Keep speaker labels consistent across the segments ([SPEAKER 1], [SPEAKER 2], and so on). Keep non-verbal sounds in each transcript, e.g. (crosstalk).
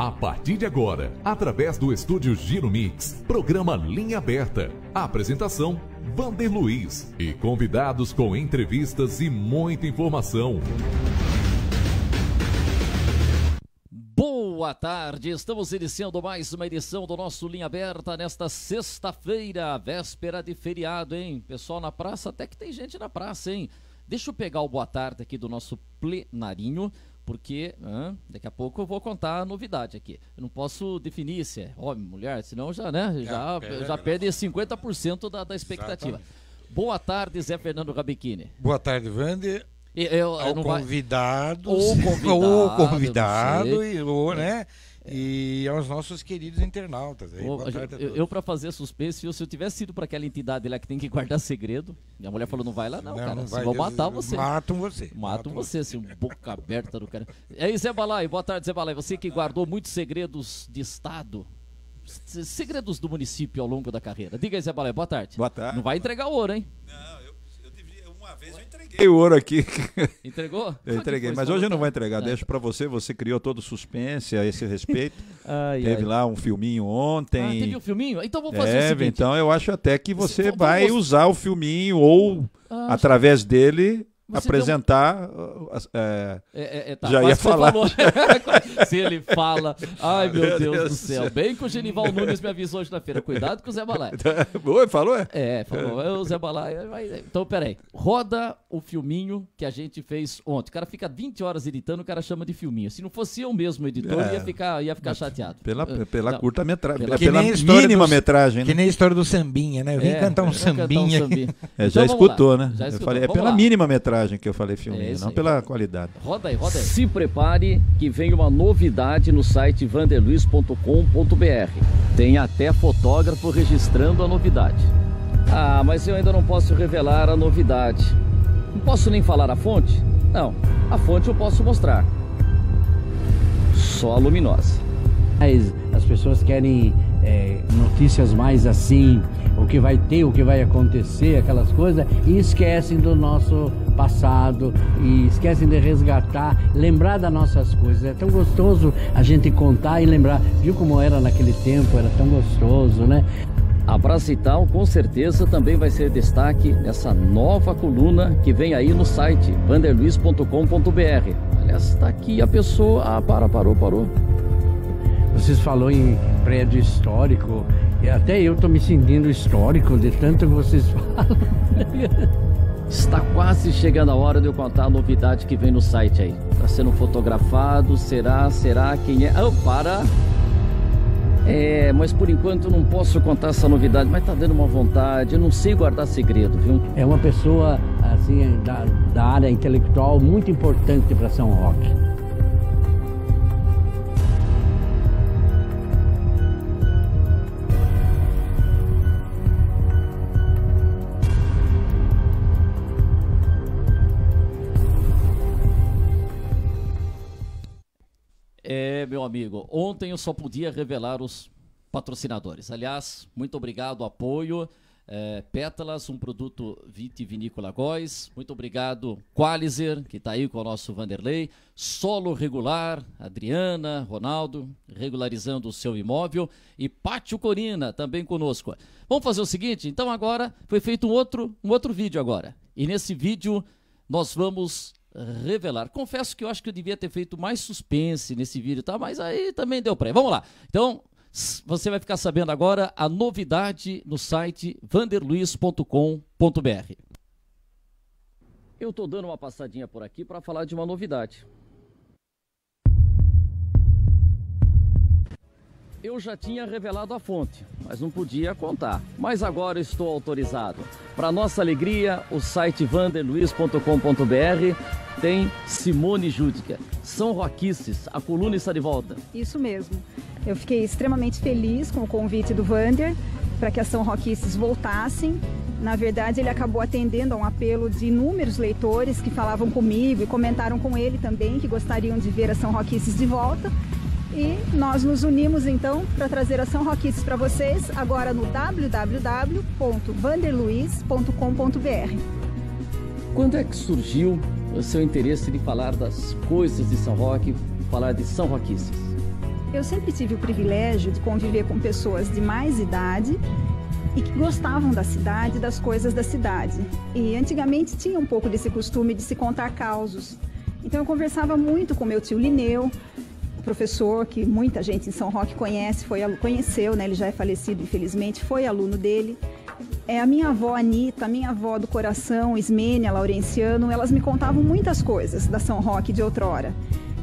[SPEAKER 1] A partir de agora, através do estúdio Giro Mix, programa Linha Aberta. Apresentação: Vander Luiz e convidados com entrevistas e muita informação.
[SPEAKER 2] Boa tarde, estamos iniciando mais uma edição do nosso Linha Aberta nesta sexta-feira, véspera de feriado, hein? Pessoal na praça, até que tem gente na praça, hein? Deixa eu pegar o boa tarde aqui do nosso plenarinho porque daqui a pouco eu vou contar a novidade aqui. Eu não posso definir se é homem, mulher, senão já, né, já, é, já perde 50% da, da expectativa. Exatamente. Boa tarde, Zé Fernando Rabiquini.
[SPEAKER 3] Boa tarde, Wander.
[SPEAKER 2] Eu, eu,
[SPEAKER 3] ao convidado,
[SPEAKER 2] ou (laughs) convidado,
[SPEAKER 3] ou convidado, e, ou, né? E aos nossos queridos internautas. Aí,
[SPEAKER 2] eu, eu para fazer suspense, se eu tivesse ido para aquela entidade lá que tem que guardar segredo, minha mulher falou: não vai lá, não, não cara. Não vai, vão matar você.
[SPEAKER 3] Matam você.
[SPEAKER 2] Matam, matam você, assim, um boca aberta do cara. É aí, Zé Balai, boa tarde, Zé Balai. Você que guardou muitos segredos de Estado. Segredos do município ao longo da carreira. Diga aí, Zé Balai, boa tarde.
[SPEAKER 4] Boa tarde.
[SPEAKER 2] Não vai entregar ouro, hein?
[SPEAKER 4] Não, vez eu entreguei o ouro aqui. (laughs)
[SPEAKER 2] Entregou?
[SPEAKER 4] Eu entreguei, mas hoje eu não vou entregar. Deixo para você, você criou todo o suspense a esse respeito. (laughs) ai, teve ai. lá um filminho ontem. Ah,
[SPEAKER 2] teve um filminho? Então vou fazer é, o seguinte.
[SPEAKER 4] Então eu acho até que você vai usar o filminho ou ah, através dele você apresentar. Deu... É, é, é, é, tá, já ia falar. (laughs)
[SPEAKER 2] Se ele fala. Ai, meu, meu Deus, Deus, do céu. Bem que o Genival Nunes me avisou hoje na feira. Cuidado com o Zé Balai. (laughs)
[SPEAKER 4] Oi, falou? É,
[SPEAKER 2] é falou. É. O Zé Balai. Então, peraí. Roda o filminho que a gente fez ontem. O cara fica 20 horas editando, o cara chama de filminho. Se não fosse eu mesmo editor, ia ficar, ia ficar chateado.
[SPEAKER 4] Pela, pela curta metragem. Pela, pela mínima do, metragem.
[SPEAKER 3] Que né? nem a história do sambinha, né? Eu vim cantar um sambinha. Cantar um sambinha.
[SPEAKER 4] já então, escutou, lá. né? Já escutou. Eu falei, é pela lá. mínima metragem que eu falei filminho, é não pela qualidade.
[SPEAKER 2] Roda aí, roda aí. Se prepare que vem uma novidade no site vanderluiz.com.br. Tem até fotógrafo registrando a novidade. Ah, mas eu ainda não posso revelar a novidade. Não posso nem falar a fonte? Não, a fonte eu posso mostrar. Só a luminosa.
[SPEAKER 5] As, as pessoas querem é, notícias mais assim, o que vai ter, o que vai acontecer, aquelas coisas, e esquecem do nosso passado e esquecem de resgatar, lembrar das nossas coisas. É tão gostoso a gente contar e lembrar, viu como era naquele tempo, era tão gostoso, né?
[SPEAKER 2] A Itaú, com certeza também vai ser destaque nessa nova coluna que vem aí no site vanderluiz.com.br. Aliás, está aqui a pessoa. Ah, para, parou, parou.
[SPEAKER 5] Vocês falou em prédio histórico. E até eu estou me sentindo histórico de tanto que vocês (laughs) falam.
[SPEAKER 2] Está quase chegando a hora de eu contar a novidade que vem no site aí. Está sendo fotografado. Será? Será? Quem é? Oh, para! É, mas por enquanto não posso contar essa novidade, mas tá dando uma vontade. Eu não sei guardar segredo, viu?
[SPEAKER 5] É uma pessoa assim da, da área intelectual muito importante para São Roque.
[SPEAKER 2] Meu amigo, ontem eu só podia revelar os patrocinadores. Aliás, muito obrigado, apoio. É, Pétalas, um produto vitivinícola Góis. Muito obrigado, Qualizer, que está aí com o nosso Vanderlei. Solo Regular, Adriana, Ronaldo, regularizando o seu imóvel. E Pátio Corina, também conosco. Vamos fazer o seguinte, então agora foi feito um outro, um outro vídeo agora. E nesse vídeo nós vamos revelar. Confesso que eu acho que eu devia ter feito mais suspense nesse vídeo, tá? Mas aí também deu para. Vamos lá. Então, você vai ficar sabendo agora a novidade no site vanderluiz.com.br. Eu tô dando uma passadinha por aqui para falar de uma novidade. Eu já tinha revelado a fonte, mas não podia contar. Mas agora estou autorizado. Para nossa alegria, o site vanderluiz.com.br tem Simone Júdica. São Roquices, a coluna está de volta.
[SPEAKER 6] Isso mesmo. Eu fiquei extremamente feliz com o convite do Vander para que a São Roquices voltassem. Na verdade, ele acabou atendendo a um apelo de inúmeros leitores que falavam comigo e comentaram com ele também que gostariam de ver a São Roquices de volta. E nós nos unimos então para trazer a São Roquices para vocês, agora no www.vanderluiz.com.br.
[SPEAKER 2] Quando é que surgiu o seu interesse de falar das coisas de São Roque, falar de São Roquices?
[SPEAKER 6] Eu sempre tive o privilégio de conviver com pessoas de mais idade e que gostavam da cidade, das coisas da cidade. E antigamente tinha um pouco desse costume de se contar causos. Então eu conversava muito com meu tio Lineu, professor que muita gente em São Roque conhece, foi conheceu, né? Ele já é falecido, infelizmente, foi aluno dele. É a minha avó Anita, a minha avó do coração, Ismênia Laurenciano, elas me contavam muitas coisas da São Roque de outrora.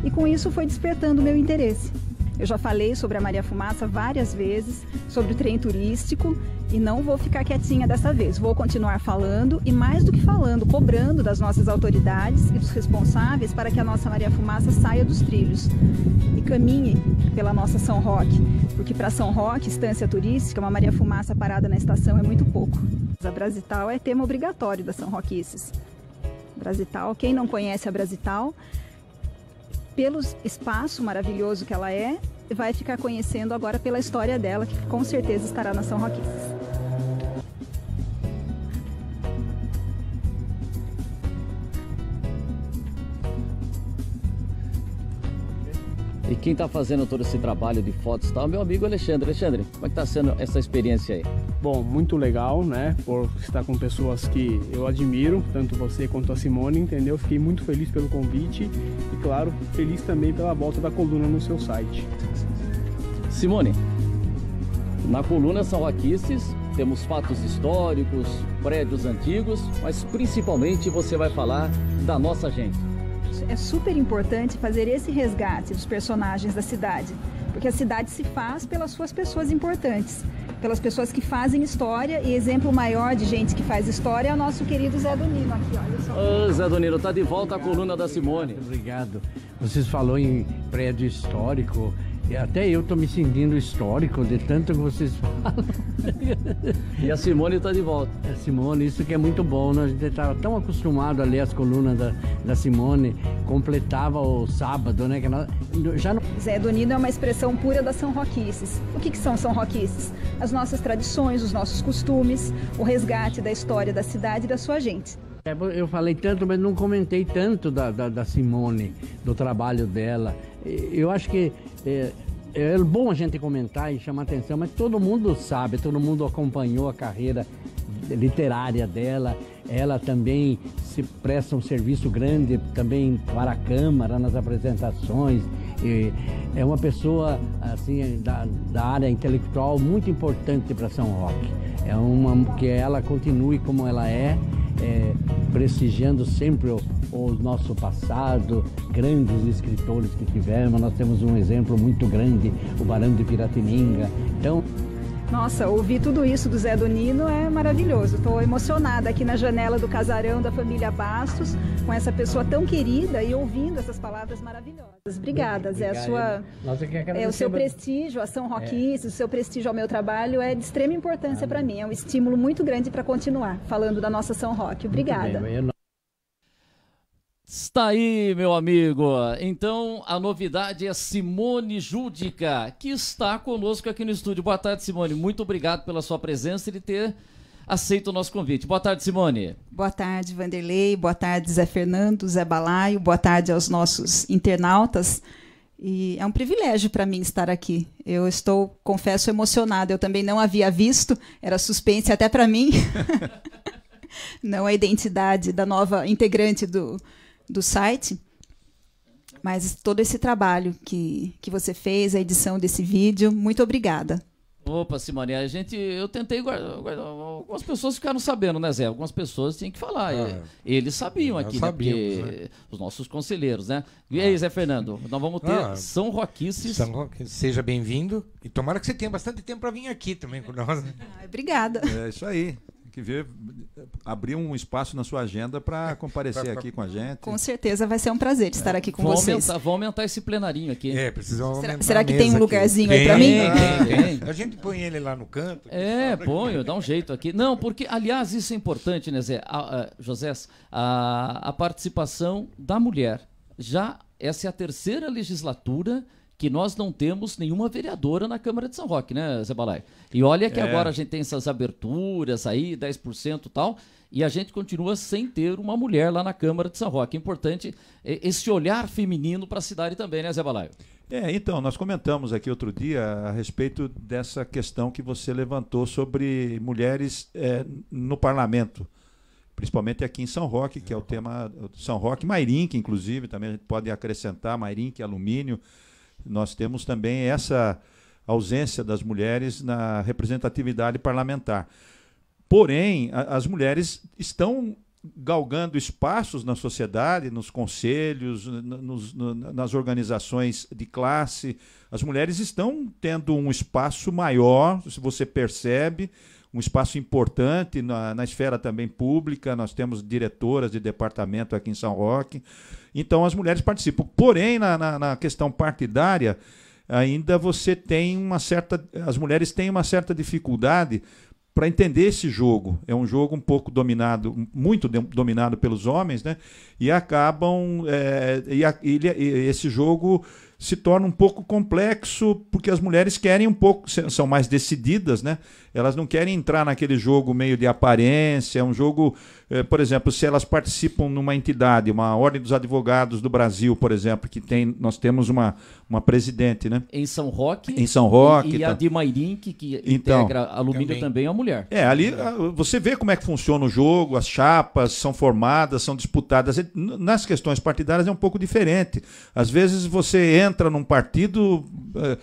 [SPEAKER 6] E com isso foi despertando o meu interesse. Eu já falei sobre a Maria Fumaça várias vezes, sobre o trem turístico e não vou ficar quietinha dessa vez. Vou continuar falando e, mais do que falando, cobrando das nossas autoridades e dos responsáveis para que a nossa Maria Fumaça saia dos trilhos e caminhe pela nossa São Roque, porque para São Roque, estância turística, uma Maria Fumaça parada na estação é muito pouco. A Brasital é tema obrigatório da São Roquices. Brasital, quem não conhece a Brasital, pelo espaço maravilhoso que ela é, vai ficar conhecendo agora pela história dela, que com certeza estará na São Roquices.
[SPEAKER 2] E quem está fazendo todo esse trabalho de fotos tal, meu amigo Alexandre. Alexandre, como é que está sendo essa experiência aí?
[SPEAKER 7] Bom, muito legal, né? Por estar com pessoas que eu admiro, tanto você quanto a Simone, entendeu? Fiquei muito feliz pelo convite e, claro, feliz também pela volta da coluna no seu site.
[SPEAKER 2] Simone, na coluna São Raquices temos fatos históricos, prédios antigos, mas principalmente você vai falar da nossa gente
[SPEAKER 6] é super importante fazer esse resgate dos personagens da cidade, porque a cidade se faz pelas suas pessoas importantes, pelas pessoas que fazem história e exemplo maior de gente que faz história é o nosso querido Zé Donino aqui, olha só.
[SPEAKER 2] Ô, Zé Donino, tá de volta à coluna da Simone.
[SPEAKER 5] Obrigado. Vocês falou em prédio histórico, até eu estou me sentindo histórico de tanto que vocês falam.
[SPEAKER 2] e a Simone está de volta.
[SPEAKER 5] A Simone, isso que é muito bom. Né? A gente estava tão acostumado a ler as colunas da, da Simone, completava o sábado, né? Que nós,
[SPEAKER 6] já não... Zé Donino é uma expressão pura das São Roquices. O que, que são São Roquices? As nossas tradições, os nossos costumes, o resgate da história da cidade e da sua gente.
[SPEAKER 5] É, eu falei tanto, mas não comentei tanto da, da, da Simone, do trabalho dela. Eu acho que é, é bom a gente comentar e chamar atenção, mas todo mundo sabe, todo mundo acompanhou a carreira literária dela. Ela também se presta um serviço grande também para a Câmara nas apresentações. E é uma pessoa assim da, da área intelectual muito importante para São Roque. É uma que ela continue como ela é é, prestigiando sempre o, o, nosso passado, grandes escritores que tivemos. Nós temos um exemplo muito grande, o Barão de Piratininga. Então,
[SPEAKER 6] nossa, ouvir tudo isso do Zé do Nino é maravilhoso. Estou emocionada aqui na janela do casarão da família Bastos, com essa pessoa tão querida e ouvindo essas palavras maravilhosas. Obrigada, Zé. A sua, é, o seu prestígio, a São Roquice, é. o seu prestígio ao meu trabalho é de extrema importância para mim. É um estímulo muito grande para continuar falando da nossa São Roque. Obrigada.
[SPEAKER 2] Está aí, meu amigo. Então, a novidade é Simone Júdica, que está conosco aqui no estúdio. Boa tarde, Simone. Muito obrigado pela sua presença e de ter aceito o nosso convite. Boa tarde, Simone.
[SPEAKER 6] Boa tarde, Vanderlei. Boa tarde, Zé Fernando, Zé Balaio. Boa tarde aos nossos internautas. E é um privilégio para mim estar aqui. Eu estou, confesso, emocionada. Eu também não havia visto, era suspense até para mim. (laughs) não a identidade da nova integrante do, do site. Mas todo esse trabalho que, que você fez, a edição desse vídeo, muito obrigada.
[SPEAKER 2] Opa, Simone, a gente, eu tentei guardar, guardar, algumas pessoas ficaram sabendo, né, Zé? Algumas pessoas tinham que falar. Ah, eles sabiam aqui, né, porque né? os nossos conselheiros, né? E aí, Zé Fernando, nós vamos ter ah, São Roquices. São
[SPEAKER 3] Roquices, seja bem-vindo. E tomara que você tenha bastante tempo para vir aqui também com nós. Né?
[SPEAKER 6] Ah, obrigada.
[SPEAKER 4] É isso aí que ver, abrir um espaço na sua agenda para comparecer aqui com a gente.
[SPEAKER 6] Com certeza vai ser um prazer estar aqui com vamos
[SPEAKER 2] vocês. Aumentar, vamos aumentar esse plenarinho aqui.
[SPEAKER 3] É, precisamos
[SPEAKER 6] Será, será que tem um lugarzinho aqui. aí para mim?
[SPEAKER 3] Tem, tem. A gente põe ele lá no canto.
[SPEAKER 2] É, põe, dá um jeito aqui. Não, porque, aliás, isso é importante, né, Zé? A, a, José, a, a participação da mulher. Já essa é a terceira legislatura que nós não temos nenhuma vereadora na Câmara de São Roque, né, Zé Balai? E olha que é. agora a gente tem essas aberturas aí, 10% e tal, e a gente continua sem ter uma mulher lá na Câmara de São Roque. É importante esse olhar feminino para a cidade também, né, Zé Balaio?
[SPEAKER 4] É, então, nós comentamos aqui outro dia a respeito dessa questão que você levantou sobre mulheres é, no parlamento, principalmente aqui em São Roque, que é o tema São Roque, Mairink, inclusive, também a gente pode acrescentar, Mairink, alumínio. Nós temos também essa ausência das mulheres na representatividade parlamentar. Porém, a, as mulheres estão galgando espaços na sociedade, nos conselhos, nos, nas organizações de classe. As mulheres estão tendo um espaço maior, se você percebe, um espaço importante na, na esfera também pública. Nós temos diretoras de departamento aqui em São Roque. Então, as mulheres participam. Porém, na, na, na questão partidária, ainda você tem uma certa. As mulheres têm uma certa dificuldade para entender esse jogo. É um jogo um pouco dominado, muito de, dominado pelos homens, né? E acabam. É, e, a, e, e esse jogo se torna um pouco complexo porque as mulheres querem um pouco são mais decididas, né? Elas não querem entrar naquele jogo meio de aparência, é um jogo, eh, por exemplo, se elas participam numa entidade, uma ordem dos advogados do Brasil, por exemplo, que tem nós temos uma, uma presidente, né?
[SPEAKER 2] Em São Roque.
[SPEAKER 4] Em São Roque.
[SPEAKER 2] E, e tá. a de Mairink, que então, integra alumínio também. também é uma mulher.
[SPEAKER 4] É, ali você vê como é que funciona o jogo, as chapas são formadas, são disputadas. Nas questões partidárias é um pouco diferente. Às vezes você entra num partido eh,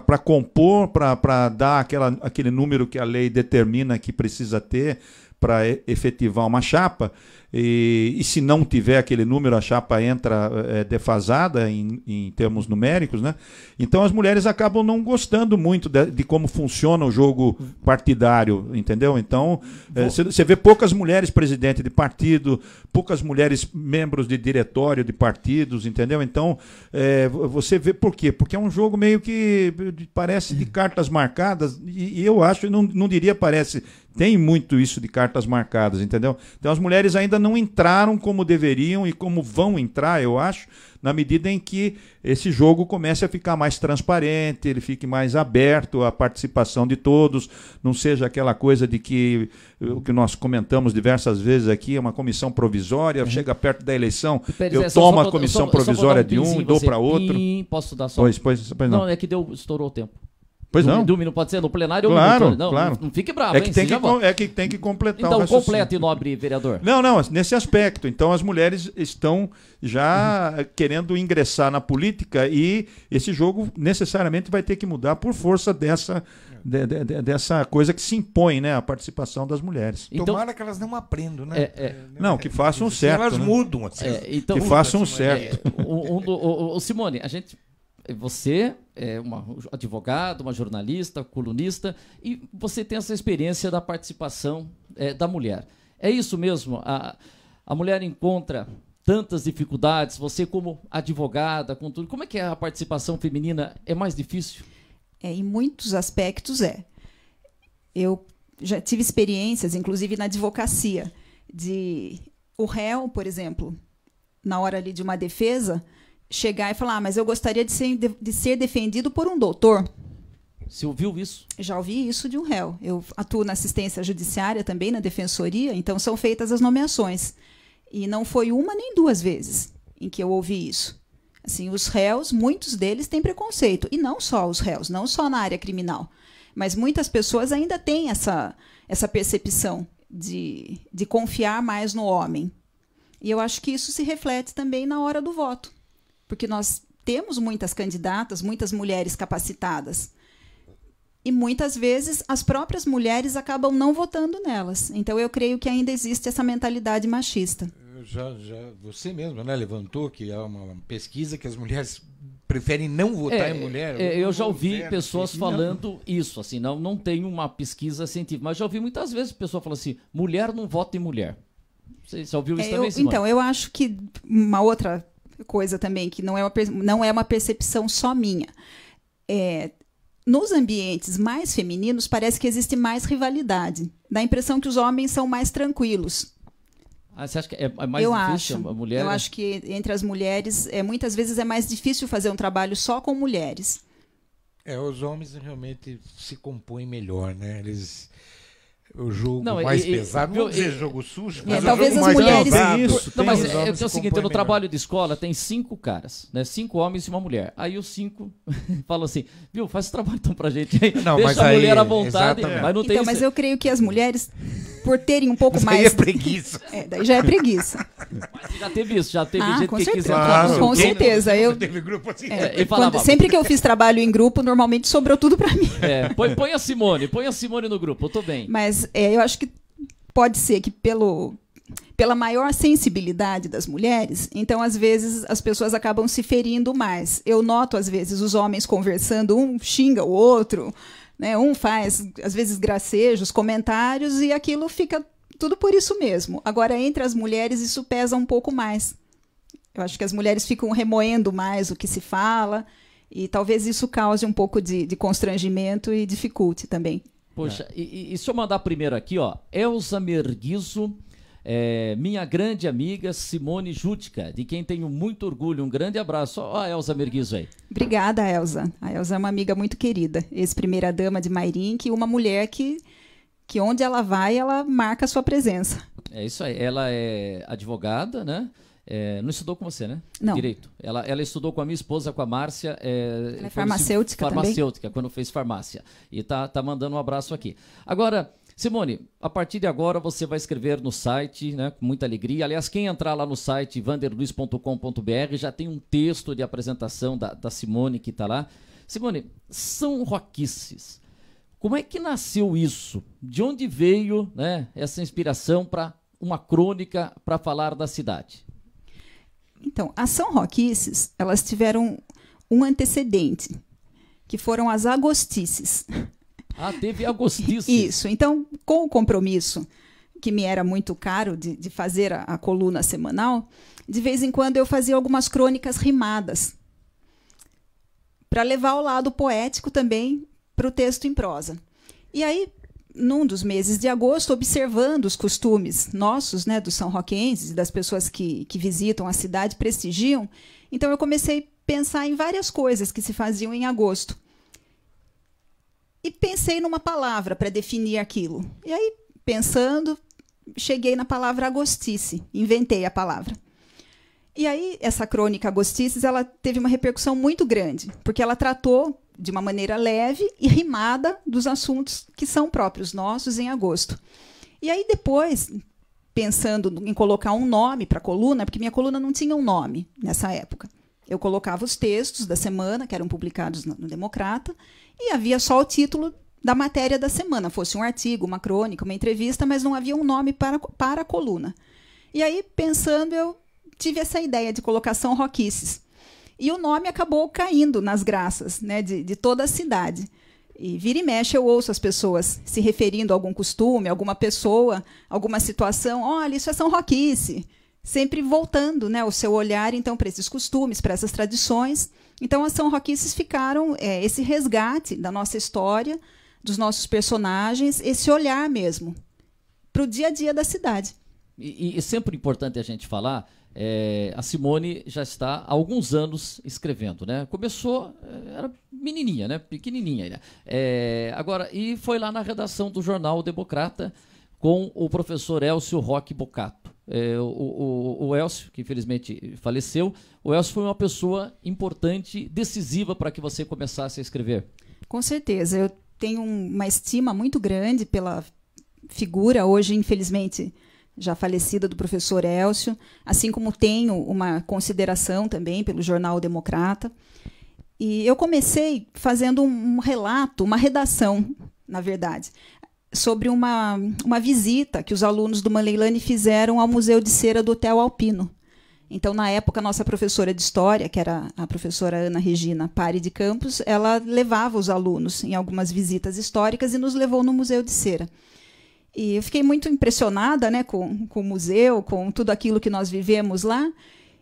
[SPEAKER 4] para compor, para dar aquela, aquele número que a lei determina que precisa ter para efetivar uma chapa. E, e, se não tiver aquele número, a chapa entra é, defasada em, em, termos numéricos, né? Então as mulheres acabam não gostando muito de, de como funciona o jogo partidário, entendeu? Então você é, vê poucas mulheres presidente de partido, poucas mulheres membros de diretório de partidos, entendeu? Então é, você vê por quê? Porque é um jogo meio que parece de cartas marcadas e, e eu acho, não, não diria parece tem muito isso de cartas marcadas, entendeu? Então as mulheres ainda não entraram como deveriam e como vão entrar, eu acho, na medida em que esse jogo comece a ficar mais transparente, ele fique mais aberto à participação de todos, não seja aquela coisa de que o que nós comentamos diversas vezes aqui, é uma comissão provisória, uhum. chega perto da eleição, eu tomo a comissão só, provisória só um de um e dou para outro.
[SPEAKER 2] Posso dar só?
[SPEAKER 4] Pois, pois, pois
[SPEAKER 2] não. não, é que deu, estourou o tempo.
[SPEAKER 4] Pois não.
[SPEAKER 2] Dormir não pode ser no plenário
[SPEAKER 4] claro,
[SPEAKER 2] ou no
[SPEAKER 4] Não, claro.
[SPEAKER 2] não, fique bravo,
[SPEAKER 4] é que, hein, tem que, é que tem que completar
[SPEAKER 2] então, o complete, nobre vereador.
[SPEAKER 4] Não, não, nesse aspecto. Então, as mulheres estão já uhum. querendo ingressar na política e esse jogo necessariamente vai ter que mudar por força dessa, de, de, de, dessa coisa que se impõe, né? A participação das mulheres.
[SPEAKER 3] Então, Tomara que elas não aprendam, né? É,
[SPEAKER 4] é, não, que façam um certo.
[SPEAKER 3] Elas
[SPEAKER 4] né?
[SPEAKER 3] mudam, assim.
[SPEAKER 4] É, então, que façam certo.
[SPEAKER 2] É, um, um, o, o, Simone, a gente você é uma advogada, uma jornalista, colunista, e você tem essa experiência da participação é, da mulher. É isso mesmo? A, a mulher encontra tantas dificuldades, você como advogada, com tudo, como é que é a participação feminina? É mais difícil?
[SPEAKER 6] É, em muitos aspectos é. Eu já tive experiências, inclusive na advocacia, de o réu, por exemplo, na hora ali de uma defesa, chegar e falar, ah, mas eu gostaria de ser, de ser defendido por um doutor.
[SPEAKER 2] Você ouviu isso?
[SPEAKER 6] Já ouvi isso de um réu. Eu atuo na assistência judiciária também, na defensoria, então são feitas as nomeações. E não foi uma nem duas vezes em que eu ouvi isso. Assim, os réus, muitos deles têm preconceito. E não só os réus, não só na área criminal. Mas muitas pessoas ainda têm essa, essa percepção de, de confiar mais no homem. E eu acho que isso se reflete também na hora do voto porque nós temos muitas candidatas, muitas mulheres capacitadas. E muitas vezes as próprias mulheres acabam não votando nelas. Então eu creio que ainda existe essa mentalidade machista.
[SPEAKER 3] Já, já, você mesmo né, levantou que há uma pesquisa que as mulheres preferem não votar é, em mulher.
[SPEAKER 2] É, eu já ouvi pessoas falando não. isso, assim, não, não tem uma pesquisa científica, mas já ouvi muitas vezes pessoas falando assim, mulher não vota em mulher. Você já ouviu isso é, também,
[SPEAKER 6] eu, Então, eu acho que uma outra coisa também, que não é uma, não é uma percepção só minha. É, nos ambientes mais femininos, parece que existe mais rivalidade. Dá a impressão que os homens são mais tranquilos.
[SPEAKER 2] Ah, você acha que é, é mais eu difícil
[SPEAKER 6] acho,
[SPEAKER 2] a mulher?
[SPEAKER 6] Eu acho que entre as mulheres, é, muitas vezes é mais difícil fazer um trabalho só com mulheres.
[SPEAKER 3] É, os homens realmente se compõem melhor, né? Eles o jogo
[SPEAKER 2] Não,
[SPEAKER 3] mais
[SPEAKER 2] e-
[SPEAKER 3] pesado. Não dizer jogo sujo,
[SPEAKER 6] É,
[SPEAKER 3] mas o
[SPEAKER 6] talvez
[SPEAKER 3] jogo
[SPEAKER 6] as
[SPEAKER 3] mais
[SPEAKER 6] mulheres-
[SPEAKER 3] pesado.
[SPEAKER 4] Tem isso,
[SPEAKER 2] Não, mas é, é o
[SPEAKER 3] se
[SPEAKER 2] seguinte, no trabalho de escola tem cinco caras, né? Cinco homens e uma mulher. Aí os cinco (laughs) falam assim, viu, faz esse trabalho então pra gente aí.
[SPEAKER 3] Não,
[SPEAKER 2] Deixa
[SPEAKER 3] mas
[SPEAKER 2] a
[SPEAKER 3] aí-
[SPEAKER 2] mulher à vontade,
[SPEAKER 3] exatamente.
[SPEAKER 2] mas não tem
[SPEAKER 6] Então, mas
[SPEAKER 2] esse-
[SPEAKER 6] eu creio que as mulheres, por terem um pouco
[SPEAKER 3] Isso aí
[SPEAKER 6] mais.
[SPEAKER 3] é preguiça.
[SPEAKER 6] É, daí já é preguiça. (laughs)
[SPEAKER 2] Já teve isso, já teve
[SPEAKER 6] Ah,
[SPEAKER 2] gente
[SPEAKER 6] com
[SPEAKER 2] que quis
[SPEAKER 6] certeza.
[SPEAKER 2] entrar
[SPEAKER 3] Claro.
[SPEAKER 6] Com certeza. Eu, (laughs)
[SPEAKER 3] Teve grupo assim.
[SPEAKER 2] É, e falava,
[SPEAKER 6] quando- sempre que eu fiz trabalho em grupo, normalmente sobrou tudo pra mim.
[SPEAKER 2] é, põe, põe a Simone, põe a Simone no grupo, eu tô bem.
[SPEAKER 6] Mas é, eu acho que pode ser que pelo pela maior sensibilidade das mulheres, então às vezes as pessoas acabam se ferindo mais. Eu noto às vezes os homens conversando, um xinga o outro, né? Um faz às vezes gracejos, comentários e aquilo fica tudo por isso mesmo. Agora entre as mulheres isso pesa um pouco mais. Eu acho que as mulheres ficam remoendo mais o que se fala e talvez isso cause um pouco de, de constrangimento e dificulte também.
[SPEAKER 2] Poxa, e, e, e se eu mandar primeiro aqui, ó, Elza Merguizo, é, minha grande amiga Simone Jútica, de quem tenho muito orgulho. Um grande abraço. Ó a Elza Merguizo aí.
[SPEAKER 6] Obrigada, Elza. A Elza é uma amiga muito querida, ex-primeira dama de Mairink, uma mulher que, que onde ela vai, ela marca a sua presença.
[SPEAKER 2] É isso aí. Ela é advogada, né? É, não estudou com você, né?
[SPEAKER 6] Não.
[SPEAKER 2] Direito. Ela, ela estudou com a minha esposa, com a Márcia. É,
[SPEAKER 6] Ela é farmacêutica também?
[SPEAKER 2] Farmacêutica, quando fez farmácia. E tá, tá mandando um abraço aqui. Agora, Simone, a partir de agora você vai escrever no site, né? Com muita alegria. Aliás, quem entrar lá no site vanderluiz.com.br já tem um texto de apresentação da, da Simone que está lá. Simone, são roquices. Como é que nasceu isso? De onde veio né, essa inspiração para uma crônica para falar da cidade?
[SPEAKER 6] Então, as São Roquices, elas tiveram um antecedente, que foram as agostices.
[SPEAKER 2] Ah, teve agostice. (laughs)
[SPEAKER 6] Isso. Então, com o compromisso que me era muito caro de, de fazer a, a coluna semanal, de vez em quando eu fazia algumas crônicas rimadas para levar o lado poético também para o texto em prosa. E aí, num dos meses de agosto, observando os costumes nossos, né, dos são roquenses e das pessoas que, que visitam a cidade, prestigiam, então eu comecei a pensar em várias coisas que se faziam em agosto e pensei numa palavra para definir aquilo. E aí, pensando, cheguei na palavra agostice, inventei a palavra. E aí, essa crônica Agostices, ela teve uma repercussão muito grande, porque ela tratou de uma maneira leve e rimada dos assuntos que são próprios nossos em agosto. E aí, depois, pensando em colocar um nome para a coluna, porque minha coluna não tinha um nome nessa época. Eu colocava os textos da semana, que eram publicados no Democrata, e havia só o título da matéria da semana, fosse um artigo, uma crônica, uma entrevista, mas não havia um nome para, para a coluna. E aí, pensando, eu tive essa ideia de colocação Roquices. E o nome acabou caindo nas graças né, de, de toda a cidade. E vira e mexe eu ouço as pessoas se referindo a algum costume, alguma pessoa, alguma situação. Olha, isso é São Roquice. Sempre voltando né, o seu olhar então para esses costumes, para essas tradições. Então as São Roquices ficaram é, esse resgate da nossa história, dos nossos personagens, esse olhar mesmo para o dia a dia da cidade.
[SPEAKER 2] E, e sempre importante a gente falar, é, a Simone já está há alguns anos escrevendo, né? Começou, é, era menininha, né? Pequenininha. É, agora, e foi lá na redação do jornal Democrata com o professor Elcio Roque Bocato. É, o, o, o Elcio, que infelizmente faleceu, o Elcio foi uma pessoa importante, decisiva para que você começasse a escrever.
[SPEAKER 6] Com certeza. Eu tenho um- uma estima muito grande pela figura, hoje, infelizmente, já falecida do professor Elcio, assim como tenho uma consideração também pelo jornal Democrata. E eu comecei fazendo um, relato, uma redação, na verdade, sobre uma, uma visita que os alunos do Maleilane fizeram ao Museu de Cera do Hotel Alpino. Então, na época, a nossa professora de história, que era a professora Ana Regina Pare de Campos, ela levava os alunos em algumas visitas históricas e nos levou no Museu de Cera. E eu fiquei muito impressionada né, com, com o museu, com tudo aquilo que nós vivemos lá.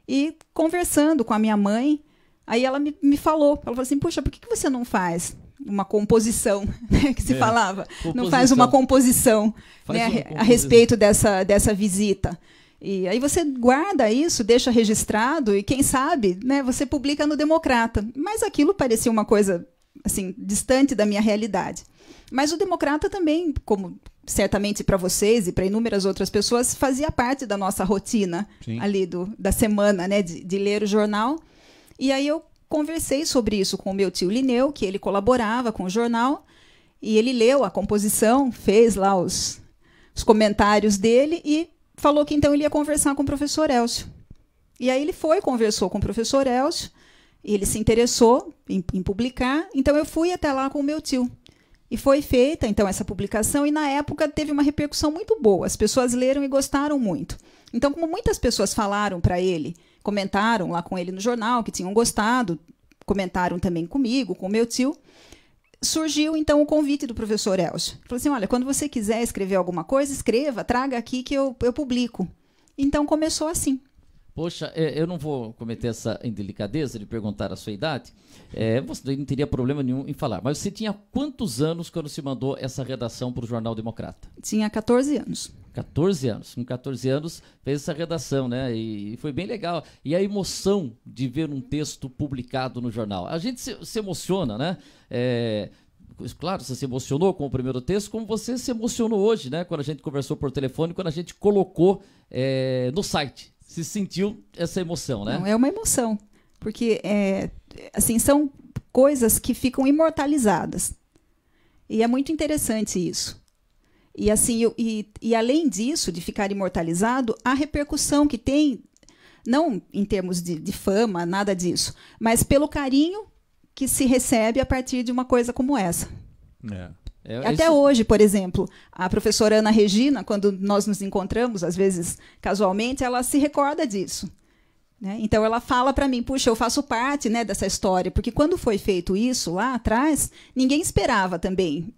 [SPEAKER 6] E conversando com a minha mãe, aí ela me, me falou, ela falou assim, puxa, por que, que você não faz uma composição, (laughs) né, que se
[SPEAKER 2] É,
[SPEAKER 6] falava? Não
[SPEAKER 2] composição.
[SPEAKER 6] faz uma composição,
[SPEAKER 2] Faz
[SPEAKER 6] né,
[SPEAKER 2] uma
[SPEAKER 6] a respeito dessa, dessa visita. E aí você guarda isso, deixa registrado e quem sabe, né, você publica no Democrata. Mas aquilo parecia uma coisa assim, distante da minha realidade. Mas o democrata também, como certamente para vocês e para inúmeras outras pessoas, fazia parte da nossa rotina Sim. ali do, da semana, né, de, de ler o jornal. E aí eu conversei sobre isso com o meu tio Lineu, que ele colaborava com o jornal, e ele leu a composição, fez lá os, os comentários dele e falou que então ele ia conversar com o professor Elcio. E aí ele foi, conversou com o professor Elcio, e ele se interessou em, em publicar, então eu fui até lá com o meu tio. E foi feita, então, essa publicação, e na época teve uma repercussão muito boa. As pessoas leram e gostaram muito. Então, como muitas pessoas falaram para ele, comentaram lá com ele no jornal que tinham gostado, comentaram também comigo, com meu tio, surgiu então o convite do professor Elcio. Falou assim: olha, quando você quiser escrever alguma coisa, escreva, traga aqui que eu, eu publico. Então começou assim.
[SPEAKER 2] Poxa, é, eu não vou cometer essa indelicadeza de perguntar a sua idade. É, você não teria problema nenhum em falar. Mas você tinha quantos anos quando se mandou essa redação para o Jornal Democrata?
[SPEAKER 6] Tinha 14 anos.
[SPEAKER 2] 14 anos. Com 14 anos fez essa redação, né? E, foi bem legal. E a emoção de ver um texto publicado no jornal. A gente se, se emociona, né? É, claro, você se emocionou com o primeiro texto, como você se emocionou hoje, né? Quando a gente conversou por telefone, quando a gente colocou é, no site se sentiu essa emoção, né?
[SPEAKER 6] Não, é uma emoção. Porque, é, assim, são coisas que ficam imortalizadas. E é muito interessante isso. E, assim, e, e além disso, de ficar imortalizado, a repercussão que tem, não em termos de, de fama, nada disso, mas pelo carinho que se recebe a partir de uma coisa como essa. É. É, Até isso... hoje, por exemplo, a professora Ana Regina, quando nós nos encontramos, às vezes casualmente, ela se recorda disso. Né? Então ela fala para mim, puxa, eu faço parte né, dessa história, porque quando foi feito isso lá atrás, ninguém esperava também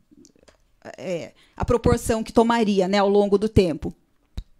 [SPEAKER 6] é, a proporção que tomaria né, ao longo do tempo.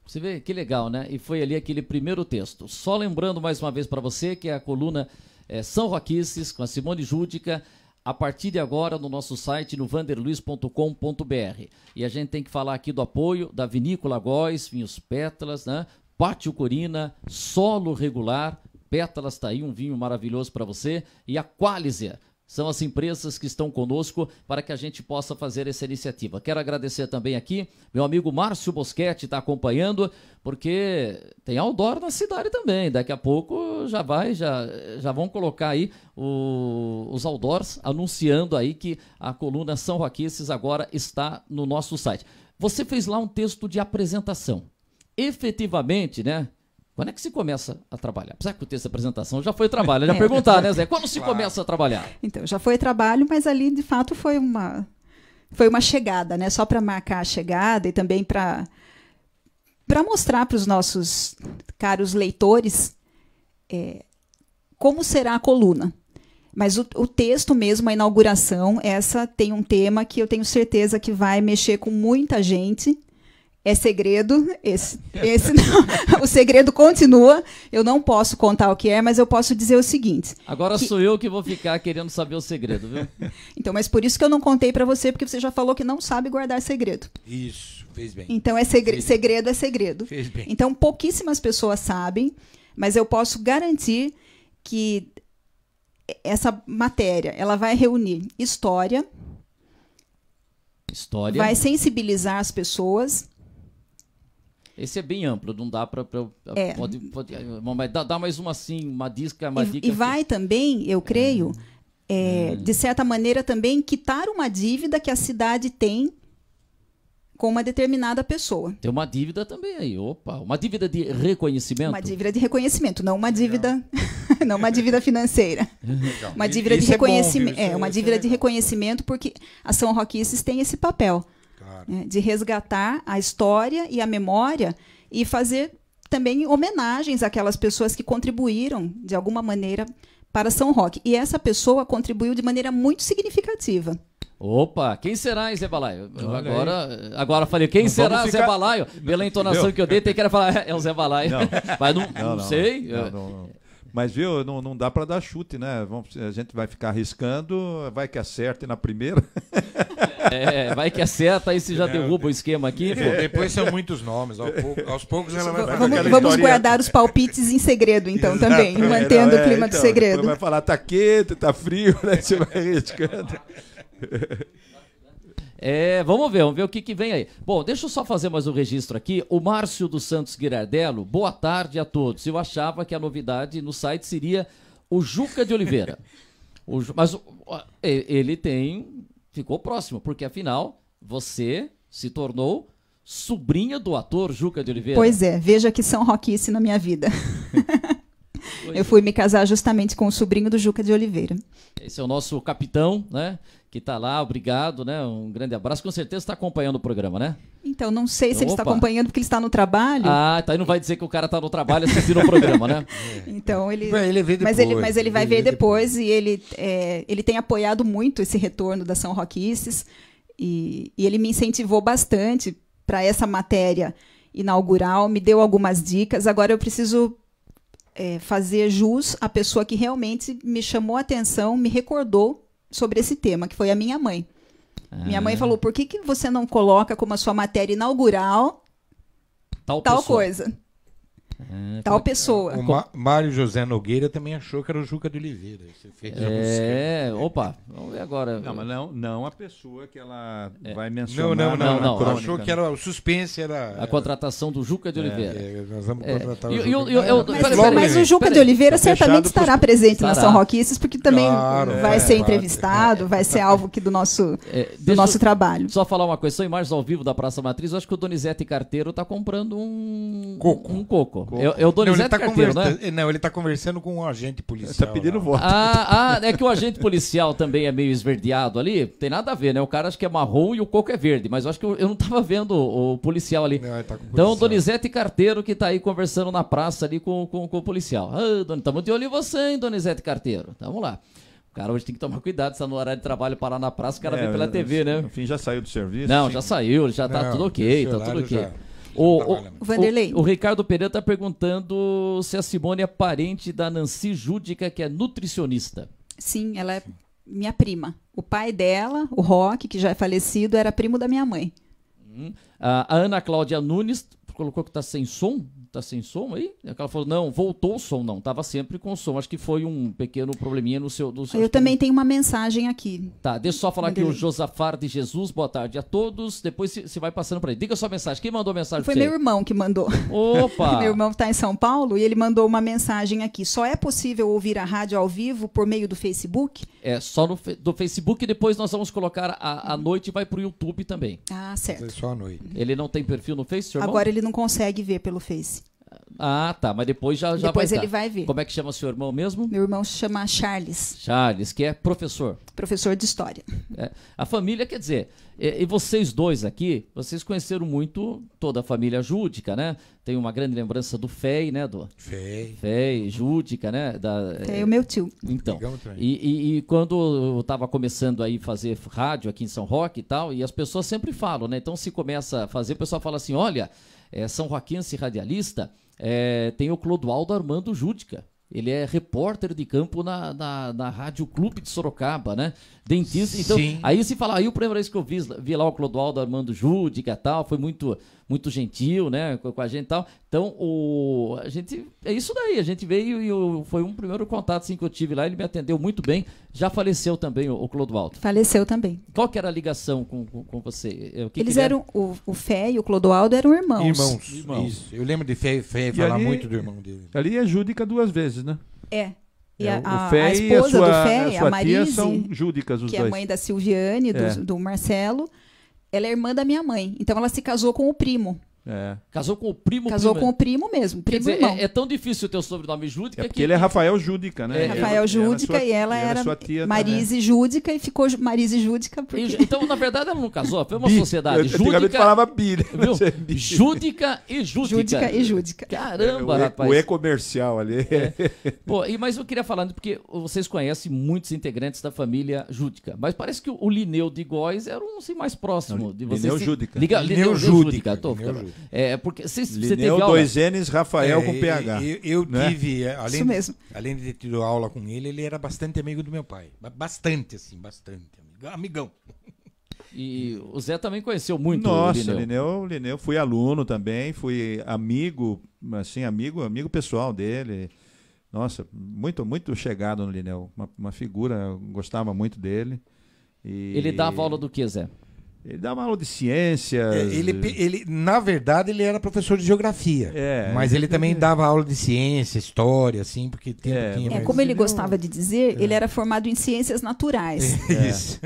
[SPEAKER 2] Você vê que legal, né? E foi ali aquele primeiro texto. Só lembrando mais uma vez para você que é a coluna é, São Roquices com a Simone Júdica a partir de agora no nosso site no vanderluiz.com.br. E a gente tem que falar aqui do apoio da Vinícola Góis, Vinhos Pétalas, né? Pátio Corina, Solo Regular, Pétalas tá aí, um vinho maravilhoso para você. E a Qualisia, são as empresas que estão conosco para que a gente possa fazer essa iniciativa. Quero agradecer também aqui, meu amigo Márcio Boschetti está acompanhando, porque tem outdoor na cidade também. Daqui a pouco já vai, já, já vão colocar aí o, os outdoors anunciando aí que a coluna São Roquices agora está no nosso site. Você fez lá um texto de apresentação. Efetivamente, né? Quando é que se começa a trabalhar? Apesar que o texto da apresentação já foi trabalho, já é. perguntar, né, Zé? Quando (laughs) se claro. começa a trabalhar?
[SPEAKER 6] Então, já foi trabalho, mas ali de fato foi uma foi uma chegada, né? Só para marcar a chegada e também para para mostrar para os nossos caros leitores é, como será a coluna. Mas o, o, texto mesmo, a inauguração, essa tem um tema que eu tenho certeza que vai mexer com muita gente é segredo. Esse, esse (laughs) não, o segredo continua. Eu não posso contar o que é, mas eu posso dizer o seguinte.
[SPEAKER 2] Agora que... sou eu que vou ficar querendo saber o segredo, viu? (laughs)
[SPEAKER 6] Então, mas por isso que eu não contei para você, porque você já falou que não sabe guardar segredo.
[SPEAKER 3] Isso, fez bem.
[SPEAKER 6] Então é segre... segredo é segredo. Fez bem. Então pouquíssimas pessoas sabem, mas eu posso garantir que essa matéria, ela vai reunir história,
[SPEAKER 2] história,
[SPEAKER 6] vai sensibilizar as pessoas
[SPEAKER 2] esse é bem amplo, não dá para. É. Pode, pode, mas dá, dá, mais uma assim, uma disca, uma
[SPEAKER 6] e,
[SPEAKER 2] dica.
[SPEAKER 6] E vai também, eu creio, é, é, de certa maneira também quitar uma dívida que a cidade tem com uma determinada pessoa.
[SPEAKER 2] Tem uma dívida também aí, opa, uma dívida de reconhecimento.
[SPEAKER 6] Uma dívida de reconhecimento, não uma dívida, (laughs) não uma dívida financeira. Legal. Uma dívida de reconhecimento, é, bom, é, uma dívida de reconhecimento porque a São Roquices tem esse papel claro. né, de resgatar a história e a memória e fazer também homenagens àquelas pessoas que contribuíram de alguma maneira para São Roque. E essa pessoa contribuiu de maneira muito significativa.
[SPEAKER 2] Opa, quem será Zé Balaio? agora, agora falei, quem não será ficar... Zé Balaio? Pela entonação que eu dei, tem que falar, é o Zé Balaio. Não. (laughs) Mas não, não, não sei.
[SPEAKER 4] Mas viu, não, não dá para dar chute, né? Vamos, a gente vai ficar arriscando, vai que acerte na primeira. (laughs)
[SPEAKER 2] É, vai que acerta, aí você já derruba o esquema aqui.
[SPEAKER 3] Pô, depois são muitos nomes. Aos poucos, aos poucos ela vai.
[SPEAKER 6] Vamos, vamos guardar os palpites em segredo, então,
[SPEAKER 3] Exato.
[SPEAKER 6] também,
[SPEAKER 3] É,
[SPEAKER 6] mantendo
[SPEAKER 4] É,
[SPEAKER 6] o clima
[SPEAKER 4] então,
[SPEAKER 6] do segredo.
[SPEAKER 4] Vai falar, tá quente, tá frio, (laughs) né? Você vai riscando. (laughs)
[SPEAKER 2] É, vamos ver, vamos ver o que, que vem aí. Bom, deixa eu só fazer mais um registro aqui. O Márcio dos Santos Girardello, boa tarde a todos. Eu achava que a novidade no site seria o Juca de Oliveira. (laughs) O mas ele tem. Ficou próximo, porque afinal você se tornou sobrinha do ator Juca de Oliveira.
[SPEAKER 6] Pois é, veja que São Roquice na minha vida. (laughs) Eu fui me casar justamente com o sobrinho do Juca de Oliveira.
[SPEAKER 2] Esse é o nosso capitão, né? Que tá lá, obrigado, né? Um grande abraço. Com certeza está acompanhando o programa, né?
[SPEAKER 6] Então, não sei se ele está
[SPEAKER 2] Opa.
[SPEAKER 6] acompanhando porque ele está no trabalho.
[SPEAKER 2] Ah, tá. Aí não vai dizer que o cara tá no trabalho assistindo o programa, né? (laughs)
[SPEAKER 6] Então ele,
[SPEAKER 3] Vai, ele vê
[SPEAKER 6] mas ele,
[SPEAKER 3] depois,
[SPEAKER 6] mas ele vai
[SPEAKER 3] ele
[SPEAKER 6] ver
[SPEAKER 3] vê
[SPEAKER 6] depois, e ele, é, ele tem apoiado muito esse retorno da São Roquices e, e ele me incentivou bastante para essa matéria inaugural, me deu algumas dicas. Agora eu preciso é, fazer jus à pessoa que realmente me chamou a atenção, me recordou sobre esse tema, que foi a minha mãe. Minha mãe falou: por que, que você não coloca como a sua matéria inaugural
[SPEAKER 2] Tal,
[SPEAKER 6] tal coisa,
[SPEAKER 2] É,
[SPEAKER 6] tal pessoa?
[SPEAKER 3] O Ma- Mário José Nogueira também achou que era o Juca de Oliveira.
[SPEAKER 2] É, opa, vamos ver agora.
[SPEAKER 4] Não, mas não, não a pessoa que ela vai
[SPEAKER 3] Não,
[SPEAKER 4] mencionar
[SPEAKER 3] não,
[SPEAKER 4] na,
[SPEAKER 3] não.
[SPEAKER 2] não,
[SPEAKER 4] na
[SPEAKER 2] não.
[SPEAKER 4] crônica,
[SPEAKER 3] Achou que era o suspense era.
[SPEAKER 2] A contratação do Juca de Oliveira.
[SPEAKER 3] É, nós vamos
[SPEAKER 2] É.
[SPEAKER 3] contratar o Juca.
[SPEAKER 2] eu-
[SPEAKER 3] Não,
[SPEAKER 6] Mas, o. Juca de Oliveira
[SPEAKER 4] tá fechado
[SPEAKER 6] certamente estará presente na
[SPEAKER 2] Estará.
[SPEAKER 6] São Roquices, porque também
[SPEAKER 3] Claro,
[SPEAKER 6] vai
[SPEAKER 3] é,
[SPEAKER 6] ser entrevistado, vai ser alvo aqui do nosso,
[SPEAKER 2] É,
[SPEAKER 6] do nosso
[SPEAKER 2] eu
[SPEAKER 6] trabalho.
[SPEAKER 2] Só falar uma coisa, são imagens ao vivo da Praça Matriz. Eu acho que o Donizete Carteiro tá comprando um
[SPEAKER 3] Coco.
[SPEAKER 2] Um coco. É, é o
[SPEAKER 3] Não, ele
[SPEAKER 2] Donizete
[SPEAKER 3] tá
[SPEAKER 2] Carteiro, né?
[SPEAKER 3] conversa- Não, ele tá conversando com um agente policial.
[SPEAKER 4] tá pedindo
[SPEAKER 3] lá.
[SPEAKER 4] voto.
[SPEAKER 2] Ah, ah, é que o agente policial também é meio esverdeado ali. Tem nada a ver, né? O cara acho que é marrom e o coco é verde. Mas eu acho que eu, eu não tava vendo o, o policial ali.
[SPEAKER 3] Não, ele tá com
[SPEAKER 2] Então. Donizete Carteiro que tá aí conversando na praça ali com, com, com o policial. Ah, Doni, tamo de olho em você, hein, Donizete Carteiro. Tamo lá. O cara hoje tem que tomar cuidado, se tá no horário de trabalho parar na praça, o cara
[SPEAKER 4] É,
[SPEAKER 2] vê pela TV, né?
[SPEAKER 4] No fim já saiu do serviço.
[SPEAKER 2] Não, já saiu, já tá
[SPEAKER 3] Não,
[SPEAKER 2] tudo ok, tá tudo ok.
[SPEAKER 3] já
[SPEAKER 2] O,
[SPEAKER 3] tá
[SPEAKER 2] o.
[SPEAKER 6] Vanderlei.
[SPEAKER 2] o, o Ricardo Pereira tá perguntando se a Simone é parente da Nancy Júdica, que é nutricionista.
[SPEAKER 6] Sim, ela é minha prima. O pai dela, o Roque, que já é falecido, era primo da minha mãe.
[SPEAKER 2] Hum. A, Ana Cláudia Nunes colocou que tá sem som. Tá sem som aí? Ela falou, não, voltou o som, não. Tava sempre com som. Acho que foi um pequeno probleminha no seu. Do seu
[SPEAKER 6] Eu também tenho uma mensagem aqui.
[SPEAKER 2] Tá, deixa eu só falar aqui o. Josafar de Jesus. Boa tarde a todos. Depois você vai passando para ele. Diga sua mensagem. Quem mandou mensagem
[SPEAKER 6] Foi meu
[SPEAKER 2] você?
[SPEAKER 6] irmão que mandou.
[SPEAKER 2] Opa! (laughs)
[SPEAKER 6] Meu irmão está em São Paulo e ele mandou uma mensagem aqui. Só é possível ouvir a rádio ao vivo por meio do Facebook?
[SPEAKER 2] É só no do Facebook. Depois nós vamos colocar a, a noite e vai pro YouTube também.
[SPEAKER 6] Ah, certo.
[SPEAKER 3] só à noite.
[SPEAKER 2] Ele não tem perfil no Face, seu irmão?
[SPEAKER 6] Agora ele não consegue ver pelo Face.
[SPEAKER 2] Ah, tá. Mas depois já, já
[SPEAKER 6] Depois
[SPEAKER 2] vai
[SPEAKER 6] ele
[SPEAKER 2] tá.
[SPEAKER 6] vai ver.
[SPEAKER 2] Como é que chama seu irmão mesmo?
[SPEAKER 6] Meu irmão se chama Charles,
[SPEAKER 2] Charles, que é professor.
[SPEAKER 6] professor de história.
[SPEAKER 2] É, a família, quer dizer, e, e vocês dois aqui, vocês conheceram muito toda a família Júdica, né? Tem uma grande lembrança do FEI, né? Do
[SPEAKER 3] Feio.
[SPEAKER 2] FEI, Júdica, né? Da,
[SPEAKER 6] É o meu tio.
[SPEAKER 2] Então, e, e- e quando eu estava começando aí fazer rádio aqui em São Roque e tal, e as pessoas sempre falam, né? Então se começa a fazer, o pessoal fala assim, olha, é, São Roquense radialista, é, tem o Clodoaldo Armando Júdica. Ele é repórter de campo na, na, na Rádio Clube de Sorocaba, né? Dentista. Então,
[SPEAKER 3] Sim.
[SPEAKER 2] aí se fala, aí o primeiro vez que eu vi, vi lá o Clodoaldo Armando Júdica e tal, foi muito, muito gentil, né? Com, com a gente e tal. Então, o, a gente, é isso daí, a gente veio e o- foi um primeiro contato assim, que eu tive lá, ele me atendeu muito bem. Já faleceu também o, o Clodoaldo.
[SPEAKER 6] Faleceu também.
[SPEAKER 2] Qual que era a ligação com, com, com você? É, o que
[SPEAKER 6] Eles
[SPEAKER 2] que
[SPEAKER 6] eram, o, o Fé e o Clodoaldo eram irmãos.
[SPEAKER 3] Irmãos.
[SPEAKER 2] Irmãos.
[SPEAKER 3] Isso. Eu lembro de Feio
[SPEAKER 4] E
[SPEAKER 3] falar
[SPEAKER 4] ali-
[SPEAKER 3] muito do irmão dele.
[SPEAKER 4] Ali é Júdica duas vezes, né?
[SPEAKER 6] É. E
[SPEAKER 4] É,
[SPEAKER 6] a, a-
[SPEAKER 4] o Fé
[SPEAKER 6] a
[SPEAKER 4] e
[SPEAKER 6] esposa
[SPEAKER 4] sua,
[SPEAKER 6] do Fé,
[SPEAKER 4] a
[SPEAKER 6] a Marise,
[SPEAKER 4] são Júdicas os
[SPEAKER 6] que é
[SPEAKER 4] dois.
[SPEAKER 6] a mãe da Silviane, do,
[SPEAKER 4] É.
[SPEAKER 6] do Marcelo, ela é irmã da minha mãe. Então ela se casou com o primo.
[SPEAKER 4] É.
[SPEAKER 2] Casou com o primo
[SPEAKER 6] casou
[SPEAKER 2] primo-
[SPEAKER 6] com o primo mesmo, primo
[SPEAKER 2] dizer,
[SPEAKER 6] irmão.
[SPEAKER 2] é, é tão difícil o teu sobrenome Júdica
[SPEAKER 4] É
[SPEAKER 2] que
[SPEAKER 4] porque ele é Rafael Júdica, né?
[SPEAKER 2] É,
[SPEAKER 6] Rafael
[SPEAKER 4] é
[SPEAKER 6] Júdica e ela
[SPEAKER 4] é
[SPEAKER 6] era
[SPEAKER 4] sua tia
[SPEAKER 6] Marise Júdica e ficou Marise Júdica porque...
[SPEAKER 2] E- Então, na verdade, ela não casou, foi uma
[SPEAKER 4] Bi.
[SPEAKER 2] sociedade.
[SPEAKER 4] Eu- Antigamente
[SPEAKER 2] Júdica,
[SPEAKER 4] falava Bi, né? é.
[SPEAKER 2] Júdica e Júdica.
[SPEAKER 6] Júdica e Júdica.
[SPEAKER 2] Caramba,
[SPEAKER 4] o, e-
[SPEAKER 2] rapaz.
[SPEAKER 4] o e-comercial ali.
[SPEAKER 2] Pô, e, mas eu queria falar, porque vocês conhecem muitos integrantes da família Júdica, mas parece que o Lineu de Góis era um assim, mais próximo
[SPEAKER 4] Não,
[SPEAKER 2] de vocês.
[SPEAKER 4] Lineu Júdica.
[SPEAKER 2] Liga,
[SPEAKER 3] Lineu
[SPEAKER 2] Lineu,
[SPEAKER 3] Júdica,
[SPEAKER 2] Júdica. tô
[SPEAKER 3] Lineu Júdica.
[SPEAKER 2] É, porque você, você teve
[SPEAKER 4] Lineu,
[SPEAKER 2] aula...
[SPEAKER 4] dois N's, Rafael
[SPEAKER 3] É,
[SPEAKER 4] com PH.
[SPEAKER 3] Eu, eu
[SPEAKER 4] né?
[SPEAKER 3] tive, é, além,
[SPEAKER 6] Isso mesmo.
[SPEAKER 3] além de ter tido aula com ele, ele era bastante amigo do meu pai. Ba- Bastante, assim, bastante. amigo- Amigão.
[SPEAKER 2] E o Zé também conheceu muito
[SPEAKER 4] Nossa,
[SPEAKER 2] o Lineu.
[SPEAKER 4] Lineu, Lineu, fui aluno também, fui amigo, assim, amigo, amigo pessoal dele. Nossa, muito, muito chegado no Lineu. Uma, uma figura, gostava muito dele. E
[SPEAKER 2] Ele dava aula do que, Zé?
[SPEAKER 4] Ele dava aula de ciências.
[SPEAKER 3] É, Ele, ele, na verdade, ele era professor de geografia.
[SPEAKER 4] É,
[SPEAKER 3] mas ele também dava aula de ciência, história, assim, porque tinha,
[SPEAKER 4] É,
[SPEAKER 3] tinha
[SPEAKER 6] É,
[SPEAKER 3] mais-
[SPEAKER 6] como ele gostava de dizer, ele era formado em ciências naturais, (laughs)
[SPEAKER 3] Isso.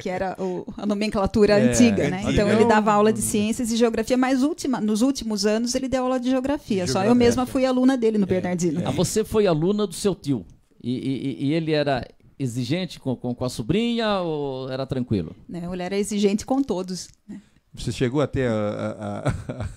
[SPEAKER 6] que era o- a nomenclatura
[SPEAKER 4] É,
[SPEAKER 6] antiga, né? Então ele dava aula de ciências e geografia, mas última, nos últimos anos ele deu aula de geografia. Só eu
[SPEAKER 3] Geografia.
[SPEAKER 6] mesma fui aluna dele no Bernardino.
[SPEAKER 2] Ah, você foi aluna do seu tio. E, e- e ele era exigente com, com, com a sobrinha ou era tranquilo?
[SPEAKER 6] Né? Ele era exigente com todos. né?
[SPEAKER 4] Você chegou até a, a-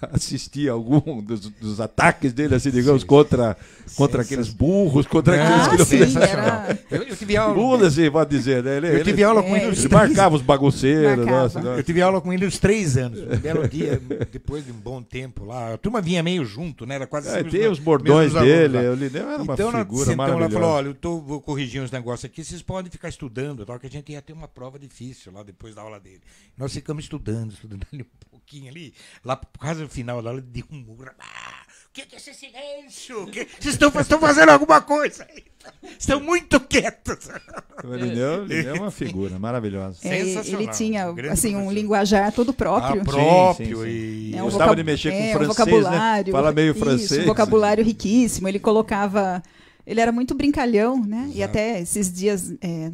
[SPEAKER 4] a (laughs) assistir algum dos, dos ataques dele, assim, digamos, contra, contra aqueles burros, contra aqueles
[SPEAKER 6] Ah,
[SPEAKER 4] que não
[SPEAKER 6] sim,
[SPEAKER 3] sensacional.
[SPEAKER 6] era...
[SPEAKER 3] Eu, eu tive aula.
[SPEAKER 4] Burros, assim, pode dizer, né? Ele,
[SPEAKER 3] Eu tive
[SPEAKER 4] ele,
[SPEAKER 3] aula com
[SPEAKER 6] É,
[SPEAKER 3] ele. os
[SPEAKER 4] ele
[SPEAKER 3] três-
[SPEAKER 4] marcava os bagunceiros,
[SPEAKER 6] Marcava.
[SPEAKER 4] nossa, nossa.
[SPEAKER 3] Eu tive aula com ele uns três anos. Um belo (laughs) dia, depois de um bom tempo lá. A turma vinha meio junto, né? Era quase
[SPEAKER 4] É, tem os bordões dele,
[SPEAKER 3] lá.
[SPEAKER 4] o Lineu era uma
[SPEAKER 3] então,
[SPEAKER 4] figura
[SPEAKER 3] sentamos lá e
[SPEAKER 4] maravilhosa.
[SPEAKER 3] falou: olha, eu tô, vou corrigir uns negócios aqui, vocês podem ficar estudando, tal, que a gente ia ter uma prova difícil lá depois da aula dele. Nós ficamos estudando, estudando (laughs) ali um pouquinho ali. Lá por causa do final da aula, ele deu um murro. Ah, o que, que é esse silêncio? Que- Vocês estão, estão fazendo alguma coisa? (laughs) Estão muito quietos.
[SPEAKER 4] Lineu, Lineu é uma figura maravilhosa.
[SPEAKER 6] É,
[SPEAKER 3] Sensacional.
[SPEAKER 6] ele tinha
[SPEAKER 3] Um
[SPEAKER 6] assim um linguajar todo próprio.
[SPEAKER 3] Ah, próprio
[SPEAKER 4] sim, sim.
[SPEAKER 3] e.
[SPEAKER 6] É, um
[SPEAKER 4] Gostava
[SPEAKER 6] vocab-
[SPEAKER 4] de mexer com
[SPEAKER 6] é, um
[SPEAKER 4] francês, né?
[SPEAKER 6] vocabulário,
[SPEAKER 4] Fala meio
[SPEAKER 6] isso,
[SPEAKER 4] francês.
[SPEAKER 6] Um vocabulário riquíssimo. Ele colocava. Ele era muito brincalhão, né? E
[SPEAKER 3] Exato.
[SPEAKER 6] até esses dias, é,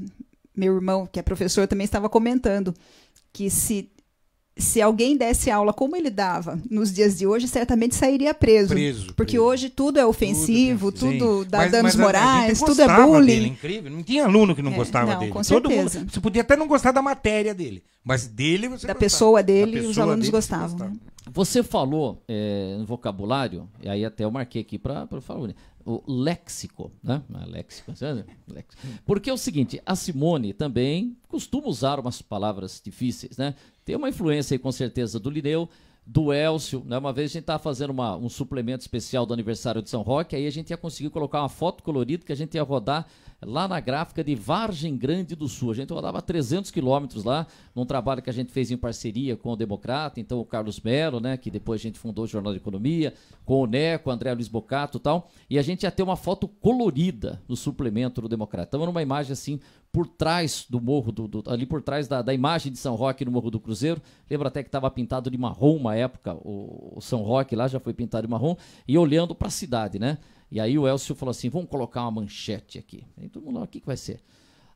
[SPEAKER 6] meu irmão, que é professor, também estava comentando que se. Se alguém desse aula como ele dava nos dias de hoje, certamente sairia preso.
[SPEAKER 3] Preso,
[SPEAKER 6] Porque
[SPEAKER 3] preso.
[SPEAKER 6] hoje tudo é ofensivo,
[SPEAKER 3] Tudo é
[SPEAKER 6] tudo, dá
[SPEAKER 3] Mas-
[SPEAKER 6] danos
[SPEAKER 3] mas
[SPEAKER 6] morais, tudo é
[SPEAKER 3] gostava
[SPEAKER 6] bullying.
[SPEAKER 3] Dele, incrível. Não tinha aluno que não
[SPEAKER 6] É,
[SPEAKER 3] gostava
[SPEAKER 6] não,
[SPEAKER 3] dele.
[SPEAKER 6] com
[SPEAKER 3] Todo
[SPEAKER 6] certeza.
[SPEAKER 3] mundo. Você podia até não gostar da matéria dele, mas dele você
[SPEAKER 6] Da
[SPEAKER 3] gostava.
[SPEAKER 6] pessoa dele,
[SPEAKER 3] Da
[SPEAKER 6] os
[SPEAKER 3] pessoa
[SPEAKER 6] alunos
[SPEAKER 3] dele você
[SPEAKER 6] gostavam.
[SPEAKER 3] gostava.
[SPEAKER 6] né?
[SPEAKER 2] Você falou é, no vocabulário, e aí até eu marquei aqui para falar, o léxico, né? Ah, léxico, sabe? léxico. Porque é o seguinte, a Simone também costuma usar umas palavras difíceis, né? Tem uma influência aí com certeza do Lineu, do Elcio, né? Uma vez a gente estava fazendo uma- um suplemento especial do aniversário de São Roque, aí a gente ia conseguir colocar uma foto colorida que a gente ia rodar lá na gráfica de Vargem Grande do Sul. A gente rodava 300 quilômetros lá, num trabalho que a gente fez em parceria com o Democrata, então o Carlos Melo, né, que depois a gente fundou o Jornal de Economia, com o Neco, o André Luiz Bocato e tal, e a gente ia ter uma foto colorida no suplemento do Democrata. Estamos numa imagem assim, por trás do morro, do, do- ali por trás da, da imagem de São Roque no Morro do Cruzeiro. Lembro até que estava pintado de marrom uma época, o, o São Roque lá já foi pintado de marrom, e olhando para a cidade, né? E aí o Elcio falou assim: vamos colocar uma manchete aqui. Aí todo mundo, o que, que vai ser?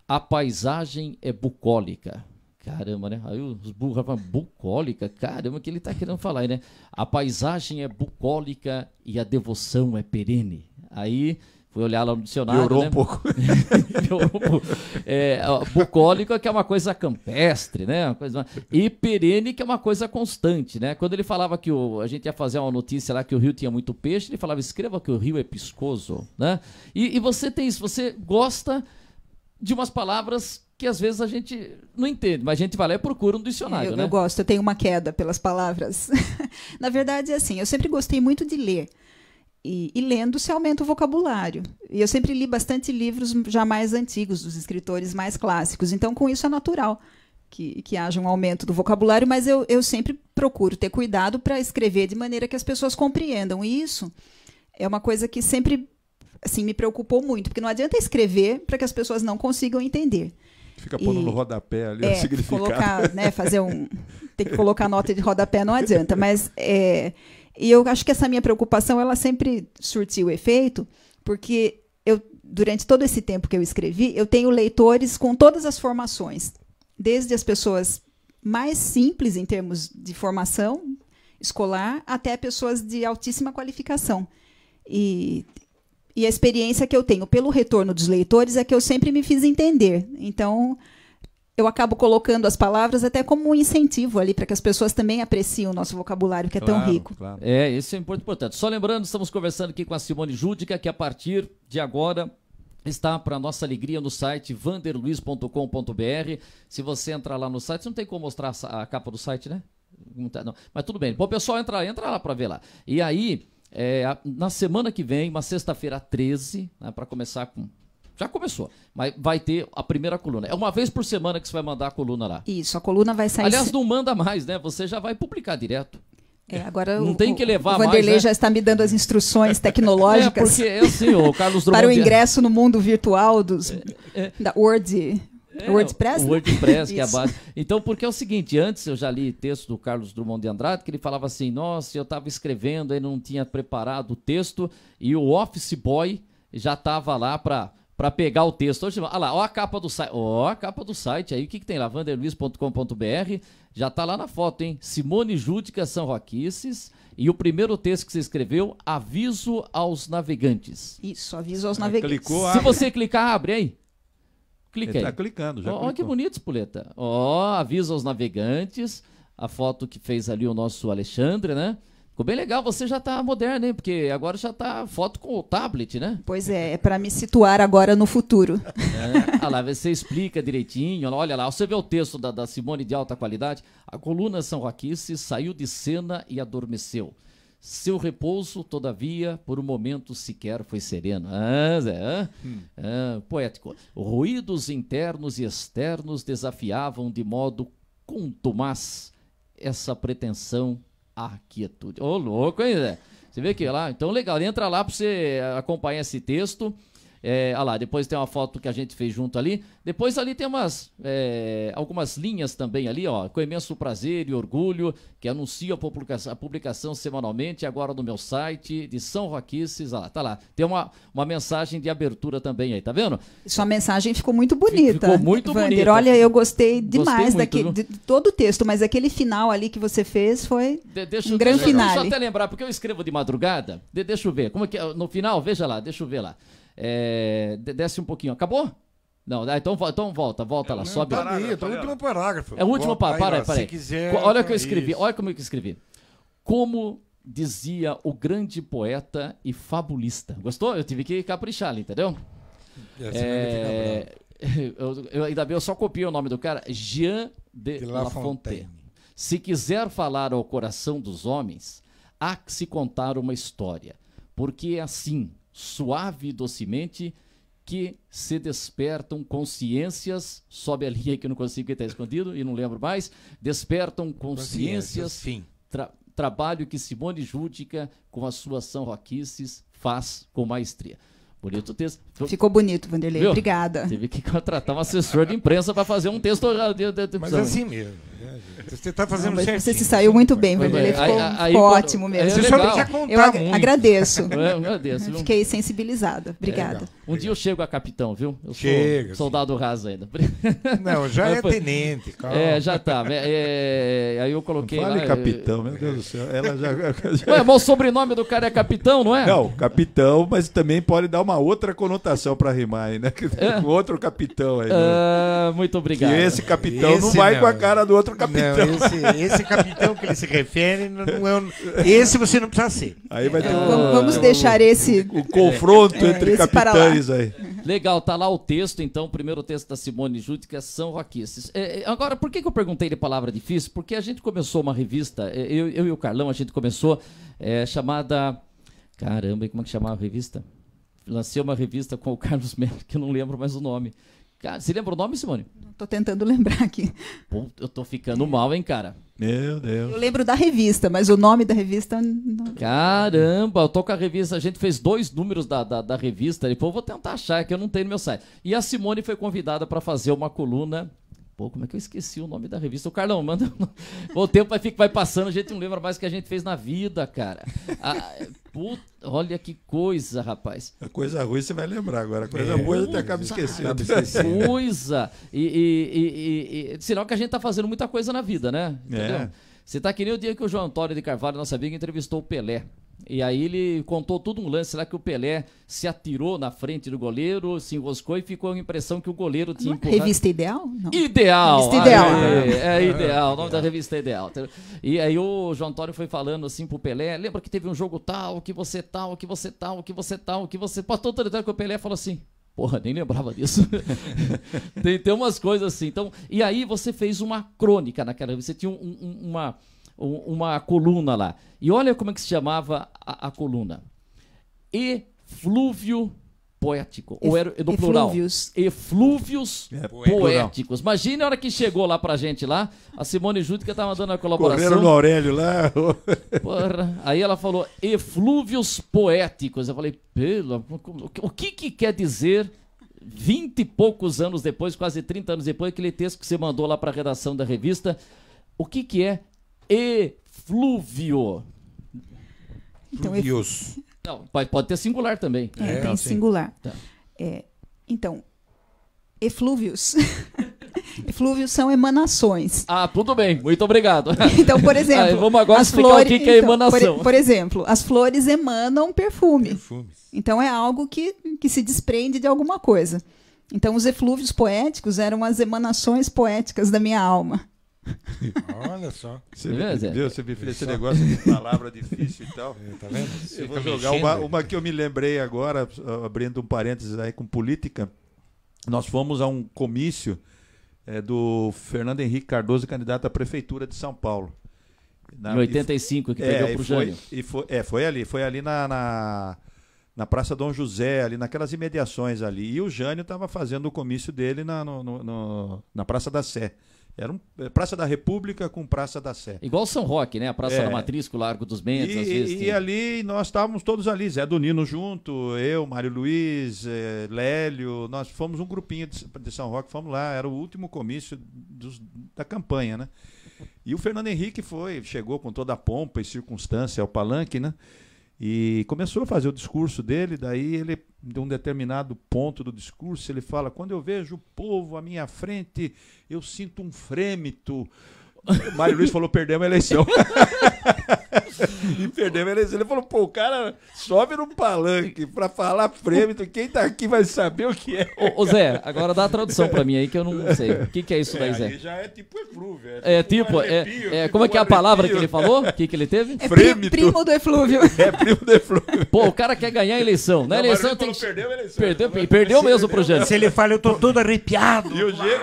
[SPEAKER 2] A paisagem é bucólica. Caramba, né? Aí os burros falam, bucólica? Caramba, que ele tá querendo falar aí, né? A paisagem é bucólica e a devoção é perene. Aí fui olhar lá no dicionário.
[SPEAKER 4] Piorou
[SPEAKER 2] né?
[SPEAKER 4] um pouco. (laughs)
[SPEAKER 2] Piorou um pouco. É, bucólico que é uma coisa campestre, né? Uma coisa... E perene que é uma coisa constante, né? Quando ele falava que o... a gente ia fazer uma notícia lá que o rio tinha muito peixe, ele falava, escreva que o rio é piscoso, né? E, e você tem isso, você gosta de umas palavras que às vezes a gente não entende, mas a gente vai lá e procura um dicionário,
[SPEAKER 6] eu,
[SPEAKER 2] né?
[SPEAKER 6] eu gosto, eu tenho uma queda pelas palavras. (laughs) Na verdade, é assim, eu sempre gostei muito de ler. E, e lendo se aumenta o vocabulário. E eu sempre li bastante livros já mais antigos, dos escritores mais clássicos. Então, com isso é natural que, que haja um aumento do vocabulário, mas eu, eu sempre procuro ter cuidado para escrever de maneira que as pessoas compreendam. E isso é uma coisa que sempre assim, me preocupou muito, porque não adianta escrever para que as pessoas não consigam entender.
[SPEAKER 4] Fica pondo
[SPEAKER 6] E-
[SPEAKER 4] no rodapé ali o
[SPEAKER 6] É,
[SPEAKER 4] significado.
[SPEAKER 6] colocar, né, fazer um. Tem que colocar nota de rodapé, não adianta. Mas é, e eu acho que essa minha preocupação ela sempre surtiu efeito, porque eu, durante todo esse tempo que eu escrevi, eu tenho leitores com todas as formações, desde as pessoas mais simples em termos de formação escolar até pessoas de altíssima qualificação. E e a experiência que eu tenho pelo retorno dos leitores é que eu sempre me fiz entender. Então, eu acabo colocando as palavras até como um incentivo ali para que as pessoas também apreciem o nosso vocabulário que é tão
[SPEAKER 4] Claro,
[SPEAKER 6] rico.
[SPEAKER 4] claro.
[SPEAKER 2] É, isso é muito importante. Só lembrando, estamos conversando aqui com a Simone Júdica, que a partir de agora está para nossa alegria no site vanderluiz.com.br. Se você entrar lá no site, você não tem como mostrar a capa do site, né? Não tá, não. Mas tudo bem. Bom, pessoal, entra, entra lá para ver lá. E aí, é, na semana que vem, uma sexta-feira 13, né, para começar com Já começou. Mas vai ter a primeira coluna. É uma vez por semana que você vai mandar a coluna lá.
[SPEAKER 6] Isso, a coluna vai sair.
[SPEAKER 2] Aliás, não manda mais, né? Você já vai publicar direto.
[SPEAKER 6] É, agora
[SPEAKER 2] Não
[SPEAKER 6] o,
[SPEAKER 2] tem que levar
[SPEAKER 6] o Vanderlei
[SPEAKER 2] mais, né?
[SPEAKER 6] já está me dando as instruções (laughs)
[SPEAKER 2] É,
[SPEAKER 6] tecnológicas
[SPEAKER 2] porque é assim, o Carlos Drummond... (laughs)
[SPEAKER 6] para o ingresso no mundo virtual dos,
[SPEAKER 2] é.
[SPEAKER 6] da Word,
[SPEAKER 2] É,
[SPEAKER 6] WordPress.
[SPEAKER 2] O
[SPEAKER 6] né?
[SPEAKER 2] WordPress, que é a base. Então, porque é o seguinte, antes eu já li texto do Carlos Drummond de Andrade, que ele falava assim, nossa, eu estava escrevendo, aí não tinha preparado o texto, e o Office Boy já estava lá para para pegar o texto. Hoje, olha lá, ó a capa do site, ó a capa do site aí, o que, que tem lá? vanderluiz.com.br, já tá lá na foto, hein? Simone Júdica São Roquices, e o primeiro texto que você escreveu, aviso aos navegantes.
[SPEAKER 6] Isso, aviso aos
[SPEAKER 4] Ah,
[SPEAKER 6] navegantes.
[SPEAKER 4] clicou,
[SPEAKER 2] Se você clicar, abre aí. Clica
[SPEAKER 4] Ele
[SPEAKER 2] aí.
[SPEAKER 4] tá clicando, já
[SPEAKER 2] ó que bonito, Spuleta. Ó, avisa aos navegantes. A foto que fez ali o nosso Alexandre, né? Ficou bem legal. Você já tá moderno, hein? Porque agora já tá foto com o tablet, né?
[SPEAKER 6] Pois é, é para me situar agora no futuro.
[SPEAKER 2] É. Ah lá, você explica direitinho. Olha lá, você vê o texto da, da Simone de alta qualidade. A coluna São Roquice saiu de cena e adormeceu. Seu repouso, todavia, por um momento sequer foi sereno. Ah, Zé, ah? Ah, poético. Ruídos internos e externos desafiavam de modo contumaz essa pretensão à quietude. Ô, louco, hein, Zé? Você vê que lá, então legal, entra lá para você acompanhar esse texto. É, ah lá, depois tem uma foto que a gente fez junto ali. Depois ali tem umas é, algumas linhas também ali, ó, com imenso prazer e orgulho, que anuncia a publicação, a publicação semanalmente agora no meu site de São Roquices. Ah lá, tá lá. Tem uma, uma mensagem de abertura também aí, tá vendo?
[SPEAKER 6] Sua mensagem ficou muito bonita.
[SPEAKER 2] Ficou muito
[SPEAKER 6] Vander.
[SPEAKER 2] bonita.
[SPEAKER 6] Olha, eu gostei demais
[SPEAKER 2] muito,
[SPEAKER 6] daquele, de, de todo o texto, mas aquele final ali que você fez foi
[SPEAKER 2] De- deixa,
[SPEAKER 6] um grande
[SPEAKER 2] eu- deixa eu até lembrar, porque eu escrevo de madrugada. De- deixa eu ver. Como é que é? No final, veja lá, deixa eu ver lá. É, de- desce um pouquinho. Acabou? Não, ah, então, então volta, volta lá, sobe.
[SPEAKER 3] Ali, tá no último parágrafo.
[SPEAKER 2] É o último parágrafo. Para para
[SPEAKER 3] Se
[SPEAKER 2] aí.
[SPEAKER 3] quiser.
[SPEAKER 2] Olha o que eu
[SPEAKER 3] isso.
[SPEAKER 2] escrevi, olha como eu que escrevi. Como dizia o grande poeta e fabulista. Gostou? Eu tive que caprichar ali, entendeu?
[SPEAKER 3] Brava.
[SPEAKER 2] É, (laughs) eu, eu- ainda bem, eu só copiei o nome do cara, Jean de,
[SPEAKER 3] De
[SPEAKER 2] La
[SPEAKER 3] La
[SPEAKER 2] Fontaine.
[SPEAKER 3] Fontaine.
[SPEAKER 2] Se quiser falar ao coração dos homens, há que se contar uma história, porque é assim, suave e docemente, que se despertam consciências, sobe a linha que eu não consigo que está escondido e não lembro mais, despertam consciências, tra- trabalho que Simone Júdica, com a sua São Roquices, faz com maestria. Bonito texto.
[SPEAKER 6] Ficou bonito, Vanderlei.
[SPEAKER 2] Viu?
[SPEAKER 6] Obrigada.
[SPEAKER 2] Teve que contratar um assessor de imprensa para fazer um texto de, de, de
[SPEAKER 3] Mas é assim mesmo. é, Você tá fazendo
[SPEAKER 6] Não,
[SPEAKER 3] certinho.
[SPEAKER 6] você se saiu muito bem,
[SPEAKER 2] Foi
[SPEAKER 6] Vanderlei. Ficou,
[SPEAKER 2] Aí- aí
[SPEAKER 6] ficou
[SPEAKER 2] quando-
[SPEAKER 6] ótimo
[SPEAKER 2] é
[SPEAKER 6] mesmo.
[SPEAKER 3] Você só
[SPEAKER 2] legal.
[SPEAKER 3] contar
[SPEAKER 6] Eu ag-
[SPEAKER 3] muito.
[SPEAKER 6] agradeço.
[SPEAKER 2] É, eu agradeço, viu?
[SPEAKER 6] Fiquei sensibilizada. Obrigada.
[SPEAKER 2] Um dia eu chego a capitão, viu? Eu sou
[SPEAKER 3] Chega,
[SPEAKER 2] soldado raso ainda.
[SPEAKER 3] Não, já é (laughs) tenente, calma.
[SPEAKER 2] É, já tá. É, é, aí eu coloquei
[SPEAKER 4] Fale
[SPEAKER 2] lá.
[SPEAKER 4] capitão, meu Deus do céu. Ela já.
[SPEAKER 2] Ué, mas o sobrenome do cara é capitão, não é?
[SPEAKER 4] Não, capitão, mas também pode dar uma outra conotação para rimar aí, né? (laughs)
[SPEAKER 2] É.
[SPEAKER 4] Com outro capitão aí. né?
[SPEAKER 2] Ah, muito
[SPEAKER 4] Que
[SPEAKER 2] obrigado.
[SPEAKER 4] esse capitão não
[SPEAKER 3] Esse
[SPEAKER 4] vai
[SPEAKER 3] não.
[SPEAKER 4] com a cara do outro capitão.
[SPEAKER 3] Não, esse, esse capitão que ele se refere não não é um, (laughs) Esse você não precisa ser.
[SPEAKER 4] Aí vai ter um,
[SPEAKER 6] Vamos, deixar esse.
[SPEAKER 4] um confronto
[SPEAKER 6] É,
[SPEAKER 4] entre capitães aí.
[SPEAKER 2] Legal, tá lá o texto, então, o primeiro texto da Simone Júdica, São Roquices. É, é, agora, por que, que eu perguntei de palavra difícil? Porque a gente começou uma revista, é, eu, eu e o Carlão, a gente começou é, chamada. Caramba, como é que chamava a revista? Lancei uma revista com o (laughs) Carlos Melo, que eu não lembro mais o nome. Cara, você lembra o nome, Simone?
[SPEAKER 6] Tô tentando lembrar aqui.
[SPEAKER 2] Pô, eu tô ficando mal, hein, cara?
[SPEAKER 4] Meu Deus.
[SPEAKER 6] Eu lembro da revista, mas o nome da revista. não-
[SPEAKER 2] Caramba, eu tô com a revista. A gente fez dois números da, da, da revista. Depois eu vou tentar achar, que eu não tenho no meu site. E a Simone foi convidada para fazer uma coluna. Pô, como é que eu esqueci o nome da revista? O Carlão, manda. (laughs) O tempo vai, vai passando, a gente não lembra mais o que a gente fez na vida, cara. Ah, puta, olha que coisa, rapaz.
[SPEAKER 4] A coisa ruim você vai lembrar agora. A coisa boa a gente acaba esquecendo.
[SPEAKER 2] Coisa. E, e, e, e- sinal que a gente tá fazendo muita coisa na vida, né? Entendeu?
[SPEAKER 4] É.
[SPEAKER 2] Você tá que nem o dia que o João Antônio de Carvalho, nossa amiga, entrevistou o Pelé. E aí ele contou todo um lance lá que o Pelé se atirou na frente do goleiro, se enroscou e ficou a impressão que o goleiro tinha
[SPEAKER 6] Não é
[SPEAKER 2] empurrado.
[SPEAKER 6] Revista Ideal? Não.
[SPEAKER 2] Ideal.
[SPEAKER 6] Revista Ideal.
[SPEAKER 2] Aê, é ideal, o nome da revista é ideal. E aí o João Antônio foi falando assim pro Pelé, lembra que teve um jogo tal, que você tal, que você tal, que você tal, que você... Passou todo o que o Pelé falou assim, porra, nem lembrava disso. (laughs) tem, tem umas coisas assim. Então, e aí você fez uma crônica naquela revista, você tinha um- um- uma, um- uma coluna lá. E olha como é que se chamava a, a coluna. Eflúvio poético. Ou era no plural?
[SPEAKER 6] Eflúvios.
[SPEAKER 2] Eflúvios
[SPEAKER 4] É,
[SPEAKER 2] poéticos. Imagine a hora que chegou lá pra gente lá, a Simone Júdica tava dando a
[SPEAKER 4] Correram no
[SPEAKER 2] colaboração.
[SPEAKER 4] Aurélio lá. (laughs)
[SPEAKER 2] Porra. Aí ela falou eflúvios poéticos. Eu falei, pelo o que que quer dizer vinte e poucos anos depois, quase 30 anos depois, aquele texto que você mandou lá pra redação da revista, o que que é eflúvio?
[SPEAKER 6] Então,
[SPEAKER 3] Fluvius.
[SPEAKER 2] Não, pode, pode ter singular também.
[SPEAKER 6] É,
[SPEAKER 3] É,
[SPEAKER 6] tem
[SPEAKER 3] sim.
[SPEAKER 6] singular.
[SPEAKER 2] Tá.
[SPEAKER 6] É, então, eflúvios. (laughs) eflúvios são emanações.
[SPEAKER 2] Ah, tudo bem, muito obrigado. (laughs)
[SPEAKER 6] Então, por exemplo,
[SPEAKER 2] Ah, vamos agora
[SPEAKER 6] as
[SPEAKER 2] explicar o
[SPEAKER 6] flores,
[SPEAKER 2] que que é
[SPEAKER 6] então,
[SPEAKER 2] emanação.
[SPEAKER 6] Por, por exemplo, as flores emanam perfume.
[SPEAKER 3] Perfumes.
[SPEAKER 6] Então é algo que, que se desprende de alguma coisa. Então os eflúvios poéticos eram as emanações poéticas da minha alma.
[SPEAKER 3] Olha só.
[SPEAKER 4] Você
[SPEAKER 2] Beleza.
[SPEAKER 4] viu? Você me fez esse negócio de palavra difícil e tal.
[SPEAKER 3] Tá vendo?
[SPEAKER 4] Eu vou jogar uma, uma que eu me lembrei agora, abrindo um parênteses aí com política. Nós fomos a um comício eh, do Fernando Henrique Cardoso, candidato à prefeitura de São Paulo. Na-
[SPEAKER 2] Em 85, que
[SPEAKER 4] é,
[SPEAKER 2] perdeu pro
[SPEAKER 4] foi,
[SPEAKER 2] Jânio.
[SPEAKER 4] e foi, é, foi ali, foi ali na, na, na Praça Dom José, ali naquelas imediações ali. E o Jânio estava fazendo o comício dele na, no- no- no- na Praça da Sé. Era um, é, Praça da República com Praça da Sé.
[SPEAKER 2] Igual São Roque, né? A Praça
[SPEAKER 4] É.
[SPEAKER 2] da Matriz, com o Largo dos Mendes,
[SPEAKER 4] E,
[SPEAKER 2] às vezes.
[SPEAKER 4] e
[SPEAKER 2] tem-
[SPEAKER 4] ali nós estávamos todos ali, Zé do Nino junto, eu, Mário Luiz, eh, Lélio, nós fomos um grupinho de, de São Roque, fomos lá, era o último comício dos- da campanha, né? E o Fernando Henrique foi, chegou com toda a pompa e circunstância ao palanque, né? E começou a fazer o discurso dele, daí ele, de um determinado ponto do discurso, ele fala: Quando eu vejo o povo à minha frente, eu sinto um frêmito. (laughs) Mário Luiz falou: Perdemos a eleição. (laughs) (laughs) e perdemos a eleição. Ele falou: Pô, o cara sobe no palanque pra falar frêmito, quem tá aqui vai saber o que é.
[SPEAKER 2] Ô, ô, Zé, agora dá a tradução pra mim aí que eu não sei. O que, que é isso daí,
[SPEAKER 4] aí
[SPEAKER 2] Zé?
[SPEAKER 4] já é tipo eflúvio.
[SPEAKER 2] É tipo, é,
[SPEAKER 4] arrepio,
[SPEAKER 2] é,
[SPEAKER 4] tipo
[SPEAKER 2] como é que é a
[SPEAKER 4] um
[SPEAKER 2] palavra que ele falou? O que, que ele teve?
[SPEAKER 6] É
[SPEAKER 4] Frêmito.
[SPEAKER 6] primo do eflúvio. (laughs)
[SPEAKER 4] É primo do eflúvio.
[SPEAKER 2] Pô, o cara quer ganhar a eleição. Na
[SPEAKER 4] Não,
[SPEAKER 2] eleição tem que.
[SPEAKER 4] Perdeu a eleição.
[SPEAKER 2] Perdeu, perdeu mesmo pro Jânio.
[SPEAKER 3] Se ele fala, eu tô todo arrepiado.
[SPEAKER 4] E o, Gê-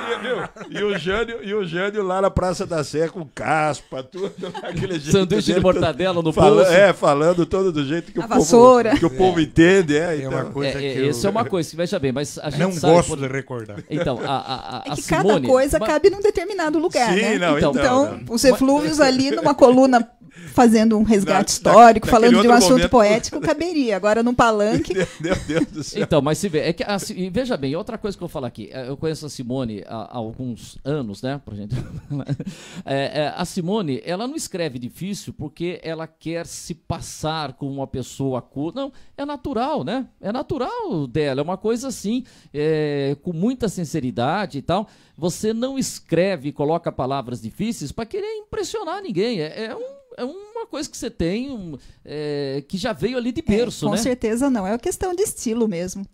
[SPEAKER 4] e? E o Jânio, e o Jânio lá na Praça da Sé com caspa, tudo, aquele jeito
[SPEAKER 2] Sanduíche de
[SPEAKER 4] dele,
[SPEAKER 2] mortadela no
[SPEAKER 4] fala-
[SPEAKER 2] bolso.
[SPEAKER 4] É, falando todo do jeito que
[SPEAKER 6] A
[SPEAKER 4] o povo,
[SPEAKER 6] vassoura.
[SPEAKER 4] que o povo entende, é,
[SPEAKER 3] É
[SPEAKER 4] então.
[SPEAKER 3] uma coisa
[SPEAKER 2] É, é,
[SPEAKER 3] que eu
[SPEAKER 2] isso é uma (laughs) coisa que veja bem, mas a gente
[SPEAKER 3] não
[SPEAKER 2] sabe.
[SPEAKER 3] gosto
[SPEAKER 2] por-
[SPEAKER 3] de recordar.
[SPEAKER 2] Então, a, a, a,
[SPEAKER 6] É
[SPEAKER 2] a
[SPEAKER 6] que
[SPEAKER 2] Simone,
[SPEAKER 6] cada coisa
[SPEAKER 2] mas-
[SPEAKER 6] cabe num determinado lugar,
[SPEAKER 4] Sim,
[SPEAKER 6] né?
[SPEAKER 4] não,
[SPEAKER 2] então,
[SPEAKER 6] Então,
[SPEAKER 4] não.
[SPEAKER 6] os eflúvios ali numa coluna fazendo um resgate
[SPEAKER 4] Na-
[SPEAKER 6] histórico,
[SPEAKER 4] na-
[SPEAKER 6] falando de um assunto
[SPEAKER 4] momento-
[SPEAKER 6] poético, caberia. Agora, num palanque, (laughs)
[SPEAKER 4] Meu Deus do céu.
[SPEAKER 2] Então, mas se vê, é que a Si- e veja bem, outra coisa que eu vou falar aqui, é, eu conheço a Simone há, há alguns anos, né, pra gente. (laughs) É, é, a Simone, ela não escreve difícil porque ela quer se passar como uma pessoa culta. Não, é natural, né? É natural dela, é uma coisa assim, é, com muita sinceridade e tal. Você não escreve e coloca palavras difíceis para querer impressionar ninguém. É, é um- é uma coisa que você tem, um, é, que já veio ali de berço,
[SPEAKER 6] com
[SPEAKER 2] né?
[SPEAKER 6] certeza não. É uma questão de estilo mesmo.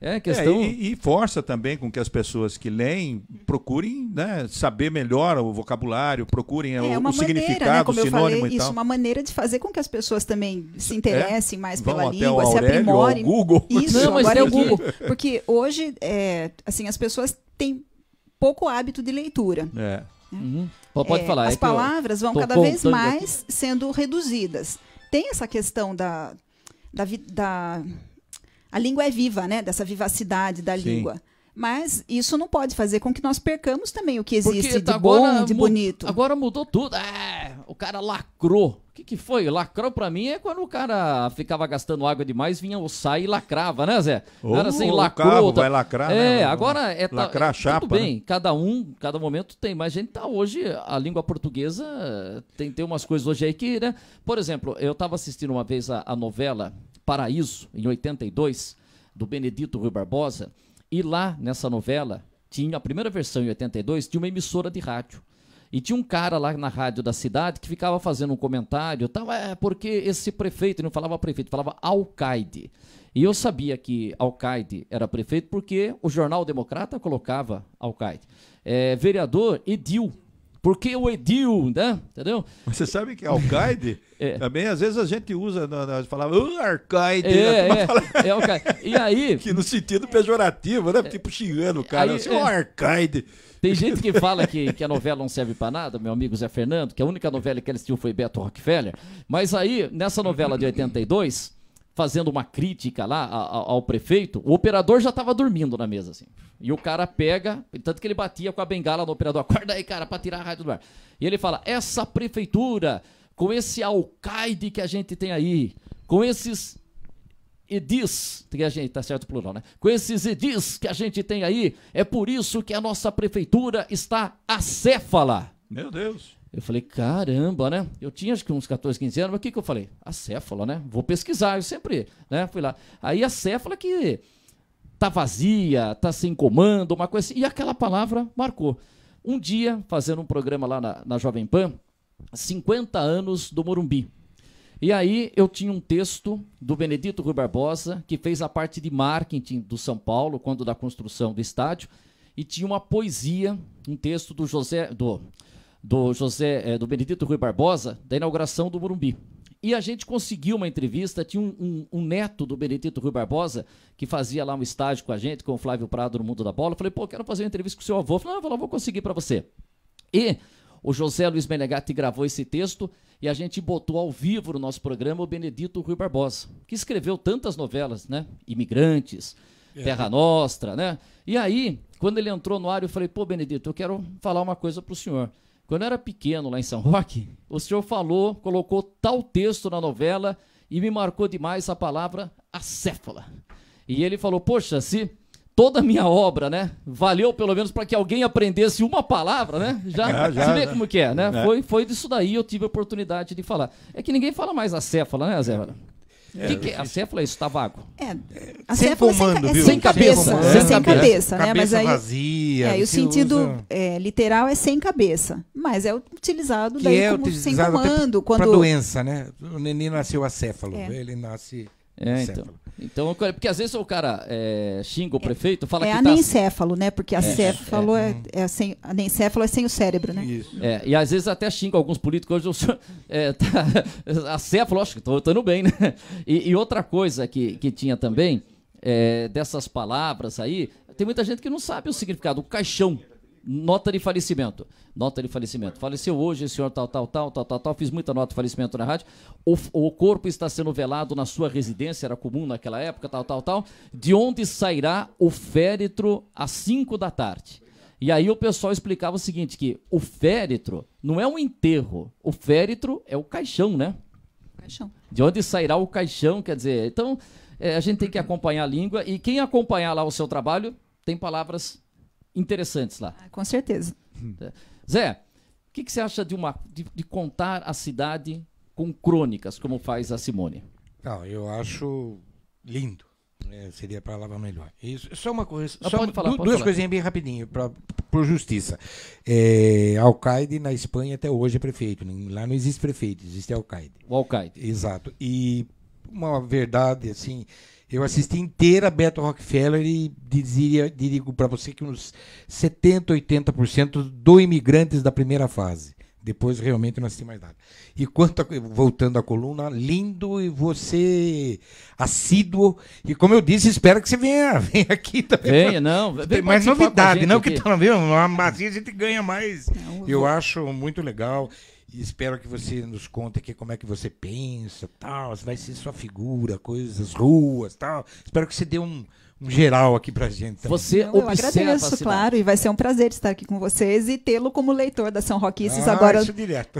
[SPEAKER 2] É questão.
[SPEAKER 4] É, e, e força também com que as pessoas que leem procurem né, saber melhor o vocabulário, procurem
[SPEAKER 6] É
[SPEAKER 4] o,
[SPEAKER 6] uma
[SPEAKER 4] o
[SPEAKER 6] maneira,
[SPEAKER 4] significado,
[SPEAKER 6] né?
[SPEAKER 4] o
[SPEAKER 6] Como eu
[SPEAKER 4] sinônimo
[SPEAKER 6] falei,
[SPEAKER 4] e
[SPEAKER 6] isso,
[SPEAKER 4] tal.
[SPEAKER 6] uma maneira de fazer com que as pessoas também se interessem mais
[SPEAKER 4] Vão
[SPEAKER 6] pela
[SPEAKER 4] até
[SPEAKER 6] língua, se aprimorem.
[SPEAKER 4] ao Google.
[SPEAKER 6] Isso,
[SPEAKER 2] Não, mas
[SPEAKER 6] agora é o Google. Porque hoje, é, assim, as pessoas têm pouco hábito de leitura.
[SPEAKER 4] É.
[SPEAKER 2] Uhum. Pode,
[SPEAKER 6] É,
[SPEAKER 2] falar.
[SPEAKER 6] As
[SPEAKER 2] é
[SPEAKER 6] palavras vão cada vez mais sendo reduzidas. Tem essa questão da, da, da- a língua é viva, né? Dessa vivacidade da
[SPEAKER 4] Sim.
[SPEAKER 6] língua. Mas isso não pode fazer com que nós percamos também o que
[SPEAKER 2] Porque
[SPEAKER 6] existe de
[SPEAKER 2] tá
[SPEAKER 6] bom,
[SPEAKER 2] agora
[SPEAKER 6] de bonito.
[SPEAKER 2] Agora mudou tudo. É, o cara lacrou. Que, foi? Lacrou pra mim é quando o cara ficava gastando água demais, vinha o sai e lacrava, né, Zé?
[SPEAKER 4] Ou
[SPEAKER 2] Era assim,
[SPEAKER 4] o
[SPEAKER 2] lacrou.
[SPEAKER 4] carro
[SPEAKER 2] tá-
[SPEAKER 4] vai lacrar,
[SPEAKER 2] É,
[SPEAKER 4] né?
[SPEAKER 2] agora é. tá-
[SPEAKER 4] Lacrar a
[SPEAKER 2] tudo
[SPEAKER 4] chapa,
[SPEAKER 2] bem,
[SPEAKER 4] né?
[SPEAKER 2] cada um, cada momento tem. Mas a gente tá hoje, a língua portuguesa tem, tem umas coisas hoje aí que, né? Por exemplo, eu tava assistindo uma vez a, a novela Paraíso, em 82, do Benedito Rui Barbosa, e lá nessa novela, tinha a primeira versão em 82, tinha uma emissora de rádio. E tinha um cara lá na rádio da cidade que ficava fazendo um comentário, tal, é porque esse prefeito, não falava prefeito, falava alcaide. E eu sabia que alcaide era prefeito porque o jornal Democrata colocava alcaide. É, vereador, edil. Porque o edil, né? Entendeu?
[SPEAKER 4] Você sabe que alcaide, (laughs)
[SPEAKER 2] É.
[SPEAKER 4] também às vezes a gente usa, na, na, falava, "Ah, arcaide,
[SPEAKER 2] É,
[SPEAKER 4] né?
[SPEAKER 2] é, é alcaide. E aí, (laughs)
[SPEAKER 4] que no sentido pejorativo, né? Tipo xingando o cara,
[SPEAKER 2] Aí,
[SPEAKER 4] assim,
[SPEAKER 2] é.
[SPEAKER 4] "Ó, arcaide.
[SPEAKER 2] Tem gente que fala que, que a novela não serve pra nada, meu amigo Zé Fernando, que a única novela que ele assistiu foi Beto Rockefeller. Mas aí, nessa novela de 82, fazendo uma crítica lá ao, ao prefeito, o operador já estava dormindo na mesa, assim. E o cara pega, tanto que ele batia com a bengala no operador, acorda aí, cara, para tirar a rádio do ar. E ele fala: essa prefeitura, com esse alcaide que a gente tem aí, com esses edis, que a gente tá certo plural, né? Com esses edis que a gente tem aí, é por isso que a nossa prefeitura está acéfala.
[SPEAKER 4] Meu Deus.
[SPEAKER 2] Eu falei, caramba, né? Eu tinha acho que uns 14, 15 anos, mas o que, que eu falei? Acéfala, né? Vou pesquisar, eu sempre, né? Fui lá. Aí a céfala que tá vazia, tá sem comando, uma coisa assim. E aquela palavra marcou. Um dia, fazendo um programa lá na, na Jovem Pan, 50 anos do Morumbi. E aí eu tinha um texto do Benedito Rui Barbosa, que fez a parte de marketing do São Paulo, quando da construção do estádio, e tinha uma poesia, um texto do José, do do José, é, do Benedito Rui Barbosa, da inauguração do Morumbi. E a gente conseguiu uma entrevista, tinha um, um, um, neto do Benedito Rui Barbosa, que fazia lá um estágio com a gente, com o Flávio Prado no Mundo da Bola. Eu falei, pô, quero fazer uma entrevista com o seu avô. Eu falei, não, vou conseguir para você. E o José Luiz Menegatti gravou esse texto e a gente botou ao vivo no nosso programa o Benedito Rui Barbosa, que escreveu tantas novelas, né? Imigrantes, é. Terra Nostra, né? E aí, quando ele entrou no ar, eu falei, pô, Benedito, eu quero falar uma coisa para o senhor. Quando eu era pequeno lá em São Roque, o senhor falou, colocou tal texto na novela e me marcou demais a palavra acéfala. E ele falou: Poxa, se toda a minha obra, né, valeu pelo menos para que alguém aprendesse uma palavra, né? Já, é, (laughs) já você vê como que é, né? É. Foi, foi disso daí eu tive a oportunidade de falar. É que ninguém fala mais acéfala, né, Zé? É, que que é? A céfala está vago.
[SPEAKER 8] É, a sem comando, é sem, sem cabeça. É, sem cabeça, né? Mas aí,
[SPEAKER 3] vazia.
[SPEAKER 8] É, o sentido é, literal é sem cabeça. Mas é utilizado
[SPEAKER 3] que
[SPEAKER 8] daí
[SPEAKER 3] é
[SPEAKER 8] como
[SPEAKER 3] utilizado
[SPEAKER 8] sem comando. Quando...
[SPEAKER 3] Para doença, né? O neném nasceu acéfalo. Ele nasce
[SPEAKER 2] é, então. Então, porque às vezes o cara é, xinga o prefeito, fala
[SPEAKER 8] é
[SPEAKER 2] que
[SPEAKER 8] anencéfalo, tá... né? Porque acéfalo é, é, é, é sem, anencéfalo é sem o cérebro, né?
[SPEAKER 2] Isso. É, e às vezes até xinga alguns políticos. Hoje (laughs) é, tá, (laughs) acéfalo, acho que estou indo bem, né? E, e, outra coisa que, que tinha também, é, dessas palavras aí, tem muita gente que não sabe o significado. O caixão nota de falecimento. Nota de falecimento. Faleceu hoje o senhor tal, tal, tal, tal, tal, tal. Fiz muita nota de falecimento na rádio. O, o corpo está sendo velado na sua residência, era comum naquela época, tal, tal, tal. De onde sairá o féretro às 5 da tarde? E aí o pessoal explicava o seguinte, que o féretro não é um enterro. O féretro é o caixão, né?
[SPEAKER 8] Caixão.
[SPEAKER 2] De onde sairá o caixão, quer dizer... Então, é, a gente tem que acompanhar a língua. E quem acompanhar lá o seu trabalho, tem palavras interessantes lá.
[SPEAKER 8] Ah, com certeza.
[SPEAKER 2] É. Zé, o que, que, você acha de, uma, de, de, contar a cidade com crônicas, como faz a Simone?
[SPEAKER 3] Não, eu acho lindo. É, seria a palavra melhor. Isso, só uma coisa.
[SPEAKER 2] Só pode falar,
[SPEAKER 3] du,
[SPEAKER 2] pode
[SPEAKER 3] duas
[SPEAKER 2] falar.
[SPEAKER 3] coisinhas bem rapidinho, pra, por justiça. É, Alcaide na Espanha até hoje é prefeito. Lá não existe prefeito, existe Alcaide.
[SPEAKER 2] O Alcaide.
[SPEAKER 3] Exato. E uma verdade, assim, eu assisti inteira Beto Rockefeller e dizia, digo para você que uns 70, 80% do imigrantes da primeira fase. Depois realmente não assisti mais nada. E quanto a, voltando à coluna, lindo e você assíduo. E como eu disse, espero que você venha, (laughs) venha aqui também.
[SPEAKER 2] Venha, não.
[SPEAKER 3] Tem mais novidade, não que tá? Uma macia a gente ganha mais. Não, eu, eu acho muito legal. E espero que você nos conte aqui como é que você pensa, tal, vai ser sua figura, coisas, ruas, tal. Espero que você dê um, um geral aqui pra gente.
[SPEAKER 2] Também. Você
[SPEAKER 8] Não, eu agradeço, claro, e vai ser um prazer estar aqui com vocês e tê-lo como leitor da São Roquices
[SPEAKER 3] ah,
[SPEAKER 8] agora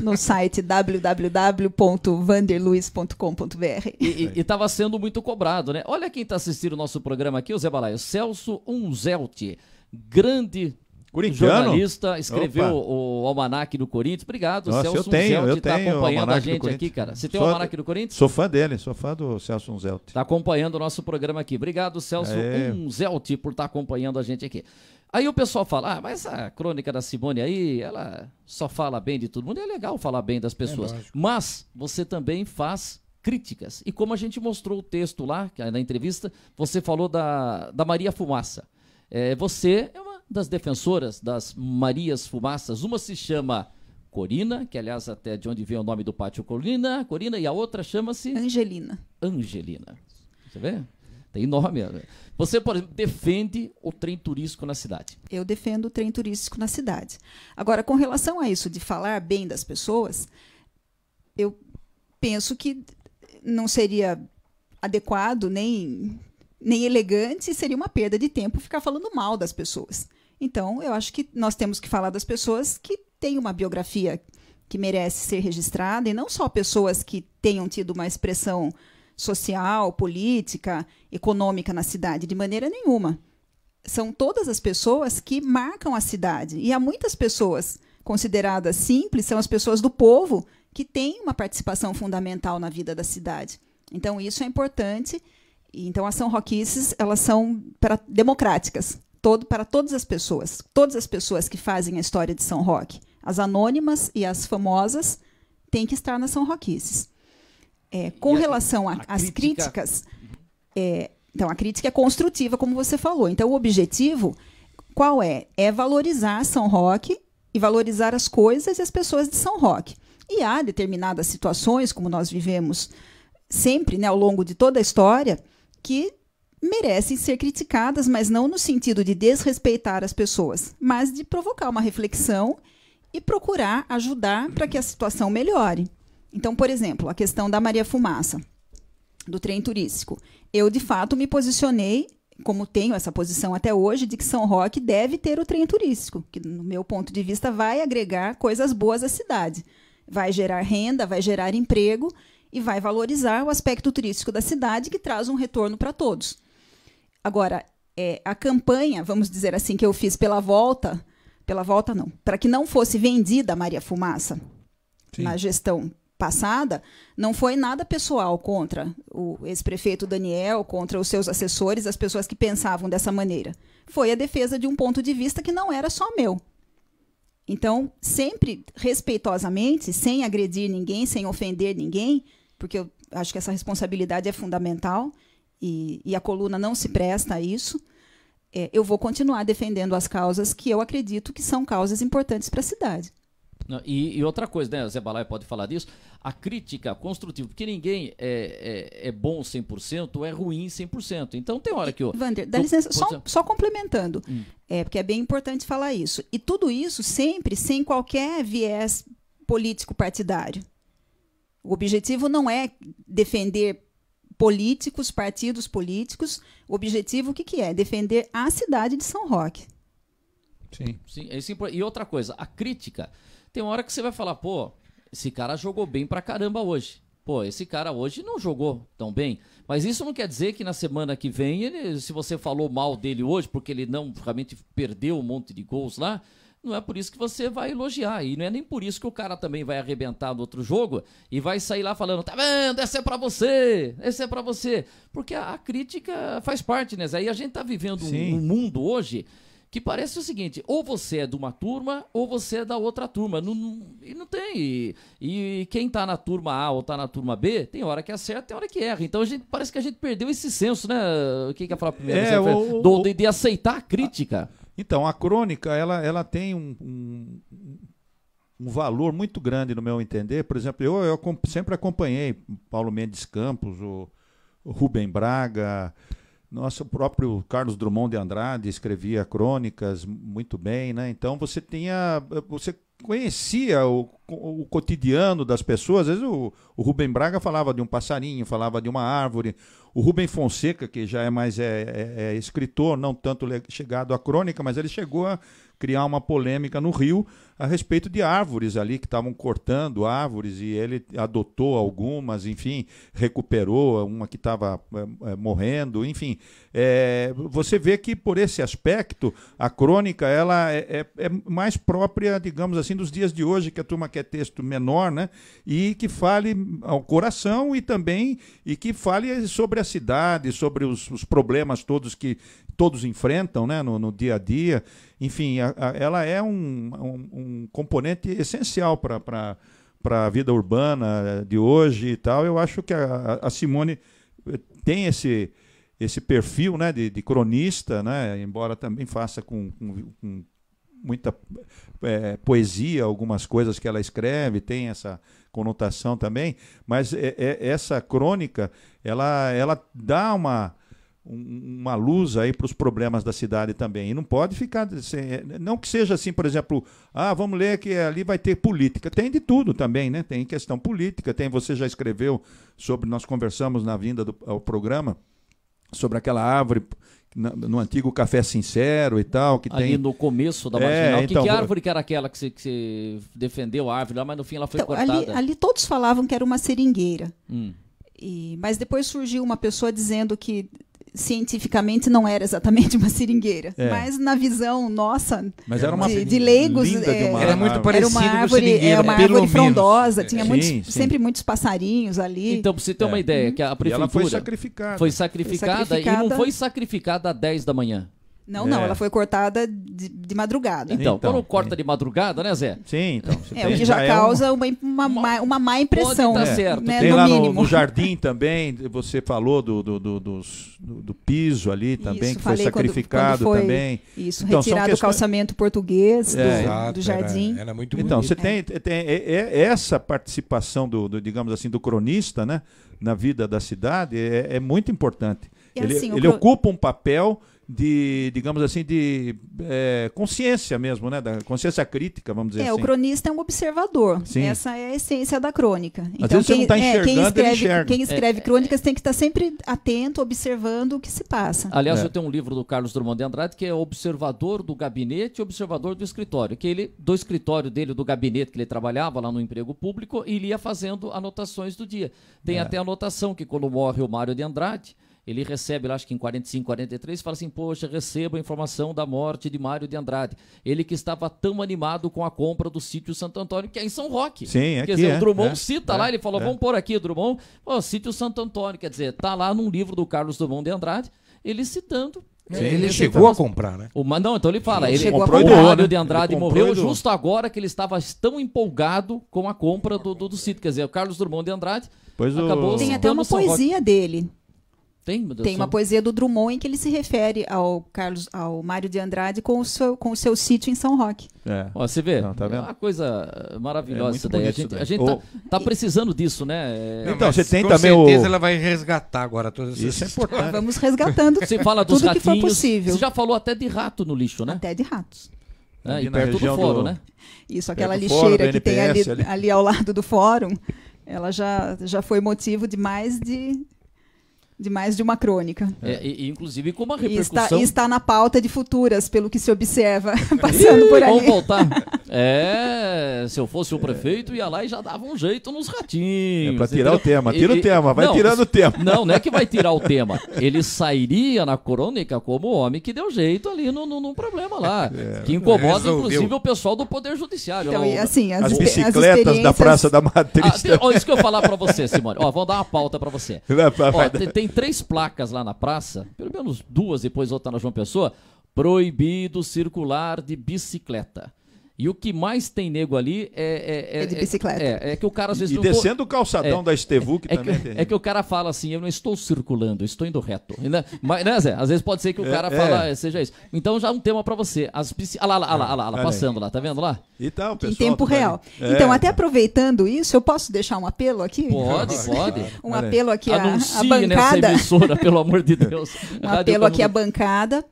[SPEAKER 8] no site www.vanderluiz.com.br.
[SPEAKER 2] E estava sendo muito cobrado, né? Olha quem está assistindo o nosso programa aqui, o Zé Balaio, Celso Unzelt, grande
[SPEAKER 4] Corintiano?
[SPEAKER 2] jornalista, escreveu Opa. o Almanac do Corinthians. Obrigado,
[SPEAKER 4] Nossa,
[SPEAKER 2] Celso
[SPEAKER 4] eu tenho,
[SPEAKER 2] Unzelt
[SPEAKER 4] eu
[SPEAKER 2] está
[SPEAKER 4] tenho
[SPEAKER 2] acompanhando a gente aqui, cara. Você tem o Almanac do Corinthians?
[SPEAKER 4] Sou fã dele, sou fã do Celso Unzelt.
[SPEAKER 2] Está acompanhando o nosso programa aqui. Obrigado, Celso é. Unzelt, por estar tá acompanhando a gente aqui. Aí o pessoal fala, ah, mas a crônica da Simone aí, ela só fala bem de todo mundo. É legal falar bem das pessoas. É mas você também faz críticas. E como a gente mostrou o texto lá, é na entrevista, você falou da, da Maria Fumaça. É, você é uma das defensoras das Marias Fumaças. Uma se chama Corina, que aliás até de onde vem o nome do pátio Corina, Corina, e a outra chama-se
[SPEAKER 8] Angelina.
[SPEAKER 2] Angelina. Você vê? Tem nome. Você, por exemplo, defende o trem turístico na cidade.
[SPEAKER 8] Eu defendo o trem turístico na cidade. Agora, com relação a isso de falar bem das pessoas, eu penso que não seria
[SPEAKER 6] adequado, nem, nem elegante, seria uma perda de tempo ficar falando mal das pessoas. Então, eu acho que nós temos que falar das pessoas que têm uma biografia que merece ser registrada, e não só pessoas que tenham tido uma expressão social, política, econômica na cidade, de maneira nenhuma. São todas as pessoas que marcam a cidade. E há muitas pessoas consideradas simples, são as pessoas do povo que têm uma participação fundamental na vida da cidade. Então, isso é importante. Então, as São Roquices, elas são democráticas, todo, para todas as pessoas. Todas as pessoas que fazem a história de São Roque, as anônimas e as famosas, têm que estar na São Roquices. É, com
[SPEAKER 2] a-
[SPEAKER 6] relação às
[SPEAKER 2] crítica-
[SPEAKER 6] críticas, é, então a crítica é construtiva, como você falou. Então o objetivo qual é? É valorizar São Roque e valorizar as coisas e as pessoas de São Roque. E há determinadas situações, como nós vivemos sempre, né, ao longo de toda a história, que merecem ser criticadas, mas não no sentido de desrespeitar as pessoas, mas de provocar uma reflexão e procurar ajudar para que a situação melhore. Então, por exemplo, a questão da Maria Fumaça, do trem turístico. Eu, de fato, me posicionei, como tenho essa posição até hoje, de que São Roque deve ter o trem turístico, que, no meu ponto de vista, vai agregar coisas boas à cidade. Vai gerar renda, vai gerar emprego e vai valorizar o aspecto turístico da cidade, que traz um retorno para todos. Agora, é, a campanha, vamos dizer assim, que eu fiz pela volta, pela volta não, para que não fosse vendida a Maria Fumaça
[SPEAKER 4] Sim.
[SPEAKER 6] na gestão passada, não foi nada pessoal contra o ex-prefeito Daniel, contra os seus assessores, as pessoas que pensavam dessa maneira. Foi a defesa de um ponto de vista que não era só meu. Então, sempre respeitosamente, sem agredir ninguém, sem ofender ninguém, porque eu acho que essa responsabilidade é fundamental e, e a coluna não se presta a isso, é, eu vou continuar defendendo as causas que eu acredito que são causas importantes para a cidade.
[SPEAKER 2] Não, E, e outra coisa, né? Zé Balai pode falar disso. A crítica construtiva, porque ninguém é, é, é bom 100% ou é ruim 100%. Então tem hora que eu.
[SPEAKER 6] Wander, dá
[SPEAKER 2] eu-
[SPEAKER 6] licença, só,
[SPEAKER 2] dizer.
[SPEAKER 6] só complementando,
[SPEAKER 2] Hum.
[SPEAKER 6] é, porque é bem importante falar isso. E tudo isso sempre sem qualquer viés político partidário. O objetivo não é defender políticos, partidos políticos. O objetivo, o que, que é? Defender a cidade de São Roque.
[SPEAKER 4] Sim.
[SPEAKER 2] Sim, é isso é E outra coisa, a crítica. Tem uma hora que você vai falar, pô, esse cara jogou bem pra caramba hoje. Pô, esse cara hoje não jogou tão bem. Mas isso não quer dizer que na semana que vem, ele- se você falou mal dele hoje, porque ele não realmente perdeu um monte de gols lá, não é por isso que você vai elogiar. E não é nem por isso que o cara também vai arrebentar no outro jogo e vai sair lá falando, tá vendo, esse é pra você, esse é pra você. Porque a, a crítica faz parte, né, Zé? E a gente tá vivendo um, um mundo hoje que parece o seguinte: ou você é de uma turma, ou você é da outra turma. Não, não- e não tem. E, e quem tá na turma A ou tá na turma B, tem hora que acerta, tem hora que erra. Então a gente, parece que a gente perdeu esse senso, né? O que quer falar primeiro?
[SPEAKER 4] É, o-
[SPEAKER 2] Do-
[SPEAKER 4] o-
[SPEAKER 2] de, de aceitar a crítica.
[SPEAKER 4] Então, a crônica, ela, ela tem um, um, um valor muito grande, no meu entender. Por exemplo, eu, eu sempre acompanhei Paulo Mendes Campos, o, o Rubem Braga, nosso próprio Carlos Drummond de Andrade escrevia crônicas muito bem, né? Então você tinha, você conhecia o, o cotidiano das pessoas. Às vezes o, o Rubem Braga falava de um passarinho, falava de uma árvore. O Rubem Fonseca, que já é mais é, é- é escritor, não tanto chegado à crônica, mas ele chegou a criar uma polêmica no Rio a respeito de árvores ali que estavam cortando árvores e ele adotou algumas, enfim, recuperou uma que estava é, é, morrendo, enfim. É, você vê que por esse aspecto a crônica ela é, é- é mais própria, digamos assim, dos dias de hoje que a turma quer texto menor, né? E que fale ao coração e também e que fale sobre a cidade, sobre os, os problemas todos que todos enfrentam, né? No, no dia a dia. Enfim, a- a- ela é um, um- um componente essencial para a vida urbana de hoje e tal. Eu acho que a, a Simone eh, tem esse esse perfil né, de, de cronista, né, embora também faça com, com- com muita eh, poesia algumas coisas que ela escreve, tem essa conotação também, mas é- é- essa crônica ela, ela dá uma, um- uma luz aí para os problemas da cidade também. E não pode ficar. sem- não que seja assim, por exemplo, ah, vamos ler que ali vai ter política. Tem de tudo também, né? Tem questão política, tem. Você já escreveu sobre, nós conversamos na vinda do, ao programa sobre aquela árvore no antigo Café Sincero e tal, que
[SPEAKER 2] Ali
[SPEAKER 4] tem.
[SPEAKER 2] no começo da
[SPEAKER 4] É,
[SPEAKER 2] marginal.
[SPEAKER 4] então,
[SPEAKER 2] que, que
[SPEAKER 4] vou-
[SPEAKER 2] árvore que era aquela que você, que você defendeu a árvore lá, mas no fim ela foi
[SPEAKER 6] Então,
[SPEAKER 2] cortada?
[SPEAKER 6] ali, ali todos falavam que era uma seringueira.
[SPEAKER 2] Hum.
[SPEAKER 6] E, mas depois surgiu uma pessoa dizendo que cientificamente não era exatamente uma seringueira.
[SPEAKER 4] É.
[SPEAKER 6] Mas na visão nossa,
[SPEAKER 4] Mas era uma
[SPEAKER 6] de, de leigos,
[SPEAKER 4] linda de
[SPEAKER 6] é,
[SPEAKER 4] uma
[SPEAKER 3] Era muito
[SPEAKER 4] árvore.
[SPEAKER 6] era uma
[SPEAKER 3] parecido com
[SPEAKER 6] árvore,
[SPEAKER 3] seringueira,
[SPEAKER 6] é uma
[SPEAKER 3] pelo
[SPEAKER 6] árvore
[SPEAKER 3] menos.
[SPEAKER 6] frondosa, tinha
[SPEAKER 4] Sim,
[SPEAKER 6] muitos-
[SPEAKER 4] sim.
[SPEAKER 6] sempre muitos passarinhos ali.
[SPEAKER 2] Então, pra você ter uma
[SPEAKER 4] É.
[SPEAKER 2] ideia, que a
[SPEAKER 4] E ela
[SPEAKER 2] prefeitura
[SPEAKER 4] foi sacrificada.
[SPEAKER 2] foi sacrificada,
[SPEAKER 6] Foi
[SPEAKER 2] e não
[SPEAKER 6] sacrificada.
[SPEAKER 2] foi sacrificada às 10 da manhã.
[SPEAKER 6] Não, não,
[SPEAKER 4] É.
[SPEAKER 6] ela foi cortada de, de madrugada.
[SPEAKER 2] Então,
[SPEAKER 4] Então,
[SPEAKER 2] quando corta de madrugada, né, Zé?
[SPEAKER 4] Sim, então.
[SPEAKER 6] É,
[SPEAKER 4] tem-
[SPEAKER 6] o que já
[SPEAKER 4] é
[SPEAKER 6] causa uma, uma, má- uma má impressão,
[SPEAKER 2] Pode tá
[SPEAKER 6] né,
[SPEAKER 2] certo.
[SPEAKER 6] né,
[SPEAKER 4] Tem
[SPEAKER 6] no
[SPEAKER 4] lá no,
[SPEAKER 6] mínimo.
[SPEAKER 4] no jardim também, você falou do, do, do, do- do piso ali também,
[SPEAKER 6] Isso,
[SPEAKER 4] que foi
[SPEAKER 6] quando-
[SPEAKER 4] sacrificado
[SPEAKER 6] quando foi
[SPEAKER 4] também.
[SPEAKER 6] Isso,
[SPEAKER 4] Então, são
[SPEAKER 6] retirado o calçamento português do,
[SPEAKER 4] É.
[SPEAKER 3] Exato,
[SPEAKER 6] do jardim.
[SPEAKER 3] Era, era muito
[SPEAKER 4] Então,
[SPEAKER 3] bonito.
[SPEAKER 4] você tem, tem é- é- essa participação do, do, digamos assim, do cronista, né, na vida da cidade é, é muito importante.
[SPEAKER 6] E
[SPEAKER 4] ele
[SPEAKER 6] assim,
[SPEAKER 4] ele
[SPEAKER 6] cro-
[SPEAKER 4] ocupa um papel de, digamos assim, de é, consciência mesmo, né, da consciência crítica, vamos dizer
[SPEAKER 6] É,
[SPEAKER 4] assim.
[SPEAKER 6] o cronista é um observador.
[SPEAKER 4] Sim.
[SPEAKER 6] Essa é a essência da crônica. Então,
[SPEAKER 4] vezes você
[SPEAKER 6] quem,
[SPEAKER 4] não tá
[SPEAKER 6] é, quem
[SPEAKER 4] enxergando, ele
[SPEAKER 6] escreve,
[SPEAKER 4] enxerga.
[SPEAKER 6] quem escreve crônicas tem que estar sempre atento, observando o que se passa.
[SPEAKER 2] Aliás,
[SPEAKER 4] É.
[SPEAKER 2] eu tenho um livro do Carlos Drummond de Andrade que é Observador do Gabinete e Observador do Escritório. Que ele, do escritório dele, do gabinete que ele trabalhava lá no emprego público, ele ia fazendo anotações do dia. Tem
[SPEAKER 4] É.
[SPEAKER 2] até anotação que quando morre o Mário de Andrade, ele recebe, lá, acho que em 45, 43, fala assim: Poxa, recebo a informação da morte de Mário de Andrade. Ele que estava tão animado com a compra do sítio Santo Antônio, que é em São Roque.
[SPEAKER 4] Sim,
[SPEAKER 2] Quer
[SPEAKER 4] aqui
[SPEAKER 2] dizer,
[SPEAKER 4] é,
[SPEAKER 2] o Drummond
[SPEAKER 4] é,
[SPEAKER 2] cita
[SPEAKER 4] é,
[SPEAKER 2] lá, ele falou:
[SPEAKER 4] é.
[SPEAKER 2] Vamos pôr aqui, Drummond, Pô, sítio Santo Antônio. Quer dizer, tá lá num livro do Carlos Drummond de Andrade, ele citando.
[SPEAKER 3] Sim,
[SPEAKER 2] É,
[SPEAKER 3] ele chegou a comprar, né?
[SPEAKER 2] O, mas não, então ele fala,
[SPEAKER 6] Ele
[SPEAKER 2] ele
[SPEAKER 6] chegou a
[SPEAKER 2] comprou o
[SPEAKER 6] comprar.
[SPEAKER 2] Mário
[SPEAKER 4] né?
[SPEAKER 2] de Andrade morreu justo agora que ele estava tão empolgado com a compra do, do, do sítio. Quer dizer, o Carlos Drummond de Andrade
[SPEAKER 4] Pois o-
[SPEAKER 2] acabou
[SPEAKER 6] Tem até uma poesia dele.
[SPEAKER 2] Tem, meu Deus
[SPEAKER 6] Tem uma poesia do Drummond em que ele se refere ao Carlos, ao Mário de Andrade com o seu, com o seu sítio em São Roque.
[SPEAKER 4] É.
[SPEAKER 2] Ó, você vê,
[SPEAKER 4] Não, tá
[SPEAKER 2] é
[SPEAKER 4] vendo?
[SPEAKER 2] uma coisa
[SPEAKER 4] É
[SPEAKER 2] maravilhosa
[SPEAKER 4] muito
[SPEAKER 2] isso daí. A gente,
[SPEAKER 4] daí.
[SPEAKER 2] a gente tá, tá precisando disso, né? É,
[SPEAKER 3] Não,
[SPEAKER 4] Então,
[SPEAKER 3] mas
[SPEAKER 4] você tem
[SPEAKER 3] com
[SPEAKER 4] também o-
[SPEAKER 3] certeza ela vai resgatar agora todas
[SPEAKER 4] Isso é
[SPEAKER 3] essas
[SPEAKER 4] importante.
[SPEAKER 6] Vamos resgatando
[SPEAKER 2] Você fala dos
[SPEAKER 6] tudo que for
[SPEAKER 2] ratinhos.
[SPEAKER 6] possível.
[SPEAKER 2] Você já falou até de rato no lixo, né?
[SPEAKER 6] Até de ratos.
[SPEAKER 2] É, e
[SPEAKER 4] na
[SPEAKER 2] perto do
[SPEAKER 4] região
[SPEAKER 2] fórum,
[SPEAKER 4] do-
[SPEAKER 2] né?
[SPEAKER 6] Isso, aquela
[SPEAKER 4] Perto fórum,
[SPEAKER 6] lixeira
[SPEAKER 4] do
[SPEAKER 6] que tem ali,
[SPEAKER 4] NPS ali.
[SPEAKER 6] ali ao lado do fórum, ela já, já foi motivo de mais de, de mais de uma crônica.
[SPEAKER 2] É, e, inclusive com uma
[SPEAKER 6] E está,
[SPEAKER 2] repercussão.
[SPEAKER 6] e está na pauta de futuras, pelo que se observa, (laughs) (laughs) passando por
[SPEAKER 2] Vamos
[SPEAKER 6] ali.
[SPEAKER 2] voltar. (laughs) É, se eu fosse o prefeito, ia lá e já dava um jeito nos ratinhos.
[SPEAKER 4] É pra tirar o
[SPEAKER 2] entendeu?
[SPEAKER 4] tema. Tira
[SPEAKER 2] E-
[SPEAKER 4] o tema, vai
[SPEAKER 2] não,
[SPEAKER 4] tirando o tema.
[SPEAKER 2] Não, não é que vai tirar o tema. Ele sairia na crônica como o homem que deu jeito ali no, no, no problema lá. que incomoda,
[SPEAKER 3] Resolveu.
[SPEAKER 2] inclusive, o pessoal do Poder Judiciário.
[SPEAKER 6] Então,
[SPEAKER 2] lá, o-
[SPEAKER 6] assim, as,
[SPEAKER 4] As
[SPEAKER 6] expe- as
[SPEAKER 4] bicicletas da Praça da
[SPEAKER 2] Ah,
[SPEAKER 4] Matriz.
[SPEAKER 2] tem- ó, isso que eu falar pra você, Simone. Ó, vou dar uma pauta pra você. Ó, tem, tem três placas lá na praça, pelo menos duas, depois outra na João Pessoa. Proibido circular de bicicleta. E o que mais tem nego ali é.
[SPEAKER 6] É de bicicleta.
[SPEAKER 2] É, é que o cara às vezes.
[SPEAKER 4] E descendo o calçadão
[SPEAKER 2] É,
[SPEAKER 4] da Estevuc
[SPEAKER 2] é
[SPEAKER 4] também
[SPEAKER 2] que, é que o cara fala assim, eu não estou circulando, eu estou indo reto. Né? Mas, né, Zé? Às vezes pode ser que o
[SPEAKER 4] É,
[SPEAKER 2] cara
[SPEAKER 4] é.
[SPEAKER 2] fala, seja isso. Então já um tema pra você. As bici... Ah lá, lá, lá, lá, lá, passando lá, tá vendo lá?
[SPEAKER 4] E tal,
[SPEAKER 6] em
[SPEAKER 4] pessoal,
[SPEAKER 6] tempo
[SPEAKER 4] ali.
[SPEAKER 6] real.
[SPEAKER 4] É,
[SPEAKER 6] então, até aproveitando isso, eu posso deixar um apelo aqui?
[SPEAKER 2] Pode, pode.
[SPEAKER 6] Um apelo aqui à,
[SPEAKER 2] Anuncie nessa
[SPEAKER 6] bancada.
[SPEAKER 2] emissora, pelo amor de (laughs) Deus.
[SPEAKER 6] um apelo aqui à bancada,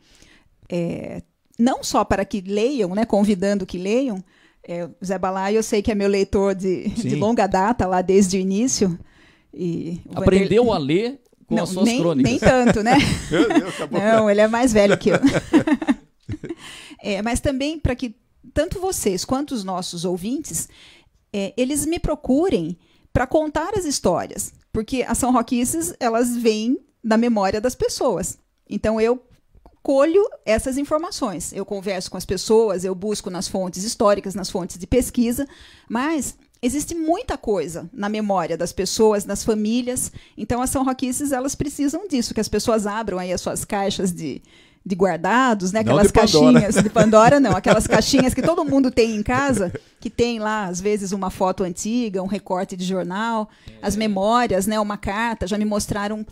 [SPEAKER 6] é, não só para que leiam, né, convidando que leiam. É, Zé Balai, eu sei que é meu leitor de, de longa data, lá desde o início. E o
[SPEAKER 2] Aprendeu a ler com
[SPEAKER 6] não,
[SPEAKER 2] as suas
[SPEAKER 6] nem,
[SPEAKER 2] crônicas.
[SPEAKER 6] nem tanto, né? (laughs)
[SPEAKER 4] Meu Deus, acabou.
[SPEAKER 6] Não, ele é mais velho que eu. (laughs) É, mas também para que tanto vocês quanto os nossos ouvintes, é, eles me procurem para contar as histórias, porque as São Roquices, elas vêm da memória das pessoas. Então eu colho essas informações. Eu converso com as pessoas, eu busco nas fontes históricas, nas fontes de pesquisa, mas existe muita coisa na memória das pessoas, das famílias. Então as São Roquices, elas precisam disso, que as pessoas abram aí as suas caixas de, de guardados, né? Aquelas
[SPEAKER 4] de
[SPEAKER 6] caixinhas de Pandora, não, (laughs) aquelas caixinhas que todo mundo tem em casa, que tem lá às vezes uma foto antiga, um recorte de jornal, as memórias, né, uma carta, já me mostraram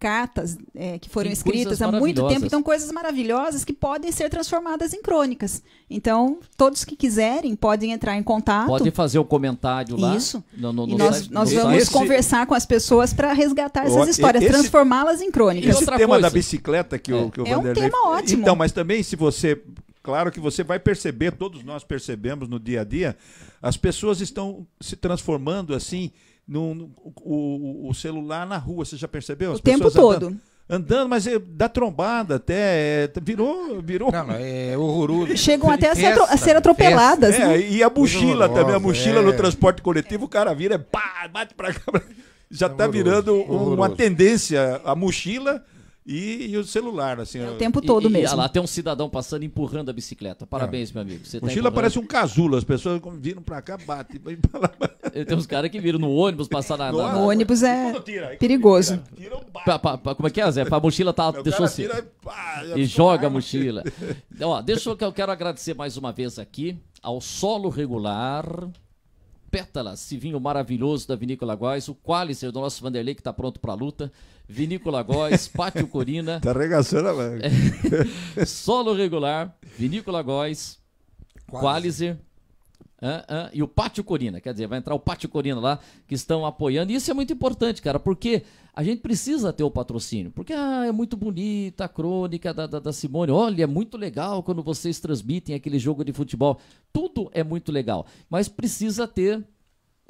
[SPEAKER 6] cartas é, que foram
[SPEAKER 2] Tem
[SPEAKER 6] escritas há muito tempo, então coisas maravilhosas que podem ser transformadas em crônicas. Então, todos que quiserem podem entrar em contato.
[SPEAKER 2] Pode fazer o comentário lá.
[SPEAKER 6] Isso.
[SPEAKER 2] No, no,
[SPEAKER 6] E
[SPEAKER 2] no
[SPEAKER 6] nós,
[SPEAKER 2] site-
[SPEAKER 6] nós
[SPEAKER 2] no
[SPEAKER 6] vamos.
[SPEAKER 4] Esse-
[SPEAKER 6] conversar com as pessoas para resgatar essas histórias,
[SPEAKER 4] esse-
[SPEAKER 6] transformá-las em crônicas.
[SPEAKER 4] Esse
[SPEAKER 2] outra
[SPEAKER 4] tema
[SPEAKER 2] coisa.
[SPEAKER 4] da bicicleta que o, que o
[SPEAKER 6] É um
[SPEAKER 4] Vanderlei...
[SPEAKER 6] tema ótimo.
[SPEAKER 4] Então, mas também se você... Claro que você vai perceber, todos nós percebemos no dia a dia, as pessoas estão se transformando assim, no, no- o, o celular na rua, você já percebeu?
[SPEAKER 6] O
[SPEAKER 4] As
[SPEAKER 6] tempo
[SPEAKER 4] pessoas
[SPEAKER 6] todo.
[SPEAKER 4] Andando, andando, mas é, dá trombada até, é, virou... virou
[SPEAKER 3] Não, não, é horroroso.
[SPEAKER 6] Chegam até a ser,
[SPEAKER 3] Festa,
[SPEAKER 6] atro- a ser atropeladas.
[SPEAKER 4] É,
[SPEAKER 6] né?
[SPEAKER 4] e a mochila
[SPEAKER 3] Horrorosa,
[SPEAKER 4] também, a mochila no
[SPEAKER 3] é.
[SPEAKER 4] transporte coletivo, o cara vira, pá, bate pra cá. (laughs) Já tá
[SPEAKER 3] Horroroso,
[SPEAKER 4] virando um- uma
[SPEAKER 3] horroroso.
[SPEAKER 4] tendência a mochila e, e o celular, assim.
[SPEAKER 6] É
[SPEAKER 4] ó.
[SPEAKER 6] o tempo
[SPEAKER 2] E-
[SPEAKER 6] todo
[SPEAKER 2] e,
[SPEAKER 6] mesmo.
[SPEAKER 2] lá tem um cidadão passando empurrando a bicicleta. Parabéns, meu amigo. Você tá
[SPEAKER 4] mochila
[SPEAKER 2] empurrando.
[SPEAKER 4] parece um casulo, as pessoas viram pra cá, bate. vai pra lá.
[SPEAKER 2] Tem uns caras que viram no ônibus passar na. na-
[SPEAKER 6] No
[SPEAKER 2] na-
[SPEAKER 6] ônibus é
[SPEAKER 4] tira,
[SPEAKER 6] perigoso.
[SPEAKER 4] tira, tira bate.
[SPEAKER 2] pra- pra- pra- como é que é, Zé? A mochila tá, deixou se.
[SPEAKER 4] tira, pá,
[SPEAKER 2] e joga a mochila. Então, ó, deixa eu que eu quero agradecer mais uma vez aqui ao solo regular. Pétalas, esse vinho maravilhoso da Vinícola Góis, o Qualicer do nosso Vanderlei que está pronto para a luta, Vinícola Góis, (laughs) Pátio Corina,
[SPEAKER 4] Tá arregaçando a manga. (laughs)
[SPEAKER 2] solo regular, Vinícola Góis, hã, e o Pátio Corina. Quer dizer, vai entrar o Pátio Corina lá que estão apoiando. E isso é muito importante, cara, porque a gente precisa ter o patrocínio. Porque ah, é muito bonita a crônica da, da, da Simone. Olha, é muito legal quando vocês transmitem aquele jogo de futebol. Tudo é muito legal, mas precisa ter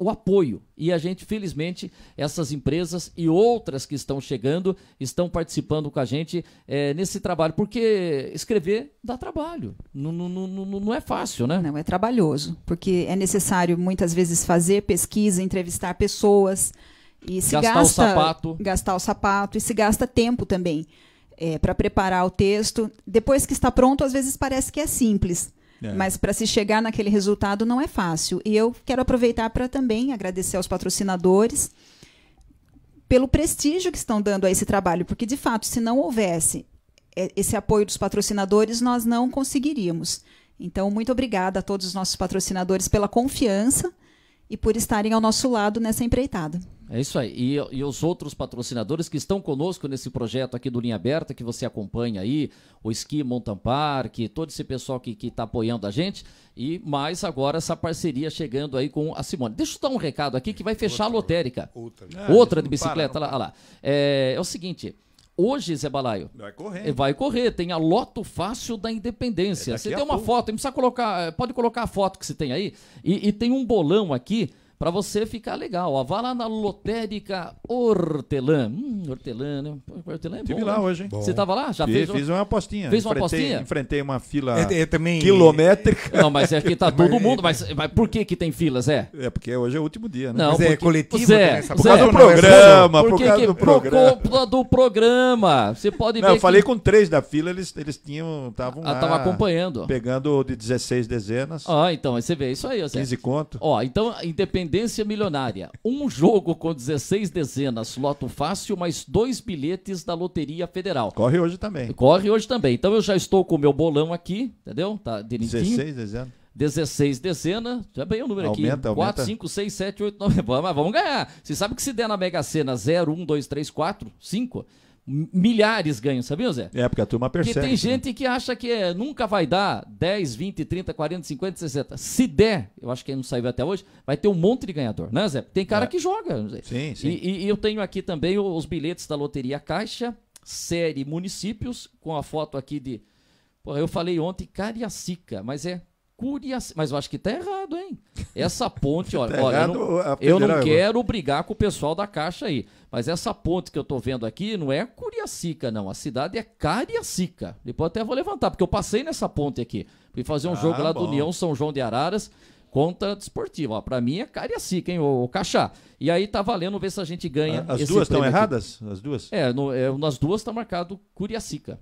[SPEAKER 2] o apoio. E a gente, felizmente, essas empresas e outras que estão chegando estão participando com a gente eh, nesse trabalho, porque escrever dá trabalho. Não não é fácil, né?
[SPEAKER 6] Não, é trabalhoso, porque é necessário muitas vezes fazer pesquisa, entrevistar pessoas e se
[SPEAKER 2] Gastar o
[SPEAKER 6] gasta
[SPEAKER 2] sapato.
[SPEAKER 6] gastar o sapato e se gasta tempo também para preparar o texto. Depois que está pronto, às vezes parece que é simples.
[SPEAKER 4] É.
[SPEAKER 6] Mas para se chegar naquele resultado não é fácil. E eu quero aproveitar para também agradecer aos patrocinadores pelo prestígio que estão dando a esse trabalho, porque de fato, se não houvesse eh, esse apoio dos patrocinadores, nós não conseguiríamos. Então, muito obrigada a todos os nossos patrocinadores pela confiança e por estarem ao nosso lado nessa empreitada.
[SPEAKER 2] É isso aí. E, e os outros patrocinadores que estão conosco nesse projeto aqui do Linha Aberta, que você acompanha aí, o Ski Mountain Park, todo esse pessoal que está apoiando a gente, e mais agora essa parceria chegando aí com a Simone. Deixa eu dar um recado aqui que vai fechar a lotérica.
[SPEAKER 3] Outra.
[SPEAKER 4] Ah,
[SPEAKER 2] Outra de
[SPEAKER 4] para,
[SPEAKER 2] bicicleta,
[SPEAKER 4] não
[SPEAKER 2] lá, lá. É, é o seguinte, hoje, Zé Balaio,
[SPEAKER 4] Vai correr.
[SPEAKER 2] é, Vai correr, tem a Loto Fácil da
[SPEAKER 4] É
[SPEAKER 2] Independência.
[SPEAKER 4] daqui
[SPEAKER 2] você tem uma
[SPEAKER 4] pouco.
[SPEAKER 2] foto, precisa colocar, eh, pode colocar a foto que você tem aí, e, e tem um bolão aqui para você ficar legal. Ó, vá lá na Lotérica Hortelã. Hum, hortelã, né? Hortelã é bom.
[SPEAKER 4] Tive lá
[SPEAKER 2] né?
[SPEAKER 4] hoje, hein?
[SPEAKER 2] Você tava lá? Já
[SPEAKER 4] Fiz,
[SPEAKER 2] fez?
[SPEAKER 4] fiz uma apostinha.
[SPEAKER 2] Fez uma
[SPEAKER 4] Enfrentei-
[SPEAKER 2] apostinha?
[SPEAKER 4] Enfrentei uma fila
[SPEAKER 3] É, é também.
[SPEAKER 4] quilométrica.
[SPEAKER 2] Não, mas é que tá (laughs) todo mundo, mas, mas por que que tem filas, é?
[SPEAKER 4] É, porque hoje é o último dia, né?
[SPEAKER 2] Não,
[SPEAKER 3] Mas é
[SPEAKER 2] porque-
[SPEAKER 3] coletivo
[SPEAKER 2] Zé, Zé,
[SPEAKER 4] Por causa do
[SPEAKER 3] Não, é
[SPEAKER 4] programa, por
[SPEAKER 2] Por que
[SPEAKER 4] causa
[SPEAKER 2] que-
[SPEAKER 4] do
[SPEAKER 2] por
[SPEAKER 4] programa.
[SPEAKER 2] conta do programa. Você pode
[SPEAKER 4] Não,
[SPEAKER 2] ver
[SPEAKER 4] eu falei
[SPEAKER 2] que
[SPEAKER 4] com três da fila, eles, eles tinham, estavam
[SPEAKER 2] Ah,
[SPEAKER 4] lá
[SPEAKER 2] acompanhando.
[SPEAKER 4] pegando de 16 dezenas,
[SPEAKER 2] Ah, então, aí você vê isso aí, Zé.
[SPEAKER 4] 15 conto.
[SPEAKER 2] Ó, então, Independência Milionária. Um jogo com 16 dezenas, loto fácil, mais dois bilhetes da Loteria Federal.
[SPEAKER 4] Corre hoje também.
[SPEAKER 2] Corre hoje também. Então eu já estou com o meu bolão aqui, entendeu? Tá direitinho.
[SPEAKER 4] 16 dezenas.
[SPEAKER 2] 16 dezenas, já bem o número
[SPEAKER 4] Aumenta,
[SPEAKER 2] aqui.
[SPEAKER 4] aumenta.
[SPEAKER 2] 4, 5, 6, 7, 8, 9. Mas vamos ganhar. Você sabe que se der na Mega Sena 0, 1, 2, 3, 4, 5, m- milhares ganham, sabia, Zé?
[SPEAKER 4] É, porque a turma
[SPEAKER 2] Porque
[SPEAKER 4] percebe.
[SPEAKER 2] tem gente que acha que é, nunca vai dar 10, 20, 30, 40, 50, 60. Se der, eu acho que não saiu até hoje, vai ter um monte de ganhador, né, Zé? Tem cara
[SPEAKER 4] É.
[SPEAKER 2] que joga. Zé.
[SPEAKER 4] Sim, sim.
[SPEAKER 2] E, e- eu tenho aqui também os bilhetes da Loteria Caixa, série Municípios, com a foto aqui de. Porra, eu falei ontem Cariacica, mas é Curiacica. Mas eu acho que tá errado, hein? Essa ponte, (laughs) olha,
[SPEAKER 4] Tá
[SPEAKER 2] olha, eu não, eu não quero brigar com o pessoal da Caixa aí. Mas essa ponte que eu tô vendo aqui não é Curiacica, não. A cidade é Cariacica. Depois até vou levantar, porque eu passei nessa ponte aqui. Fui fazer um
[SPEAKER 4] Ah,
[SPEAKER 2] jogo lá do
[SPEAKER 4] bom.
[SPEAKER 2] União São João de Araras. Conta desportiva. Ó, pra mim é Cariacica, hein, o, Cachá. E aí tá valendo ver se a gente ganha.
[SPEAKER 4] As duas estão erradas? As duas?
[SPEAKER 2] É, no- é, nas duas tá marcado Curiacica.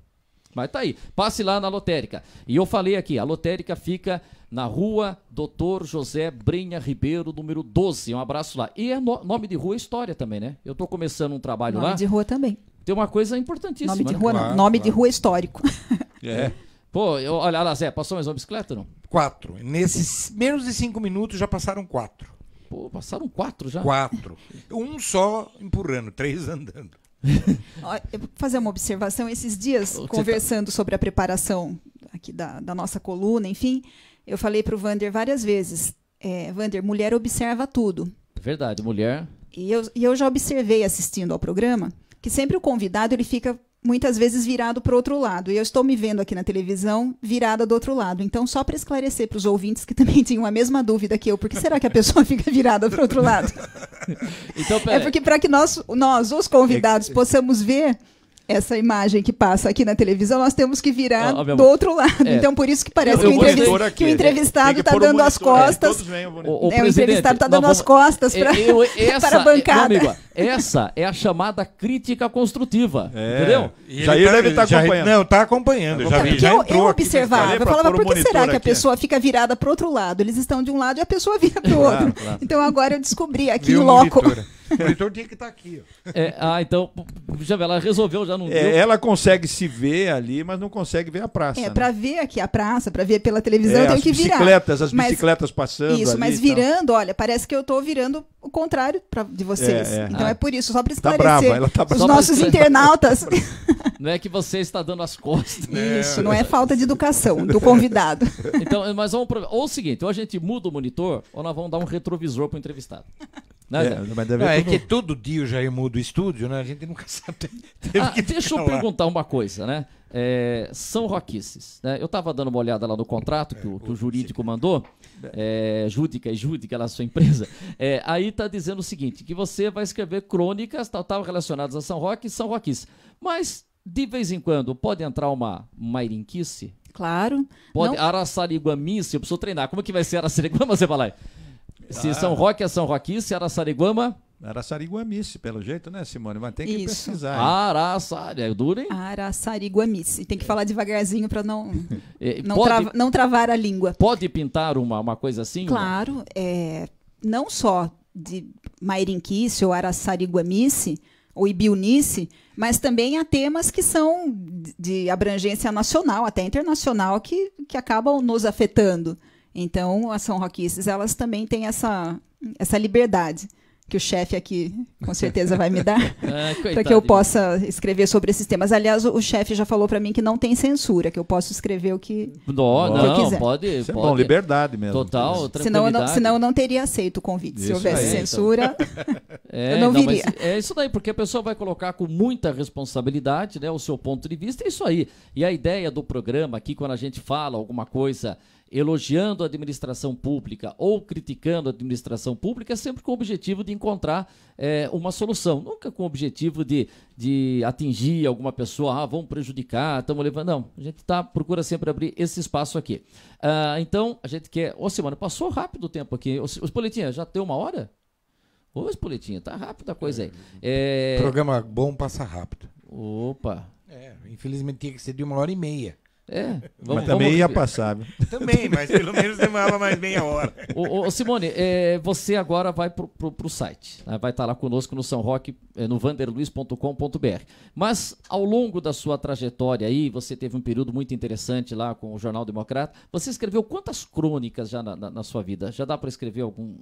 [SPEAKER 2] Mas tá aí. Passe lá na lotérica. E eu falei aqui, a lotérica fica na rua Doutor José Brenha Ribeiro, número 12. Um abraço lá. E é no- nome de rua é história também, né? Eu tô começando um trabalho
[SPEAKER 6] Nome
[SPEAKER 2] lá.
[SPEAKER 6] de rua também.
[SPEAKER 2] Tem uma coisa importantíssima.
[SPEAKER 6] Nome de
[SPEAKER 2] né?
[SPEAKER 6] rua.
[SPEAKER 3] Claro,
[SPEAKER 6] Nome de
[SPEAKER 3] claro.
[SPEAKER 6] rua histórico. (laughs)
[SPEAKER 4] É.
[SPEAKER 2] Pô, eu, olha lá, Zé, passou mais uma bicicleta não?
[SPEAKER 3] Quatro. Nesses menos de cinco minutos já passaram quatro.
[SPEAKER 2] Pô, passaram quatro já.
[SPEAKER 3] Quatro. Um só empurrando, três andando. (laughs)
[SPEAKER 6] Eu vou fazer uma observação. Esses dias,
[SPEAKER 2] você
[SPEAKER 6] conversando sobre a preparação aqui da, da nossa coluna, enfim, eu falei para o Vander várias vezes: é, Vander, mulher observa tudo.
[SPEAKER 2] Verdade, mulher.
[SPEAKER 6] E eu, e eu já observei assistindo ao programa que sempre o convidado ele fica muitas vezes virado para o outro lado. E eu estou me vendo aqui na televisão virada do outro lado. Então, só para esclarecer para os ouvintes que também (laughs) tinham a mesma dúvida que eu, por que será que a pessoa (laughs) fica virada para o outro lado? (laughs)
[SPEAKER 2] Então,
[SPEAKER 6] É porque para que nós, nós, os convidados, possamos ver essa imagem que passa aqui na televisão, nós temos que virar
[SPEAKER 2] Ah,
[SPEAKER 6] do outro lado.
[SPEAKER 2] É.
[SPEAKER 6] Então, por isso que parece
[SPEAKER 2] Eu-
[SPEAKER 6] que,
[SPEAKER 2] eu
[SPEAKER 6] o
[SPEAKER 2] vou
[SPEAKER 6] entrevis-
[SPEAKER 4] Monitor aqui,
[SPEAKER 6] que o entrevistado
[SPEAKER 4] que
[SPEAKER 6] está
[SPEAKER 4] o
[SPEAKER 6] dando as
[SPEAKER 4] é,
[SPEAKER 6] costas.
[SPEAKER 4] o
[SPEAKER 2] o, o
[SPEAKER 6] É, o entrevistado está dando as costas
[SPEAKER 2] É,
[SPEAKER 6] pra-
[SPEAKER 2] eu- essa,
[SPEAKER 6] para a bancada.
[SPEAKER 2] meu amigo, essa é a chamada crítica construtiva.
[SPEAKER 4] É.
[SPEAKER 2] Entendeu?
[SPEAKER 3] E
[SPEAKER 4] Jair
[SPEAKER 3] ele
[SPEAKER 4] deve estar
[SPEAKER 3] já-
[SPEAKER 4] acompanhando.
[SPEAKER 3] Não, está acompanhando. Já,
[SPEAKER 6] porque
[SPEAKER 3] já
[SPEAKER 6] eu, eu
[SPEAKER 3] aqui.
[SPEAKER 6] observava, eu falava, por que será que a
[SPEAKER 4] aqui,
[SPEAKER 6] pessoa fica virada para o outro lado? Eles estão de um lado e a pessoa vira para o
[SPEAKER 4] Claro,
[SPEAKER 6] outro.
[SPEAKER 4] claro.
[SPEAKER 6] Então agora eu descobri aqui
[SPEAKER 3] Viu
[SPEAKER 6] em
[SPEAKER 3] o
[SPEAKER 6] loco. (laughs)
[SPEAKER 3] O monitor tinha que estar aqui. Ó.
[SPEAKER 2] É, ah, então, já ela resolveu, já não
[SPEAKER 4] É,
[SPEAKER 2] deu.
[SPEAKER 4] ela consegue se ver ali, mas não consegue ver a praça.
[SPEAKER 6] É,
[SPEAKER 4] né?
[SPEAKER 6] para ver aqui a praça, para ver pela televisão,
[SPEAKER 4] É,
[SPEAKER 6] eu tenho
[SPEAKER 4] as
[SPEAKER 6] que virar.
[SPEAKER 4] bicicletas, as
[SPEAKER 6] Mas-
[SPEAKER 4] bicicletas passando
[SPEAKER 6] Isso,
[SPEAKER 4] ali
[SPEAKER 6] mas virando, olha, parece que eu tô virando o contrário pra, de vocês.
[SPEAKER 4] É, é.
[SPEAKER 6] Então
[SPEAKER 2] Ah.
[SPEAKER 6] É por isso, só para
[SPEAKER 4] Tá
[SPEAKER 6] esclarecer
[SPEAKER 4] brava, ela tá
[SPEAKER 6] os
[SPEAKER 4] brava.
[SPEAKER 2] Pra
[SPEAKER 6] nossos (laughs) internautas. (laughs)
[SPEAKER 2] Não é que você está dando as costas.
[SPEAKER 6] Isso, não é falta de educação do convidado. (laughs)
[SPEAKER 2] Então, mas vamos. pro- Ou o seguinte, ou a gente muda o monitor, ou nós vamos dar um retrovisor pro entrevistado. Né,
[SPEAKER 4] É,
[SPEAKER 2] Zé?
[SPEAKER 4] mas deve
[SPEAKER 3] Não, é
[SPEAKER 4] tudo-
[SPEAKER 3] que todo dia o Jair muda o estúdio, né? A gente nunca sabe.
[SPEAKER 2] Ah,
[SPEAKER 3] que
[SPEAKER 2] deixa eu perguntar uma coisa, né? É, são roquices. Né? Eu estava dando uma olhada lá no contrato que o, que o jurídico mandou, é, Júdica e Júdica, lá sua empresa. É, aí está dizendo o seguinte: que você vai escrever crônicas tal, tal, relacionadas a São Roque e São Roquices. Mas, de vez em quando, pode entrar uma mairinquice?
[SPEAKER 6] Claro.
[SPEAKER 2] Pode,
[SPEAKER 6] Não-
[SPEAKER 2] Araçariguamice, eu preciso treinar. Como é que vai ser Araçariguama, você vai lá?
[SPEAKER 3] Ah.
[SPEAKER 2] Se São Roque é São Roquice, Araçariguama,
[SPEAKER 4] Era Sariguamice, pelo jeito, né, Simone? Mas tem que
[SPEAKER 6] Isso.
[SPEAKER 4] pesquisar. hein?
[SPEAKER 2] Araçari, é duro, hein?
[SPEAKER 6] Araçariguamice. Tem que falar devagarzinho para não, (laughs)
[SPEAKER 2] É,
[SPEAKER 6] não,
[SPEAKER 2] pode,
[SPEAKER 6] trava- não travar a língua.
[SPEAKER 2] pode pintar uma, uma coisa assim?
[SPEAKER 6] Claro, é, não só de Mairinquice ou Araçariguamice ou Ibiunice, mas também há temas que são de- de abrangência nacional, até internacional, que, que acabam nos afetando. Então, as São Roquices, elas também têm essa, essa liberdade que o chefe aqui com certeza vai me dar. (laughs)
[SPEAKER 2] É,
[SPEAKER 6] para que eu possa escrever sobre esses temas. Aliás, o, o chefe já falou para mim que não tem censura, que eu posso escrever o que.
[SPEAKER 2] Não,
[SPEAKER 6] O que eu
[SPEAKER 2] não,
[SPEAKER 6] quiser.
[SPEAKER 2] pode.
[SPEAKER 4] Isso é
[SPEAKER 2] pode.
[SPEAKER 4] bom, liberdade mesmo.
[SPEAKER 2] Total,
[SPEAKER 6] Senão eu, não, senão eu não teria aceito o convite. Se
[SPEAKER 4] Isso
[SPEAKER 6] houvesse
[SPEAKER 2] aí, então.
[SPEAKER 6] censura. (laughs)
[SPEAKER 2] É,
[SPEAKER 6] eu não
[SPEAKER 2] mas
[SPEAKER 6] viria.
[SPEAKER 2] é isso daí, porque a pessoa vai colocar com muita responsabilidade né, o seu ponto de vista, é isso aí. E a ideia do programa aqui, quando a gente fala alguma coisa elogiando a administração pública ou criticando a administração pública, é sempre com o objetivo de encontrar é, uma solução. Nunca com o objetivo de, de atingir alguma pessoa, ah, vamos prejudicar, estamos levando. Não, a gente tá, procura sempre abrir esse espaço aqui. Ah, então, a gente quer. Ô, Simone, passou rápido o tempo aqui. Os, os já deu uma hora? Ô, Espoletinha, tá rápida a coisa aí. É...
[SPEAKER 3] Programa bom passa rápido.
[SPEAKER 2] Opa.
[SPEAKER 3] É, infelizmente tinha que ser de uma hora e meia.
[SPEAKER 2] É,
[SPEAKER 4] Mas também ia passar. viu? (laughs)
[SPEAKER 3] Também, mas pelo menos demorava mais meia hora. (laughs)
[SPEAKER 2] Ô, ô, ô, Simone, é, você agora vai pro, pro, pro site. né? Vai estar lá conosco no São Roque, é, no vanderluiz.com.br. Mas ao longo da sua trajetória aí, você teve um período muito interessante lá com o Jornal Democrata. Você escreveu quantas crônicas já na, na- na sua vida? Já dá para escrever algum?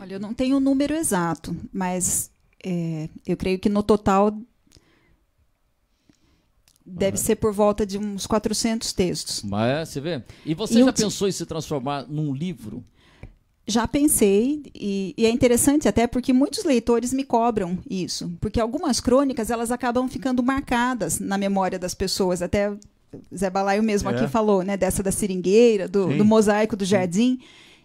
[SPEAKER 6] Olha, eu não tenho o número exato, mas é, eu creio que no total deve ser por volta de uns 400 textos.
[SPEAKER 2] Mas você vê? E você
[SPEAKER 6] E
[SPEAKER 2] já pensou em se transformar num livro?
[SPEAKER 6] Já pensei, e, e é interessante até porque muitos leitores me cobram isso, porque algumas crônicas elas acabam ficando marcadas na memória das pessoas, até Zé Balaio mesmo
[SPEAKER 4] É.
[SPEAKER 6] aqui falou, né, dessa da seringueira, do,
[SPEAKER 4] Sim.
[SPEAKER 6] do mosaico do jardim.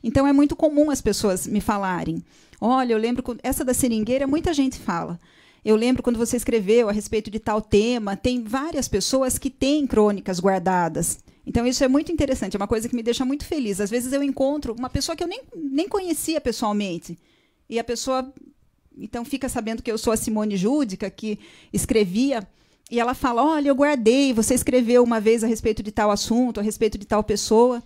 [SPEAKER 6] Então é muito comum as pessoas me falarem, olha, eu lembro, essa da seringueira muita gente fala, eu lembro quando você escreveu a respeito de tal tema, tem várias pessoas que têm crônicas guardadas. Então, isso é muito interessante, é uma coisa que me deixa muito feliz. Às vezes eu encontro uma pessoa que eu nem, nem conhecia pessoalmente. E a pessoa, então, fica sabendo que eu sou a Simone Júdica, que escrevia. E ela fala: Olha, eu guardei, você escreveu uma vez a respeito de tal assunto, a respeito de tal pessoa.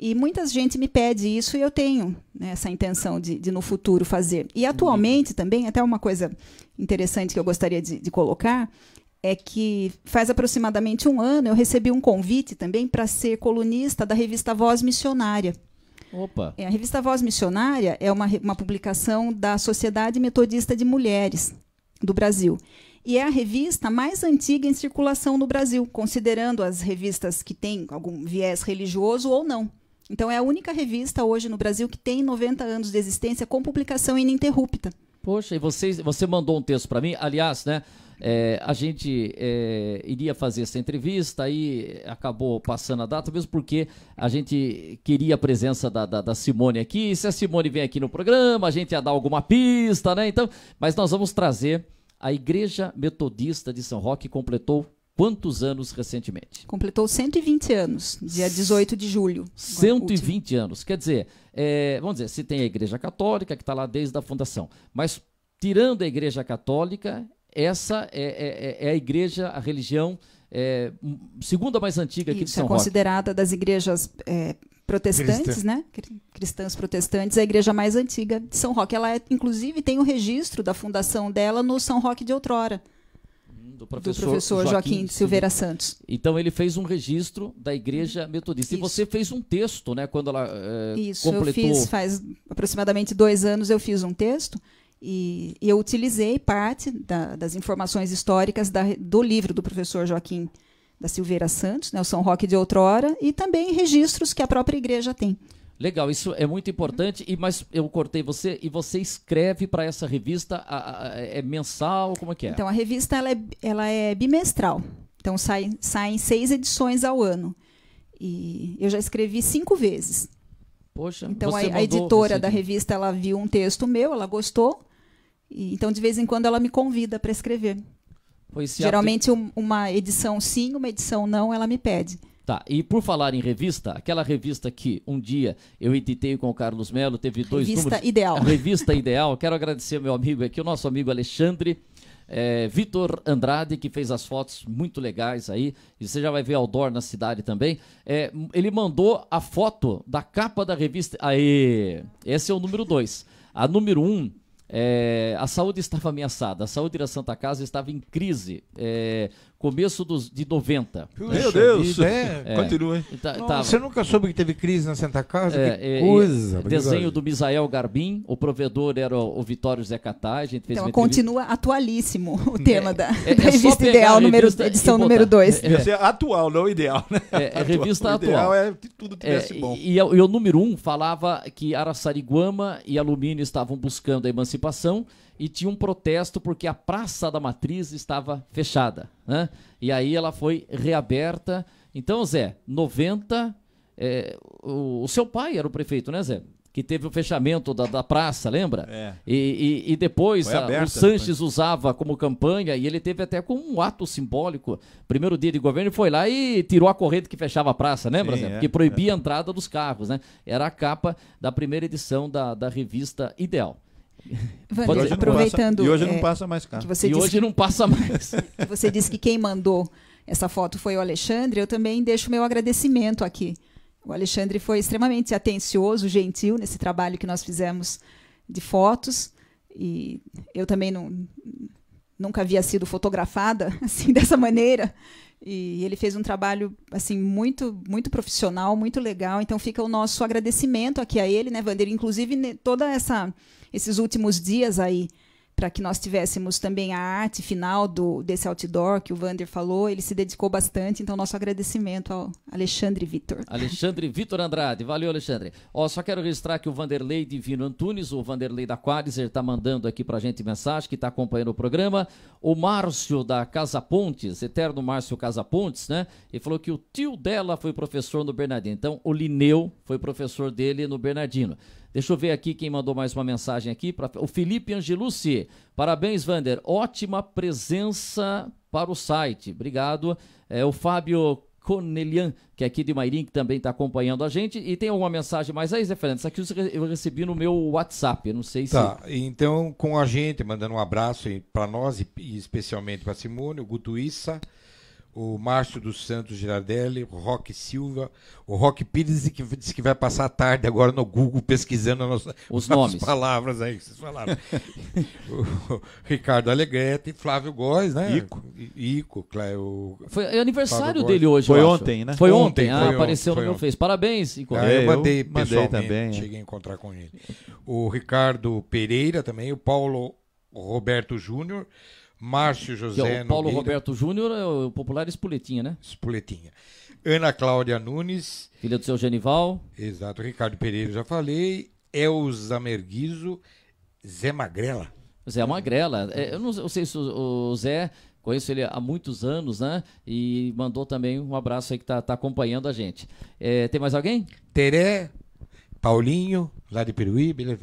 [SPEAKER 6] E muita gente me pede isso e eu tenho né, essa intenção de, de, no futuro, fazer. E atualmente também, até uma coisa interessante que eu gostaria de, de colocar, é que faz aproximadamente um ano eu recebi um convite também para ser colunista da revista Voz Missionária.
[SPEAKER 2] Opa.
[SPEAKER 6] É, a revista Voz Missionária é uma, uma publicação da Sociedade Metodista de Mulheres. do Brasil. E é a revista mais antiga em circulação no Brasil, considerando as revistas que têm algum viés religioso ou não. Então, é a única revista hoje no Brasil que tem 90 anos de existência com publicação ininterrupta.
[SPEAKER 2] Poxa, e você, você mandou um texto para mim, aliás, né? É, a gente é, iria fazer essa entrevista, aí acabou passando a data, mesmo porque a gente queria a presença da, da, da, Simone aqui. Se a Simone vem aqui no programa, a gente ia dar alguma pista, né? Então, mas nós vamos trazer a Igreja Metodista de São Roque completou quantos anos recentemente?
[SPEAKER 6] Completou 120 anos, dia 18 de julho.
[SPEAKER 2] 120 anos. Quer dizer, é, vamos dizer, se tem a Igreja Católica, que está lá desde a fundação, mas tirando a Igreja Católica, essa é, é, é a igreja, a religião é, segunda mais antiga aqui
[SPEAKER 6] Isso,
[SPEAKER 2] de São
[SPEAKER 6] é
[SPEAKER 2] Roque.
[SPEAKER 6] considerada das igrejas é, protestantes, Cristã. né? Cristãs protestantes, a igreja mais antiga de São Roque. Ela, é, inclusive, tem o registro da fundação dela no São Roque de Outrora.
[SPEAKER 2] Do professor,
[SPEAKER 6] do professor Joaquim, Joaquim Silveira Santos.
[SPEAKER 2] Então ele fez um registro da igreja metodista. Isso. E você fez um texto, né? Quando ela é,
[SPEAKER 6] Isso,
[SPEAKER 2] completou...
[SPEAKER 6] eu fiz faz aproximadamente dois anos eu fiz um texto e, e eu utilizei parte da, das informações históricas da, do livro do professor Joaquim da Silveira Santos, né, o São Roque de Outrora, e também registros que a própria igreja tem.
[SPEAKER 2] Legal, isso é muito importante. E mas eu cortei você e você escreve para essa revista a, a, é mensal, como é que é?
[SPEAKER 6] Então a revista ela é, ela é bimestral. Então saem sai seis edições ao ano. E eu já escrevi cinco vezes.
[SPEAKER 2] Poxa,
[SPEAKER 6] então a, a, editora da revista ela viu um texto meu, ela gostou e, então, de vez em quando, ela me convida para escrever. Geralmente, um, uma edição sim, uma edição não, ela me pede.
[SPEAKER 2] Tá, e por falar em revista, aquela revista que um dia eu editei com o Carlos Melo, teve dois
[SPEAKER 6] revista
[SPEAKER 2] números.
[SPEAKER 6] Ideal.
[SPEAKER 2] A (laughs) revista Ideal. Quero agradecer ao meu amigo aqui, o nosso amigo Alexandre. É, Vitor Andrade, que fez as fotos muito legais aí, e você já vai ver outdoor na cidade também. É, ele mandou a foto da capa da revista. Aí, esse é o número 2. A número 1 um é, a saúde estava ameaçada, a saúde da Santa Casa estava em crise. É, começo dos, de 90.
[SPEAKER 4] Puxa Meu Deus! É, é, Continua.
[SPEAKER 3] Tá, tá, você nunca soube que teve crise na Santa Casa?
[SPEAKER 2] É, que coisa! desenho do Misael Garbim, o provedor era o, o Vitório Zé Catá, a gente fez
[SPEAKER 6] Então continua atualíssimo o tema da, é, da (laughs) revista Ideal, número, edição número 2.
[SPEAKER 4] É, atual, não ideal, né?
[SPEAKER 2] É, revista atual. atual.
[SPEAKER 4] é tudo tivesse bom.
[SPEAKER 2] E, e, e o número 1 um falava que Araçariguama e Alumínio estavam buscando a emancipação e tinha um protesto porque a Praça da Matriz estava fechada. Né? E aí ela foi reaberta. Então, Zé, 90. É, o, o, seu pai era o prefeito, né, Zé? Que teve o fechamento da, da praça, lembra?
[SPEAKER 4] É.
[SPEAKER 2] E, e, e depois a, o Sanches usava como campanha e ele teve até como um ato simbólico. Primeiro dia de governo, ele foi lá e tirou a corrente que fechava a praça, lembra, Sim, Zé? É, que proibia é. a entrada dos carros, né? Era a capa da primeira edição da, da revista Ideal.
[SPEAKER 6] Wander, aproveitando.
[SPEAKER 4] e hoje não é, passa mais carro.
[SPEAKER 2] e hoje que, não passa mais. (laughs)
[SPEAKER 6] você disse que quem mandou essa foto foi o Alexandre. Eu também deixo meu agradecimento aqui. O Alexandre foi extremamente atencioso, gentil nesse trabalho que nós fizemos de fotos. E eu também não, nunca havia sido fotografada (laughs) assim dessa maneira. E ele fez um trabalho assim muito muito profissional, muito legal. Então fica o nosso agradecimento aqui a ele, né, Vander? Inclusive toda essa esses últimos dias aí para que nós tivéssemos também a arte final do desse outdoor que o Vander falou, ele se dedicou bastante, então nosso agradecimento ao Alexandre Vitor.
[SPEAKER 2] Alexandre Vitor Andrade, valeu Alexandre. Ó, só quero registrar que o Vanderlei Divino Antunes, o Vanderlei da Qualizer, está mandando aqui para a gente mensagem, que está acompanhando o programa. O Márcio da Casa Pontes, eterno Márcio Casa Pontes, né? Ele falou que o tio dela foi professor no Bernardino. Então, o Lineu foi professor dele no Bernardino. Deixa eu ver aqui quem mandou mais uma mensagem aqui. Pra, o Felipe Angelucci. Parabéns, Vander. Ótima presença para o site. Obrigado. É, o Fábio Cornelian, que é aqui de Mairim, que também está acompanhando a gente. E tem alguma mensagem mais aí, Zé Fernando? Isso aqui eu recebi no meu WhatsApp, não sei
[SPEAKER 3] tá, se... então com a gente, mandando um abraço para nós e especialmente para Simone, o Guto Issa, o Márcio dos Santos Girardelli, o Roque Silva, o Roque Pires que disse que vai passar a tarde agora no Google pesquisando nossa,
[SPEAKER 2] os (laughs) nomes,
[SPEAKER 3] palavras aí que vocês falaram. (laughs) o Ricardo Alegrete, Flávio Góes, né?
[SPEAKER 4] Ico,
[SPEAKER 3] Ico, Cléo.
[SPEAKER 2] Foi aniversário dele hoje.
[SPEAKER 4] Foi ontem, né?
[SPEAKER 2] Foi ontem, ah, foi apareceu ontem, no meu Face. Parabéns, Ico.
[SPEAKER 3] Ah, eu mandei eu pessoalmente, mandei também, é. cheguei a encontrar com ele. O Ricardo Pereira também, o Paulo Roberto Júnior, Márcio
[SPEAKER 2] Que
[SPEAKER 3] José
[SPEAKER 2] é o Paulo
[SPEAKER 3] Nogueira,
[SPEAKER 2] Roberto Júnior é o popular Espoletinha, né?
[SPEAKER 3] Espoletinha. Ana Cláudia Nunes,
[SPEAKER 2] Filha do seu Genival.
[SPEAKER 3] exato, Ricardo Pereira, já falei, Elza Merguizo, Zé Magrela.
[SPEAKER 2] Zé Magrela. É, eu não eu sei se o, o Zé, conheço ele há muitos anos, né? E mandou também um abraço aí que tá, tá acompanhando a gente. É, tem mais alguém?
[SPEAKER 3] Teré, Paulinho, lá de Peruíbe, ele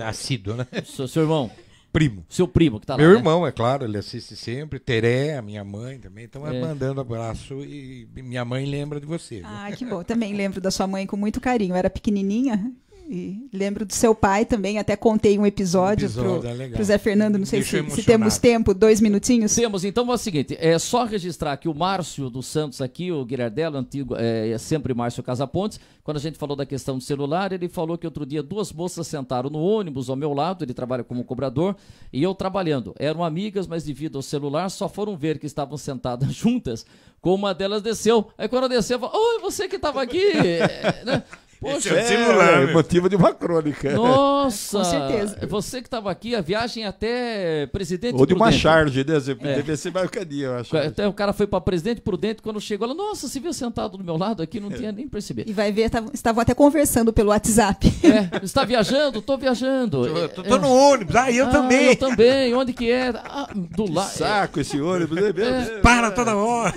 [SPEAKER 3] é assíduo, né?
[SPEAKER 2] Seu, seu irmão,
[SPEAKER 3] Primo.
[SPEAKER 2] seu primo que tá lá.
[SPEAKER 3] Meu
[SPEAKER 2] né?
[SPEAKER 3] irmão, é claro, ele assiste sempre. Teré, a minha mãe também. Então, é.
[SPEAKER 2] É.
[SPEAKER 3] mandando abraço e minha mãe lembra de você. viu?
[SPEAKER 6] Ah, que bom. Também lembro da sua mãe com muito carinho. Era pequenininha e lembro do seu pai também. Até contei um episódio,
[SPEAKER 3] Um episódio,
[SPEAKER 6] pro,
[SPEAKER 3] é
[SPEAKER 6] pro Zé Fernando. Não sei se, se temos tempo, dois minutinhos.
[SPEAKER 2] Temos, então é o seguinte, é só registrar que o Márcio dos Santos aqui, o Guilherdello, antigo, é, é sempre Márcio Casapontes, quando a gente falou da questão do celular, ele falou que outro dia duas moças sentaram no ônibus ao meu lado, ele trabalha como cobrador, e eu trabalhando. Eram amigas, mas devido ao celular, só foram ver que estavam sentadas (laughs) juntas, como uma delas desceu. Aí quando desceu, falou, oi, você que estava aqui, (laughs) É, né? Poxa,
[SPEAKER 3] É, celular,
[SPEAKER 4] é,
[SPEAKER 3] meu.
[SPEAKER 4] motivo de uma crônica.
[SPEAKER 2] nossa!
[SPEAKER 6] Com certeza.
[SPEAKER 2] Você que estava aqui, a viagem até Presidente
[SPEAKER 4] Ou de uma charge, né? Você
[SPEAKER 2] É.
[SPEAKER 4] Deve ser marcadia, eu acho.
[SPEAKER 2] Até o cara foi pra Presidente Prudente, quando chegou, ela, nossa, você viu sentado do meu lado aqui, não tinha nem percebido.
[SPEAKER 6] E vai ver, tavam- estavam até conversando pelo WhatsApp.
[SPEAKER 2] É, está viajando? Tô viajando.
[SPEAKER 3] Tô,
[SPEAKER 2] É,
[SPEAKER 3] tô- tô no ônibus, ah, eu
[SPEAKER 2] ah,
[SPEAKER 3] também.
[SPEAKER 2] Eu também. Onde que é? Ah, do lado.
[SPEAKER 4] Saco esse ônibus. né?
[SPEAKER 2] É.
[SPEAKER 3] Para toda hora.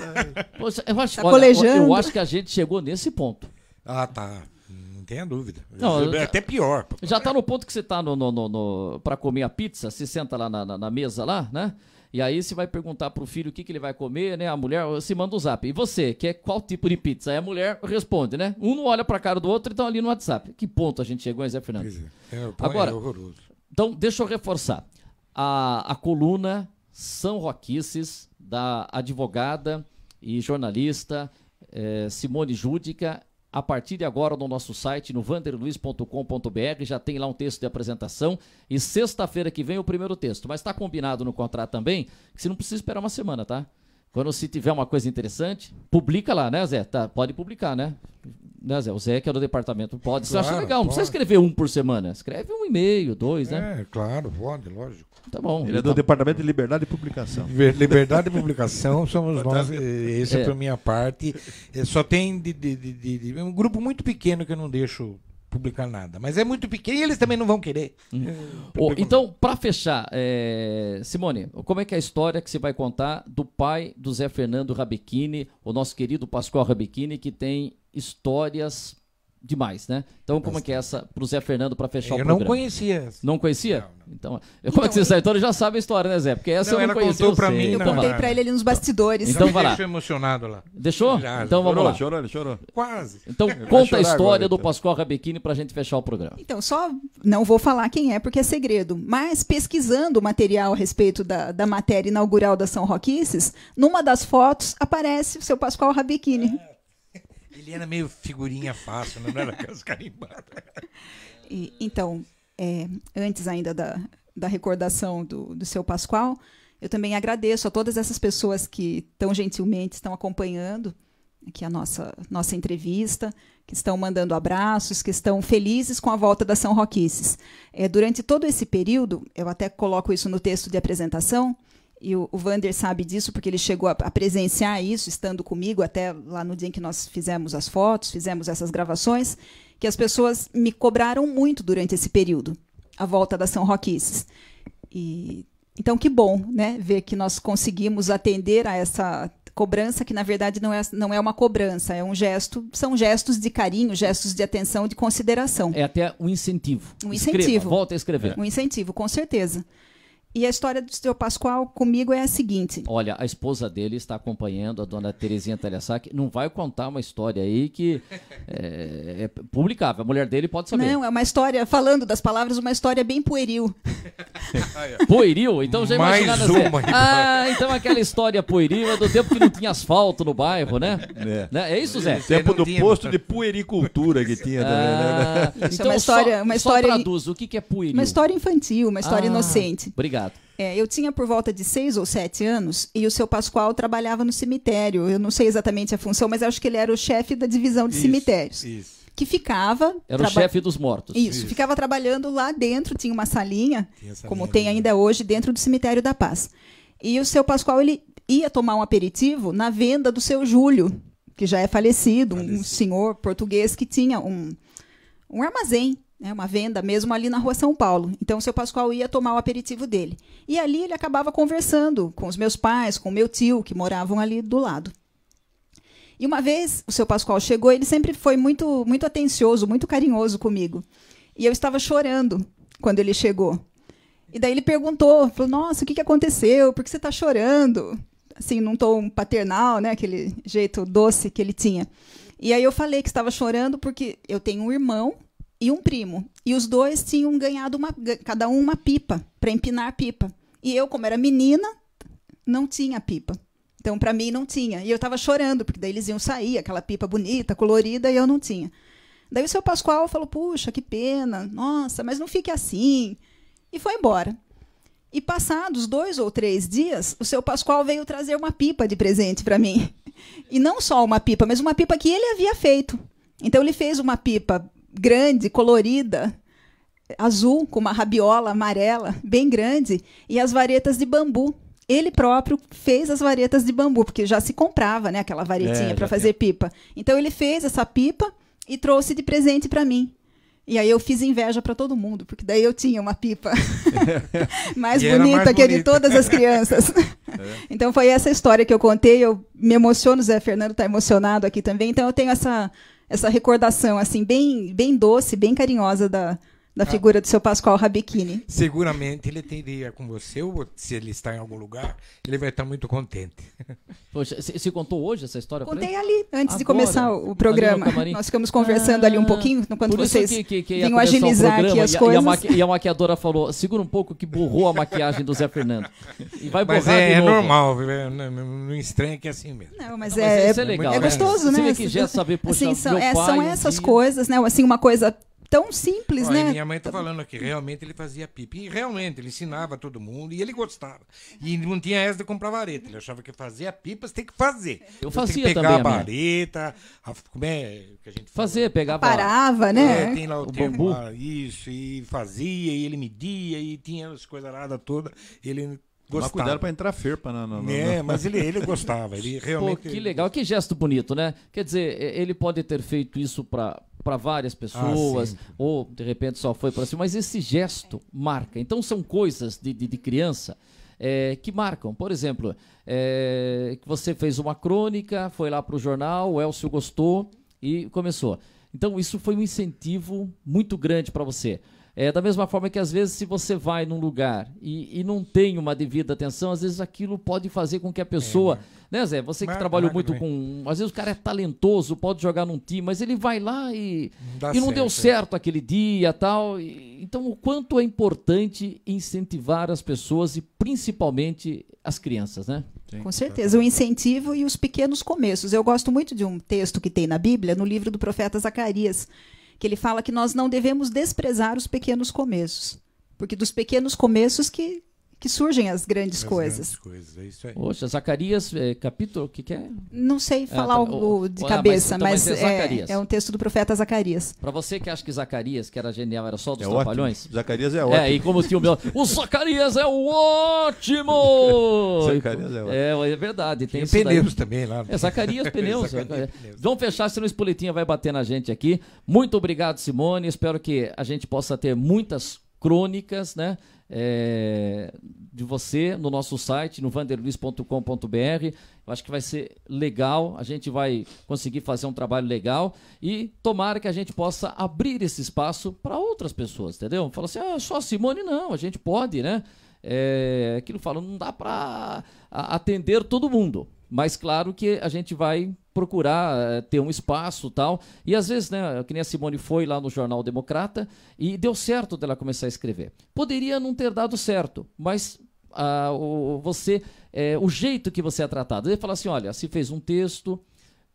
[SPEAKER 2] eu acho,
[SPEAKER 6] Tá
[SPEAKER 2] olha,
[SPEAKER 6] colejando.
[SPEAKER 2] eu acho que a gente chegou nesse ponto.
[SPEAKER 3] Ah, tá. Não tenha dúvida.
[SPEAKER 2] Não,
[SPEAKER 3] é até pior.
[SPEAKER 2] Já tá no ponto que você tá no, no, no, no- pra comer a pizza, você senta lá na, na- na mesa lá, né? E aí você vai perguntar pro filho o que, que ele vai comer, né? A mulher se manda o zap. E você, quer qual tipo de pizza? Aí a mulher responde, né? Um não olha pra cara do outro e estão ali no WhatsApp. Que ponto a gente chegou, hein, Zé Fernando?
[SPEAKER 3] É, pô,
[SPEAKER 2] Agora-
[SPEAKER 3] é horroroso.
[SPEAKER 2] Então, deixa eu reforçar. A, a coluna São Roquices, da advogada e jornalista eh, Simone Júdica, a partir de agora no nosso site, no vanderluiz.com.br, já tem lá um texto de apresentação. E sexta-feira que vem o primeiro texto. Mas está combinado no contrato também que você não precisa esperar uma semana, tá? Quando se tiver uma coisa interessante, publica lá, né, Zé? Tá, pode publicar, né? Né, Zé? O Zé, que é do departamento, pode. Você acha
[SPEAKER 3] Claro,
[SPEAKER 2] legal, não precisa escrever um por semana. Escreve um e-mail, dois, né?
[SPEAKER 3] É, claro, pode, lógico.
[SPEAKER 2] Tá bom.
[SPEAKER 4] Ele é do
[SPEAKER 2] Então-
[SPEAKER 4] Departamento de Liberdade e Publicação.
[SPEAKER 3] Liberdade de publicação somos nós. Esse é,
[SPEAKER 2] É.
[SPEAKER 3] por minha parte. Eh, Só tem de, de- de- de- de- um grupo muito pequeno que eu não deixo publicar nada. Mas é muito pequeno e eles também não vão querer.
[SPEAKER 2] Ô, então, para fechar, é, Simone, como é que é a história que você vai contar do pai do Zé Fernando Rabechini, o nosso querido Pascoal Rabechini, que tem histórias demais, né? Então, como é que é essa pro Zé Fernando para fechar
[SPEAKER 3] eu
[SPEAKER 2] o
[SPEAKER 3] não
[SPEAKER 2] programa?
[SPEAKER 3] conhecia.
[SPEAKER 2] Não conhecia? Então, como é que você sabe? Então ele já sabe a história, né, Zé? Porque essa
[SPEAKER 3] Não,
[SPEAKER 2] eu não
[SPEAKER 3] ela
[SPEAKER 2] conhecia.
[SPEAKER 3] contou
[SPEAKER 2] eu
[SPEAKER 3] mim,
[SPEAKER 6] Eu
[SPEAKER 3] não,
[SPEAKER 2] Então,
[SPEAKER 6] contei pra ele ali nos bastidores.
[SPEAKER 2] Então vai lá.
[SPEAKER 3] deixou emocionado lá.
[SPEAKER 2] Deixou?
[SPEAKER 3] Já,
[SPEAKER 2] então vamos
[SPEAKER 4] Chorou,
[SPEAKER 2] lá.
[SPEAKER 4] chorou, ele chorou.
[SPEAKER 3] Quase.
[SPEAKER 2] Então
[SPEAKER 4] Vai
[SPEAKER 2] conta a história
[SPEAKER 4] agora,
[SPEAKER 2] do
[SPEAKER 4] então.
[SPEAKER 2] Pascoal Rabechini pra gente fechar o programa.
[SPEAKER 6] Então, só não vou falar quem é, porque é segredo. Mas pesquisando o material a respeito da, da matéria inaugural da São Roquices, numa das fotos aparece o seu Pascoal Rabechini.
[SPEAKER 3] Ele era meio figurinha fácil, não era aquelas carimbadas.
[SPEAKER 6] E, então, é, antes ainda da, da recordação do, do seu Pascoal, eu também agradeço a todas essas pessoas que tão gentilmente estão acompanhando aqui a nossa, nossa entrevista, que estão mandando abraços, que estão felizes com a volta da São Roquices. É, durante todo esse período, eu até coloco isso no texto de apresentação, e o, o Vander sabe disso porque ele chegou a, a presenciar isso, estando comigo até lá no dia em que nós fizemos as fotos, fizemos essas gravações, que as pessoas me cobraram muito durante esse período, a volta da São Roquices. E, então, que bom né, ver que nós conseguimos atender a essa cobrança, que na verdade não é, não é uma cobrança, é um gesto, são gestos de carinho, gestos de atenção, de consideração.
[SPEAKER 2] É até um incentivo.
[SPEAKER 6] Um
[SPEAKER 2] Escreva,
[SPEAKER 6] incentivo.
[SPEAKER 2] volta a escrever.
[SPEAKER 6] Um incentivo, com certeza. E a história do seu Pascoal comigo é a seguinte.
[SPEAKER 2] Olha, a esposa dele está acompanhando, a dona Terezinha Telhasac. Não vai contar uma história aí que é, é publicável. A mulher dele pode saber.
[SPEAKER 6] Não, é uma história, falando das palavras, uma história bem pueril. (laughs)
[SPEAKER 2] Pueril? Então já
[SPEAKER 3] Mais
[SPEAKER 2] imaginaram, Zé?
[SPEAKER 3] uma
[SPEAKER 2] Ah, então aquela história pueril é do tempo que não tinha asfalto no bairro, né?
[SPEAKER 4] É.
[SPEAKER 2] Né? É isso, Zé?
[SPEAKER 4] Tempo do posto de puericultura que tinha também, né?
[SPEAKER 2] Ah,
[SPEAKER 6] Isso é uma história-
[SPEAKER 2] só,
[SPEAKER 6] uma
[SPEAKER 2] só
[SPEAKER 6] história-
[SPEAKER 2] traduz, o que, que é pueril?
[SPEAKER 6] Uma história infantil, uma história
[SPEAKER 2] Ah,
[SPEAKER 6] inocente.
[SPEAKER 2] Obrigado.
[SPEAKER 6] É, eu tinha por volta de seis ou sete anos e o seu Pascoal trabalhava no cemitério. Eu não sei exatamente a função, mas acho que ele era o chefe da divisão de cemitérios.
[SPEAKER 3] Isso.
[SPEAKER 6] que ficava.
[SPEAKER 2] Era o chefe dos mortos.
[SPEAKER 6] Isso, Isso, ficava trabalhando lá dentro, tinha uma salinha, tinha como tem ainda hoje, dentro do Cemitério da Paz. E o seu Pascoal, ele ia tomar um aperitivo na venda do seu Júlio, que já é falecido, falecido. um senhor português que tinha um, um armazém né, uma venda mesmo ali na rua São Paulo. Então o seu Pascoal ia tomar o aperitivo dele. E ali ele acabava conversando com os meus pais, com o meu tio, que moravam ali do lado. E uma vez o seu Pascoal chegou, ele sempre foi muito, muito atencioso, muito carinhoso comigo. E eu estava chorando quando ele chegou. E daí ele perguntou, falou, nossa, o que, que aconteceu? Por que você está chorando? Assim, num tom paternal, né? Aquele jeito doce que ele tinha. E aí eu falei que estava chorando porque eu tenho um irmão e um primo. E os dois tinham ganhado uma, cada um uma pipa para empinar pipa. E eu, como era menina, não tinha pipa. Então, para mim, não tinha. E eu estava chorando, porque daí eles iam sair, aquela pipa bonita, colorida, e eu não tinha. Daí o seu Pascoal falou: Puxa, que pena, nossa, mas não fique assim. E foi embora. E passados dois ou três dias, o seu Pascoal veio trazer uma pipa de presente para mim. E não só uma pipa, mas uma pipa que ele havia feito. Então ele fez uma pipa grande, colorida, azul, com uma rabiola amarela, bem grande, e as varetas de bambu. Ele próprio fez as varetas de bambu, porque já se comprava, né, aquela varetinha é, para fazer tem. pipa. Então ele fez essa pipa e trouxe de presente para mim. E aí eu fiz inveja para todo mundo, porque daí eu tinha uma pipa (laughs) (laughs) mais bonita mais que a de todas as crianças. (laughs) É. Então foi essa história que eu contei. Eu me emociono, o Zé Fernando está emocionado aqui também. Então eu tenho essa essa recordação assim bem bem doce, bem carinhosa da, da ah. figura do seu Pascoal Rabechini.
[SPEAKER 3] Seguramente ele teria com você, ou se ele está em algum lugar, ele vai estar muito contente.
[SPEAKER 2] Poxa, você contou hoje essa história?
[SPEAKER 6] Contei ali, antes Agora, de começar o programa. Nós ficamos conversando ah, ali um ah, pouquinho, enquanto vocês que, que, que vinham agilizar aqui as
[SPEAKER 2] e,
[SPEAKER 6] coisas.
[SPEAKER 2] E a, maqui, e a, maquiadora falou, segura um pouco que borrou a maquiagem do Zé Fernando.
[SPEAKER 3] E vai mas é, é normal, não estranha que é assim mesmo.
[SPEAKER 6] Não, mas, não, é, mas é, é, legal, é gostoso, né?
[SPEAKER 2] Você que já saber, poxa,
[SPEAKER 6] assim, são, é, são essas coisas, né? Assim, uma coisa tão simples, Olha,
[SPEAKER 3] né? Minha mãe tá falando aqui, realmente ele fazia pipa. E realmente, ele ensinava todo mundo e ele gostava. E não tinha essa de comprar vareta. Ele achava que fazia pipa, você tem que fazer.
[SPEAKER 2] Eu fazia
[SPEAKER 3] tem que
[SPEAKER 2] pegar
[SPEAKER 3] também. a vareta, a, como é que a gente
[SPEAKER 2] Fazia, pegava.
[SPEAKER 6] Parava, né?
[SPEAKER 3] É, tem lá o, o termo, lá, isso, e fazia, e ele media, e tinha as coisas lá toda. Ele Gostava. Mas
[SPEAKER 4] cuidado para entrar ferpa na, na,
[SPEAKER 3] na, É, mas ele, ele (laughs) gostava. Ele realmente.
[SPEAKER 2] Pô, que legal, que gesto bonito, né? Quer dizer, ele pode ter feito isso para para várias pessoas, ah, ou de repente só foi para si, mas esse gesto marca. Então são coisas de, de, de criança é, que marcam. Por exemplo, é, que você fez uma crônica, foi lá para o jornal, o Elcio gostou e começou. Então isso foi um incentivo muito grande para você. É, da mesma forma que às vezes se você vai num lugar e, e não tem uma devida atenção, às vezes aquilo pode fazer com que a pessoa. É. Né, Zé? Você que mas, trabalhou mas, muito mas... com. Às vezes o cara é talentoso, pode jogar num time, mas ele vai lá e, não, e não certo, deu certo é. aquele dia tal. E, então, o quanto é importante incentivar as pessoas e principalmente as crianças, né?
[SPEAKER 6] Sim, com certeza, o incentivo e os pequenos começos. Eu gosto muito de um texto que tem na Bíblia, no livro do profeta Zacarias que ele fala que nós não devemos desprezar os pequenos começos, porque dos pequenos começos que que surgem as grandes as coisas.
[SPEAKER 3] Grandes coisas, é isso aí.
[SPEAKER 2] Poxa, Zacarias, é, capítulo, o que, que, é?
[SPEAKER 6] Não sei falar é, algo de cabeça, mas, então, mas é, é, é, um texto do profeta Zacarias.
[SPEAKER 2] Para você que acha que Zacarias, que era genial, era só dos é trapalhões.
[SPEAKER 4] Ótimo. Zacarias é ótimo.
[SPEAKER 2] É, e como tinha o meu. o Zacarias é o ótimo!
[SPEAKER 4] Zacarias é ótimo. É,
[SPEAKER 2] é verdade. Tem,
[SPEAKER 3] tem pneus também lá.
[SPEAKER 2] É, Zacarias Pneus. (laughs) Zacarias, pneus. Vamos fechar, senão o espoletinha vai bater na gente aqui. Muito obrigado, Simone. Espero que a gente possa ter muitas crônicas, né? É, de você no nosso site, no vanderluiz.com.br. Eu acho que vai ser legal, a gente vai conseguir fazer um trabalho legal e tomara que a gente possa abrir esse espaço para outras pessoas, entendeu? Fala assim, ah, só Simone não, a gente pode, né? É, aquilo fala, não dá para atender todo mundo. Mas claro que a gente vai procurar eh, ter um espaço tal. E às vezes, né, que nem a Simone foi lá no Jornal Democrata e deu certo dela começar a escrever. Poderia não ter dado certo, mas ah, o, você, é, o jeito que você é tratado. Ele fala assim: olha, se fez um texto,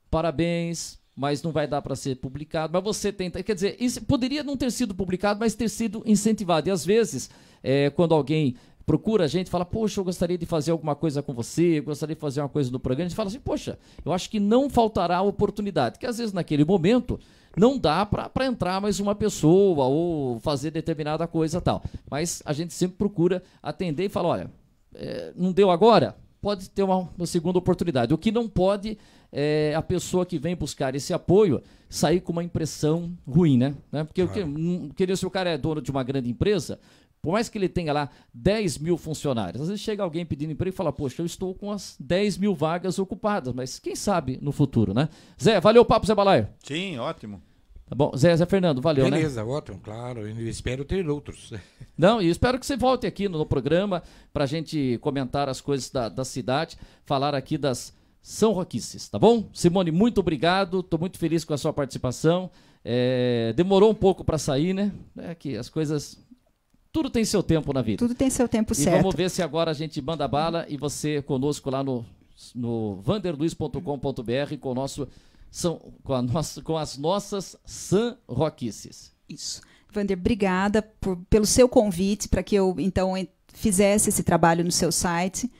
[SPEAKER 2] parabéns, mas não vai dar para ser publicado. Mas você tenta. Quer dizer, isso poderia não ter sido publicado, mas ter sido incentivado. E às vezes, é, quando alguém procura a gente, fala, poxa, eu gostaria de fazer alguma coisa com você, eu gostaria de fazer uma coisa no programa, a gente fala assim, poxa, eu acho que não faltará oportunidade, que às vezes naquele momento não dá para entrar mais uma pessoa ou fazer determinada coisa tal. Mas a gente sempre procura atender e falar, olha, é, não deu agora? Pode ter uma, uma, segunda oportunidade. O que não pode é a pessoa que vem buscar esse apoio sair com uma impressão ruim, né? né? Porque claro. o que, se o cara é dono de uma grande empresa, por mais que ele tenha lá 10 mil funcionários, às vezes chega alguém pedindo emprego e fala, poxa, eu estou com as 10 mil vagas ocupadas, mas quem sabe no futuro, né? Zé, valeu o papo, Zé Balaio.
[SPEAKER 4] Sim, ótimo.
[SPEAKER 2] Tá bom, Zé, Zé Fernando, valeu,
[SPEAKER 3] Beleza,
[SPEAKER 2] né?
[SPEAKER 3] Beleza, ótimo, claro. Eu espero ter outros. (laughs)
[SPEAKER 2] Não, e espero que você volte aqui no, no programa para a gente comentar as coisas da, da cidade, falar aqui das São Roquices, tá bom? Simone, muito obrigado, estou muito feliz com a sua participação. É, demorou um pouco para sair, né? É que as coisas tudo tem seu tempo na vida.
[SPEAKER 6] Tudo tem seu tempo
[SPEAKER 2] e
[SPEAKER 6] certo.
[SPEAKER 2] vamos ver se agora a gente manda bala e você conosco lá no, no vanderluiz.com.br com o nosso são, com, a nossa, com as nossas San Roquices.
[SPEAKER 6] Isso. Vander, obrigada por, pelo seu convite para que eu então fizesse esse trabalho no seu site.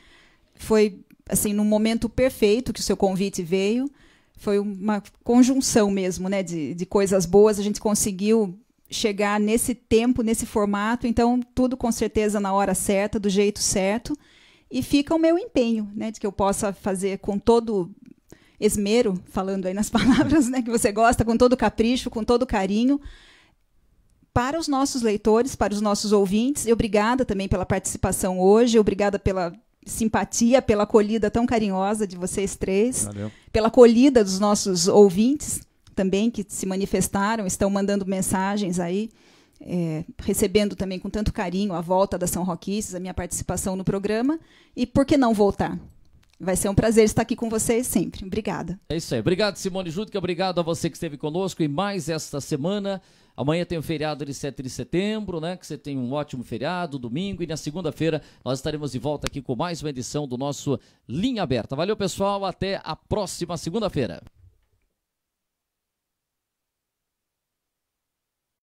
[SPEAKER 6] Foi assim num momento perfeito que o seu convite veio. Foi uma conjunção mesmo, né, de, de coisas boas. A gente conseguiu chegar nesse tempo, nesse formato. Então, tudo com certeza na hora certa, do jeito certo. E fica o meu empenho, né, de que eu possa fazer com todo esmero, falando aí nas (laughs) palavras né, que você gosta, com todo capricho, com todo carinho, para os nossos leitores, para os nossos ouvintes. E obrigada também pela participação hoje, obrigada pela simpatia, pela acolhida tão carinhosa de vocês três, Valeu. pela acolhida dos nossos ouvintes também que se manifestaram, estão mandando mensagens aí, é, recebendo também com tanto carinho a volta da São Roquices, a minha participação no programa. E por que não voltar? Vai ser um prazer estar aqui com vocês sempre. Obrigada.
[SPEAKER 2] É isso aí. Obrigado, Simone Júdica. Obrigado a você que esteve conosco em mais esta semana. Amanhã tem o feriado de 7 de setembro, né? Que você tem um ótimo feriado, domingo. E na segunda-feira nós estaremos de volta aqui com mais uma edição do nosso Linha Aberta. Valeu, pessoal. Até a próxima segunda-feira.